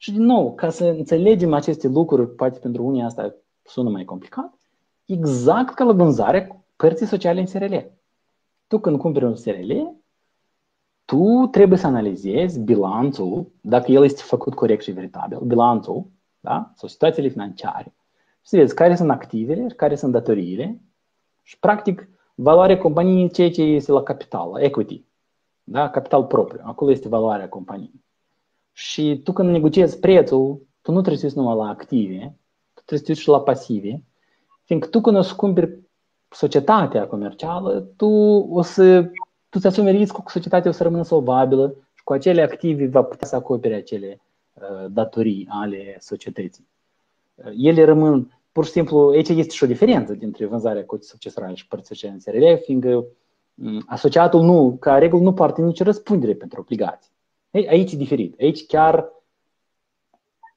Și din nou, ca să înțelegem aceste lucruri, poate pentru unii asta sună mai complicat, exact ca la vânzarea părții sociale în SRL. Tu când cumperi un SRL, tu trebuie să analizezi bilanțul, dacă el este făcut corect și veritabil, bilanțul da? sau situațiile financiare, și să vezi care sunt activele, care sunt datoriile și, practic, valoarea companiei, ceea ce este la capital, la equity, da? capital propriu. Acolo este valoarea companiei. Și tu când negociezi prețul, tu nu trebuie să uiți numai la active, tu trebuie să uiți și la pasive, fiindcă tu când o să cumperi societatea comercială, tu o să tu îți asumi riscul că societatea o să rămână solvabilă și cu acele active va putea să acopere acele uh, datorii ale societății. Uh, ele rămân, pur și simplu, aici este și o diferență dintre vânzarea coții succesorale și părți sociale în SRL, fiindcă um, asociatul nu, ca regulă, nu poartă nicio răspundere pentru obligații. Ei, aici e diferit. Aici chiar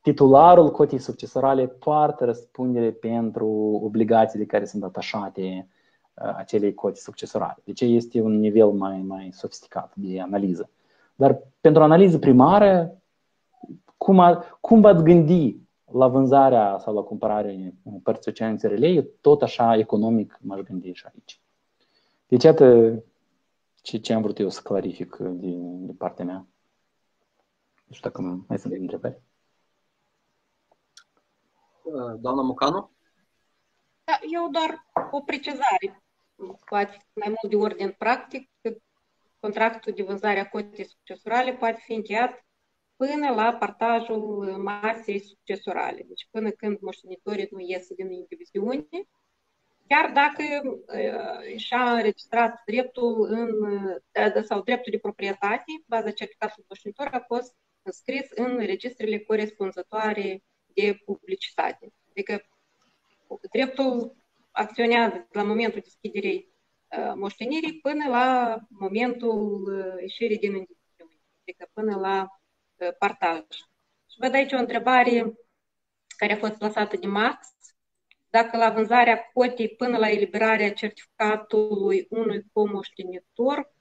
titularul cotii succesorale poartă răspundere pentru obligațiile care sunt atașate uh, acelei cotii succesorale. Deci este un nivel mai, mai sofisticat de analiză. Dar pentru analiză primară, cum, a, cum v-ați gândi la vânzarea sau la cumpărarea părți sociale în țările, tot așa economic m-aș gândi și aici. Deci, iată ce, ce am vrut eu să clarific din, din partea mea. Nu știu dacă mai sunt întrebări. Doamna Mucanu? Da, eu doar o precizare, poate mai mult de ordin practic, că contractul de vânzare a cotei succesorale poate fi încheiat până la partajul masei succesorale, deci până când moștenitorii nu ies din indiviziune, chiar dacă uh, și-a înregistrat dreptul în, uh, sau dreptul de proprietate, baza certificatului moștenitor a fost înscris în registrele corespunzătoare de publicitate. Adică dreptul acționează la momentul deschiderii uh, moștenirii până la momentul uh, ieșirii din indiviziune, adică până la uh, partaj. Și văd aici o întrebare care a fost lăsată de Max. Dacă la vânzarea cotei până la eliberarea certificatului unui comoștenitor,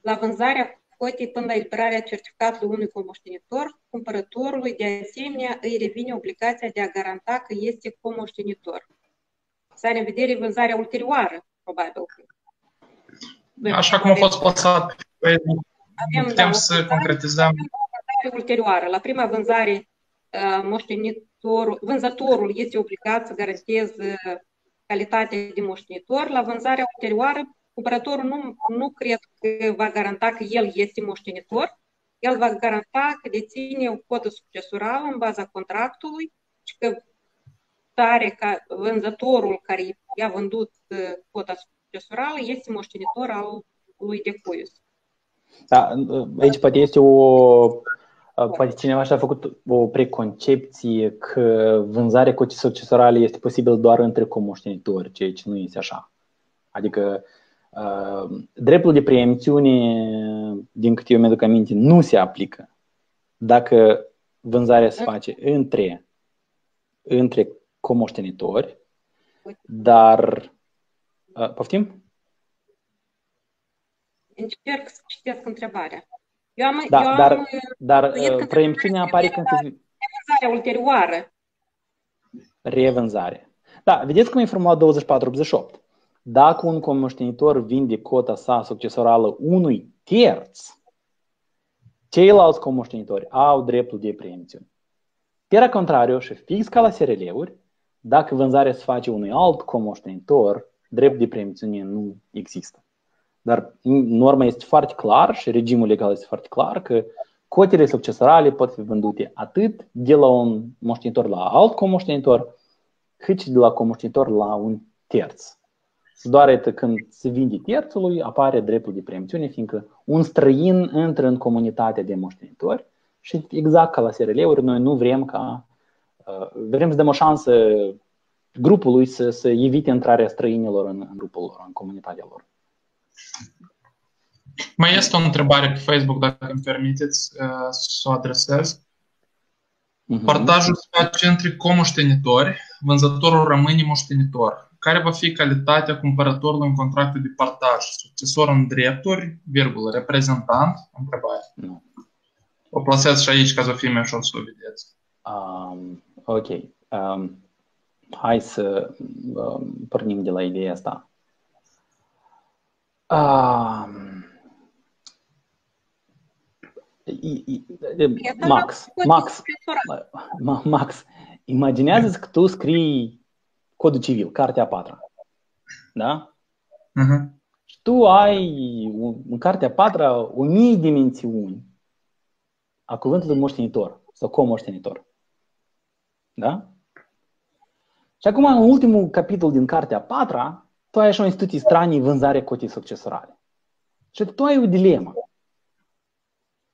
la vânzarea cotii până la eliberarea certificatului unui comoștenitor, cumpărătorului de asemenea îi revine obligația de a garanta că este comoștenitor. Să are în vedere vânzarea ulterioară, probabil. Așa cum a fost plasat pe avem, putem da, să concretizăm. Vânzare ulterioară. La prima vânzare, uh, moștenitorul, vânzătorul este obligat să garanteze calitatea de moștenitor. La vânzarea ulterioară, cumpărătorul nu, nu cred că va garanta că el este moștenitor, el va garanta că deține o cotă succesorală în baza contractului și că tare ca vânzătorul care i-a vândut uh, cota succesorală este moștenitor al lui Decuius. Da, aici poate este o Poate cineva și-a făcut o preconcepție că vânzarea cotei succesorale este posibil doar între comoștenitori, ceea ce nu este așa. Adică Uh, dreptul de preemțiune, din câte eu mi-aduc aminte, nu se aplică dacă vânzarea se face între, între comoștenitori, dar. Uh, poftim? Încerc să citesc întrebarea. Eu am, da, eu dar, am, dar uh, preemțiunea apare când se... Revânzarea ulterioară. Revânzare. Da, vedeți cum e formulat 2488. Dacă un comoștenitor vinde cota sa succesorală unui terț, ceilalți comoștenitori au dreptul de preemțiune. Per contrariu și fix ca la SRL-uri, dacă vânzarea se face unui alt comoștenitor, drept de preemțiune nu există. Dar norma este foarte clar și regimul legal este foarte clar că cotele succesorale pot fi vândute atât de la un moștenitor la alt comoștenitor, cât și de la comoștenitor la un terț. Doar când se vinde terțului, apare dreptul de preemțiune, fiindcă un străin intră în comunitatea de moștenitori și exact ca la SRL-uri, noi nu vrem ca uh, vrem să dăm o șansă grupului să, să evite intrarea străinilor în, în grupul lor, în comunitatea lor. Mai este o întrebare pe Facebook, dacă îmi permiteți uh, să o adresez. Uh-huh. Partajul se face între comoștenitori, vânzătorul rămâne moștenitor. Care va fi calitatea cumpărătorului în contractul de partaj? Succesor în drepturi, virgulă, reprezentant? Întrebare. Nu. O plasez și aici ca să fie mai ușor să o vedeți. Um, ok. Um, hai să um, pornim de la ideea asta. Um, Max, Max, Max, imaginează că tu scrii codul civil, cartea a patra. Da? Uh-huh. Și tu ai în cartea a patra o mie de mențiuni a cuvântului moștenitor sau comoștenitor. Da? Și acum, în ultimul capitol din cartea a patra, tu ai așa o instituție stranie, vânzare cotii succesorale. Și tu ai o dilemă.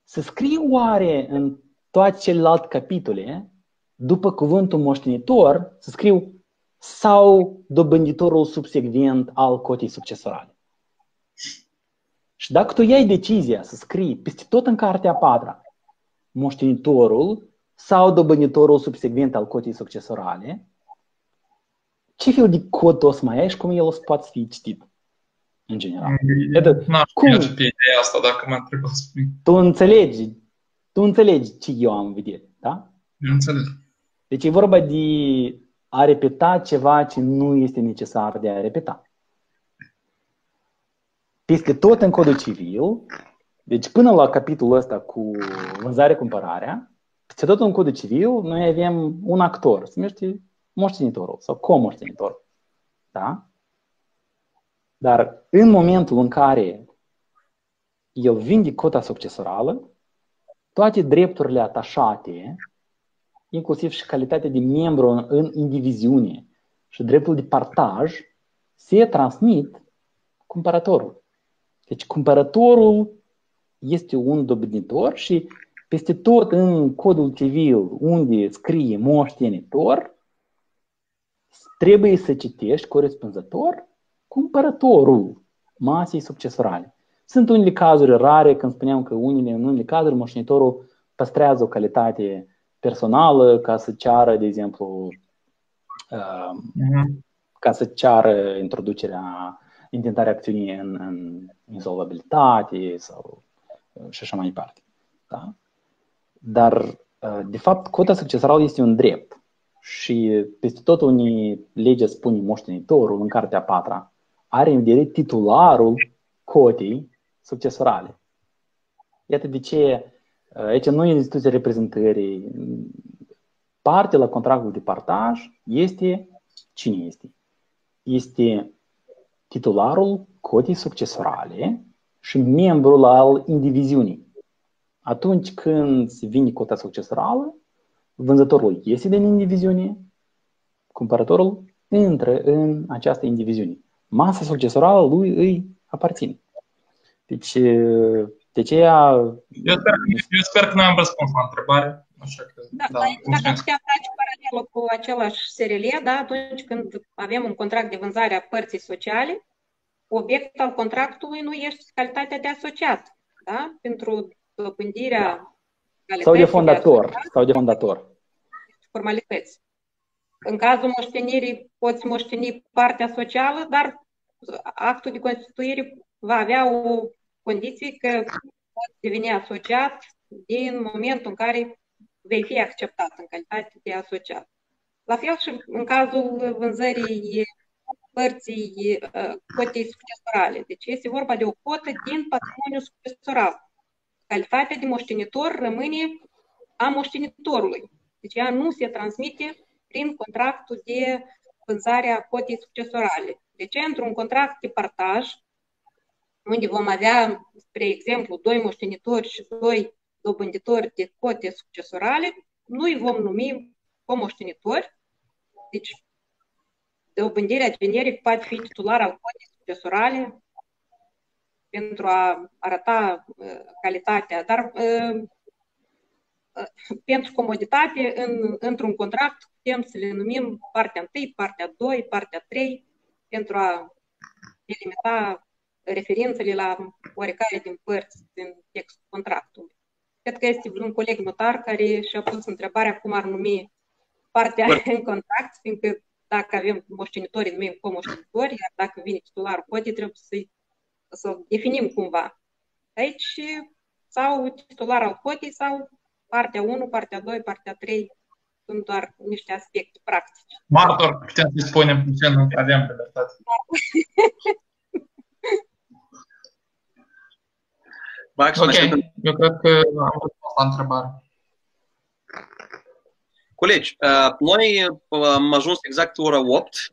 Să scrii oare în toate celelalte capitole, după cuvântul moștenitor, să scriu sau dobânditorul subsecvent al cotii succesorale. Și dacă tu iei decizia să scrii peste tot în cartea a patra moștenitorul sau dobânditorul subsecvent al cotii succesorale, ce fel de cod o să mai ai și cum el o să poate fi citit? în general. Iată, N-aș cum? pe ideea asta dacă mă întrebați. Tu înțelegi, tu înțelegi ce eu am vedere, da? Eu înțeleg. Deci e vorba de a repeta ceva ce nu este necesar de a repeta. Peste tot în codul civil, deci până la capitolul ăsta cu vânzare-cumpărarea, peste tot în codul civil, noi avem un actor, se numește moștenitorul sau comoștenitor. Da? Dar în momentul în care el vinde cota succesorală, toate drepturile atașate, inclusiv și calitatea de membru în indiviziune și dreptul de partaj, se transmit cumpărătorul. Deci cumpărătorul este un dobânditor și peste tot în codul civil unde scrie moștenitor, trebuie să citești corespunzător cumpărătorul masei succesorale. Sunt unele cazuri rare când spuneam că unele, în unele cazuri moștenitorul păstrează o calitate personală ca să ceară, de exemplu, uh, uh-huh. ca să ceară introducerea, intentarea acțiunii în, în insolvabilitate sau uh, și așa mai departe. Da? Dar, uh, de fapt, cota succesorală este un drept și peste tot unii legea spune moștenitorul în cartea a patra, are în vedere titularul cotei succesorale. Iată de ce aici nu e instituția reprezentării. Parte la contractul de partaj este cine este? Este titularul cotei succesorale și membrul al indiviziunii. Atunci când se vine cota succesorală, vânzătorul iese din indiviziune, cumpărătorul intră în această indiviziune masa succesorală lui îi aparține. Deci, de ce ea... Eu sper, eu sper că nu am răspuns la întrebare. Așa că, da, da, dacă putem face paralelă cu același SRL, da, atunci când avem un contract de vânzare a părții sociale, obiect al contractului nu este calitatea de asociat, da? Pentru dobândirea sau de fondator, de sau de fondator. Formalități. În cazul moștenirii poți moșteni partea socială, dar actul de constituire va avea o condiție că poți deveni asociat din momentul în care vei fi acceptat în calitate de asociat. La fel și în cazul vânzării părții uh, cotei succesorale. Deci este vorba de o cotă din patrimoniul succesoral. Calitatea de moștenitor rămâne a moștenitorului. Deci ea nu se transmite prin contractul de vânzare a cotei succesorale. De ce? Într-un contract de partaj, unde vom avea, spre exemplu, doi moștenitori și doi dobânditori de cote succesorale, nu îi vom numi comoștenitori, deci dobândirea generic poate fi titular al cotei succesorale pentru a arăta uh, calitatea, dar uh, uh, pentru comoditate, în, într-un contract, putem să le numim partea 1, partea 2, partea 3, pentru a delimita referințele la oricare din părți din textul contractului. Cred că este vreun coleg notar care și-a pus întrebarea cum ar numi partea în contract, fiindcă dacă avem moștenitorii, numim comoștenitori, iar dacă vine titularul codii, trebuie să să definim cumva. Aici sau titular al cotei sau partea 1, partea 2, partea 3 sunt doar niște aspecte practice. Martor, putem să spunem ce nu avem libertate. [laughs] ok, eu cred că am răspuns la întrebare. Colegi, uh, noi uh, am ajuns exact ora 8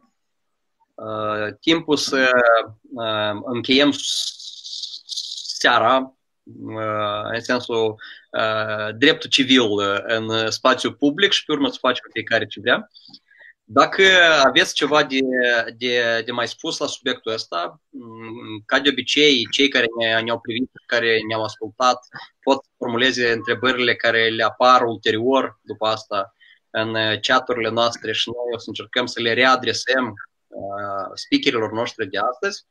timpul să încheiem seara, în sensul dreptul civil în spațiu public și pe urmă să facem fiecare ce vrea. Dacă aveți ceva de, de, de mai spus la subiectul ăsta, ca de obicei, cei care ne, ne-au privit, care ne-au ascultat, pot formuleze întrebările care le apar ulterior după asta în chaturile noastre și noi o să încercăm să le readresăm speakerilor noștri de astăzi.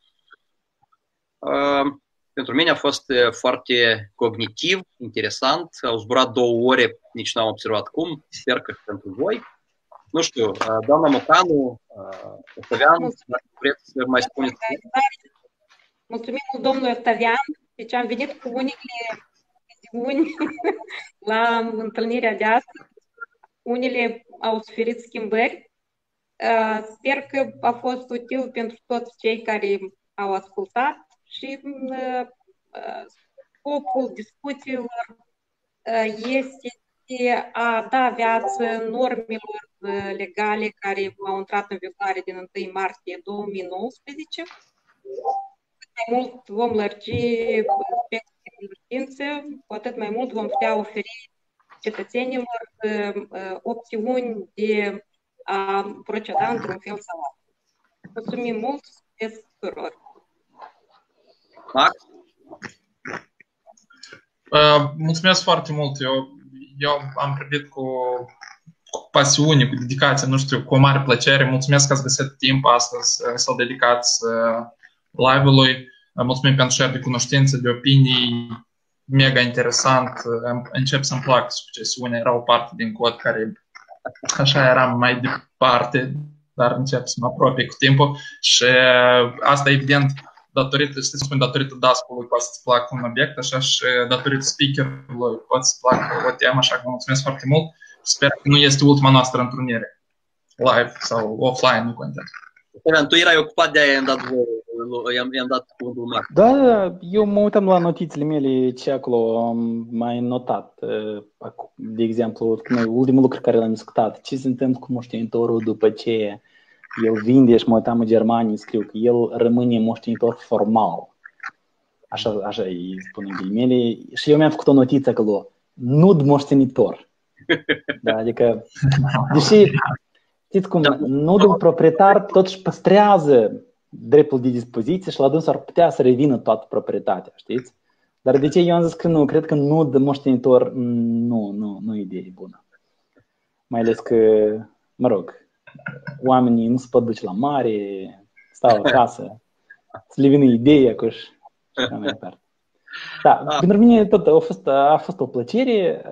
Pentru mine a fost foarte cognitiv, interesant. Au zburat două ore, nici n-am observat cum. Sper că pentru voi. Nu știu, doamna Mocanu, Octavian, dacă vreți să mai spuneți. Mulțumim domnului Octavian. Deci am venit cu unele chestiuni la întâlnirea de astăzi. Unele au suferit schimbări Sper că a fost util pentru toți cei care au ascultat și scopul discuțiilor este de a da viață normelor legale care au intrat în vigoare din 1 martie 2019. Cât mai mult vom lărgi spectrul de știință, cu atât mai mult vom putea oferi cetățenilor opțiuni de a proceda într-un fel sau altul. Mulțumim mult, succes tuturor! Max? Uh, mulțumesc foarte mult. Eu, eu am privit cu, cu pasiune, cu dedicație, nu știu, cu o mare plăcere. Mulțumesc că ați găsit timp astăzi să-l dedicați uh, live-ului. Uh, mulțumim pentru share de cunoștințe, de opinii, mega interesant. Încep să-mi plac succesiunea. Era o parte din cod care așa eram mai departe, dar încep să mă apropie cu timpul și asta evident datorită, știți să spun, datorită DASP-ului poate să-ți placă un obiect, așa și datorită speaker-ului poate să-ți placă o temă, așa că vă mulțumesc foarte mult. Sper că nu este ultima noastră întrunire, live sau offline, nu contează. Tu erai ocupat de aia, am dat i-am, i-am dat cuvântul Marc. Da, da, eu mă uitam la notițele mele ce acolo am mai notat. De exemplu, ultimul lucru care l-am discutat, ce se întâmplă cu moștenitorul după ce el vinde și mă uitam în Germania, scriu că el rămâne moștenitor formal. Așa, așa îi spun în ghilimele. Și eu mi-am făcut o notiță acolo. Nu moștenitor. Da, adică, deși, știți cum, nudul proprietar totuși păstrează dreptul de dispoziție și la dânsul ar putea să revină toată proprietatea, știți? Dar de ce eu am zis că nu? Cred că nu de moștenitor, nu, nu, nu e idee bună. Mai ales că, mă rog, oamenii nu se pot duce la mare, stau acasă, să le vină ideea că și mai departe. Da, ah. pentru mine tot a fost, a fost o plăcere.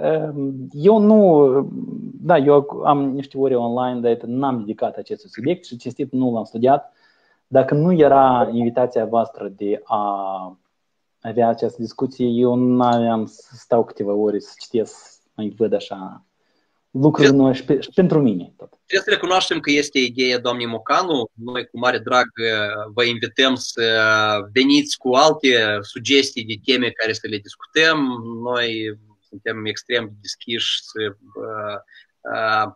Eu nu, da, eu am niște ore online, dar n-am dedicat acest subiect și cinstit nu l-am studiat. Dacă nu era invitația voastră de a avea această discuție, eu nu aveam să stau câteva ore să citesc, mai văd așa lucruri noi și, pe, și pentru mine. Tot. Trebuie să recunoaștem că este ideea doamnei Mocanu. Noi cu mare drag vă invităm să veniți cu alte sugestii de teme care să le discutăm. Noi suntem extrem deschiși să uh, uh,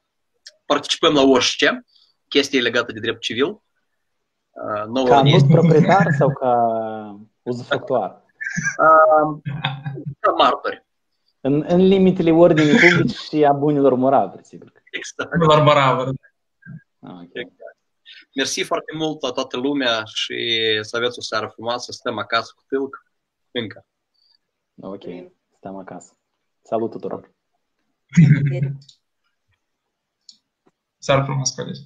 participăm la orice chestii legate de drept civil. Nouă ca nu proprietar [laughs] sau ca uzufructuar? Ca martori. În, în limitele ordinii publice [laughs] și a bunilor moravuri, sigur. Exact. Bunilor moravuri. Ah, okay. Exact. Mersi foarte mult la toată lumea și să aveți o seară frumoasă. Stăm acasă cu tâlc încă. Ok, stăm acasă. Salut tuturor! [laughs] Seară frumoasă, colegi!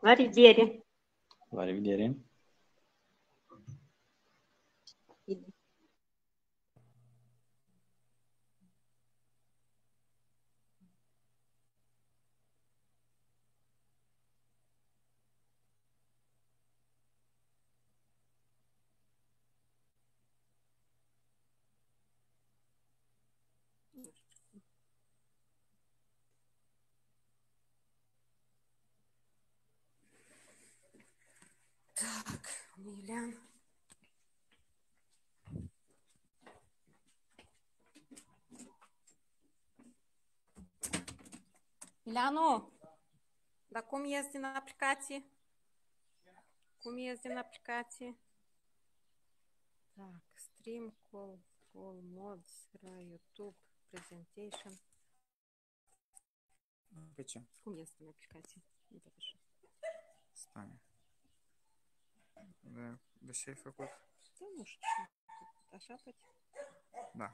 La revedere! La revedere! Милян. Mileanu, dar cum ies din aplicație? Cum ies din aplicație? Так, stream, call, call mods, ra YouTube, presentation. Pe ce? Cum ies din aplicație? Uite așa. Stai. De, de ce ai făcut? Da, nu știu. Așa poate? Da.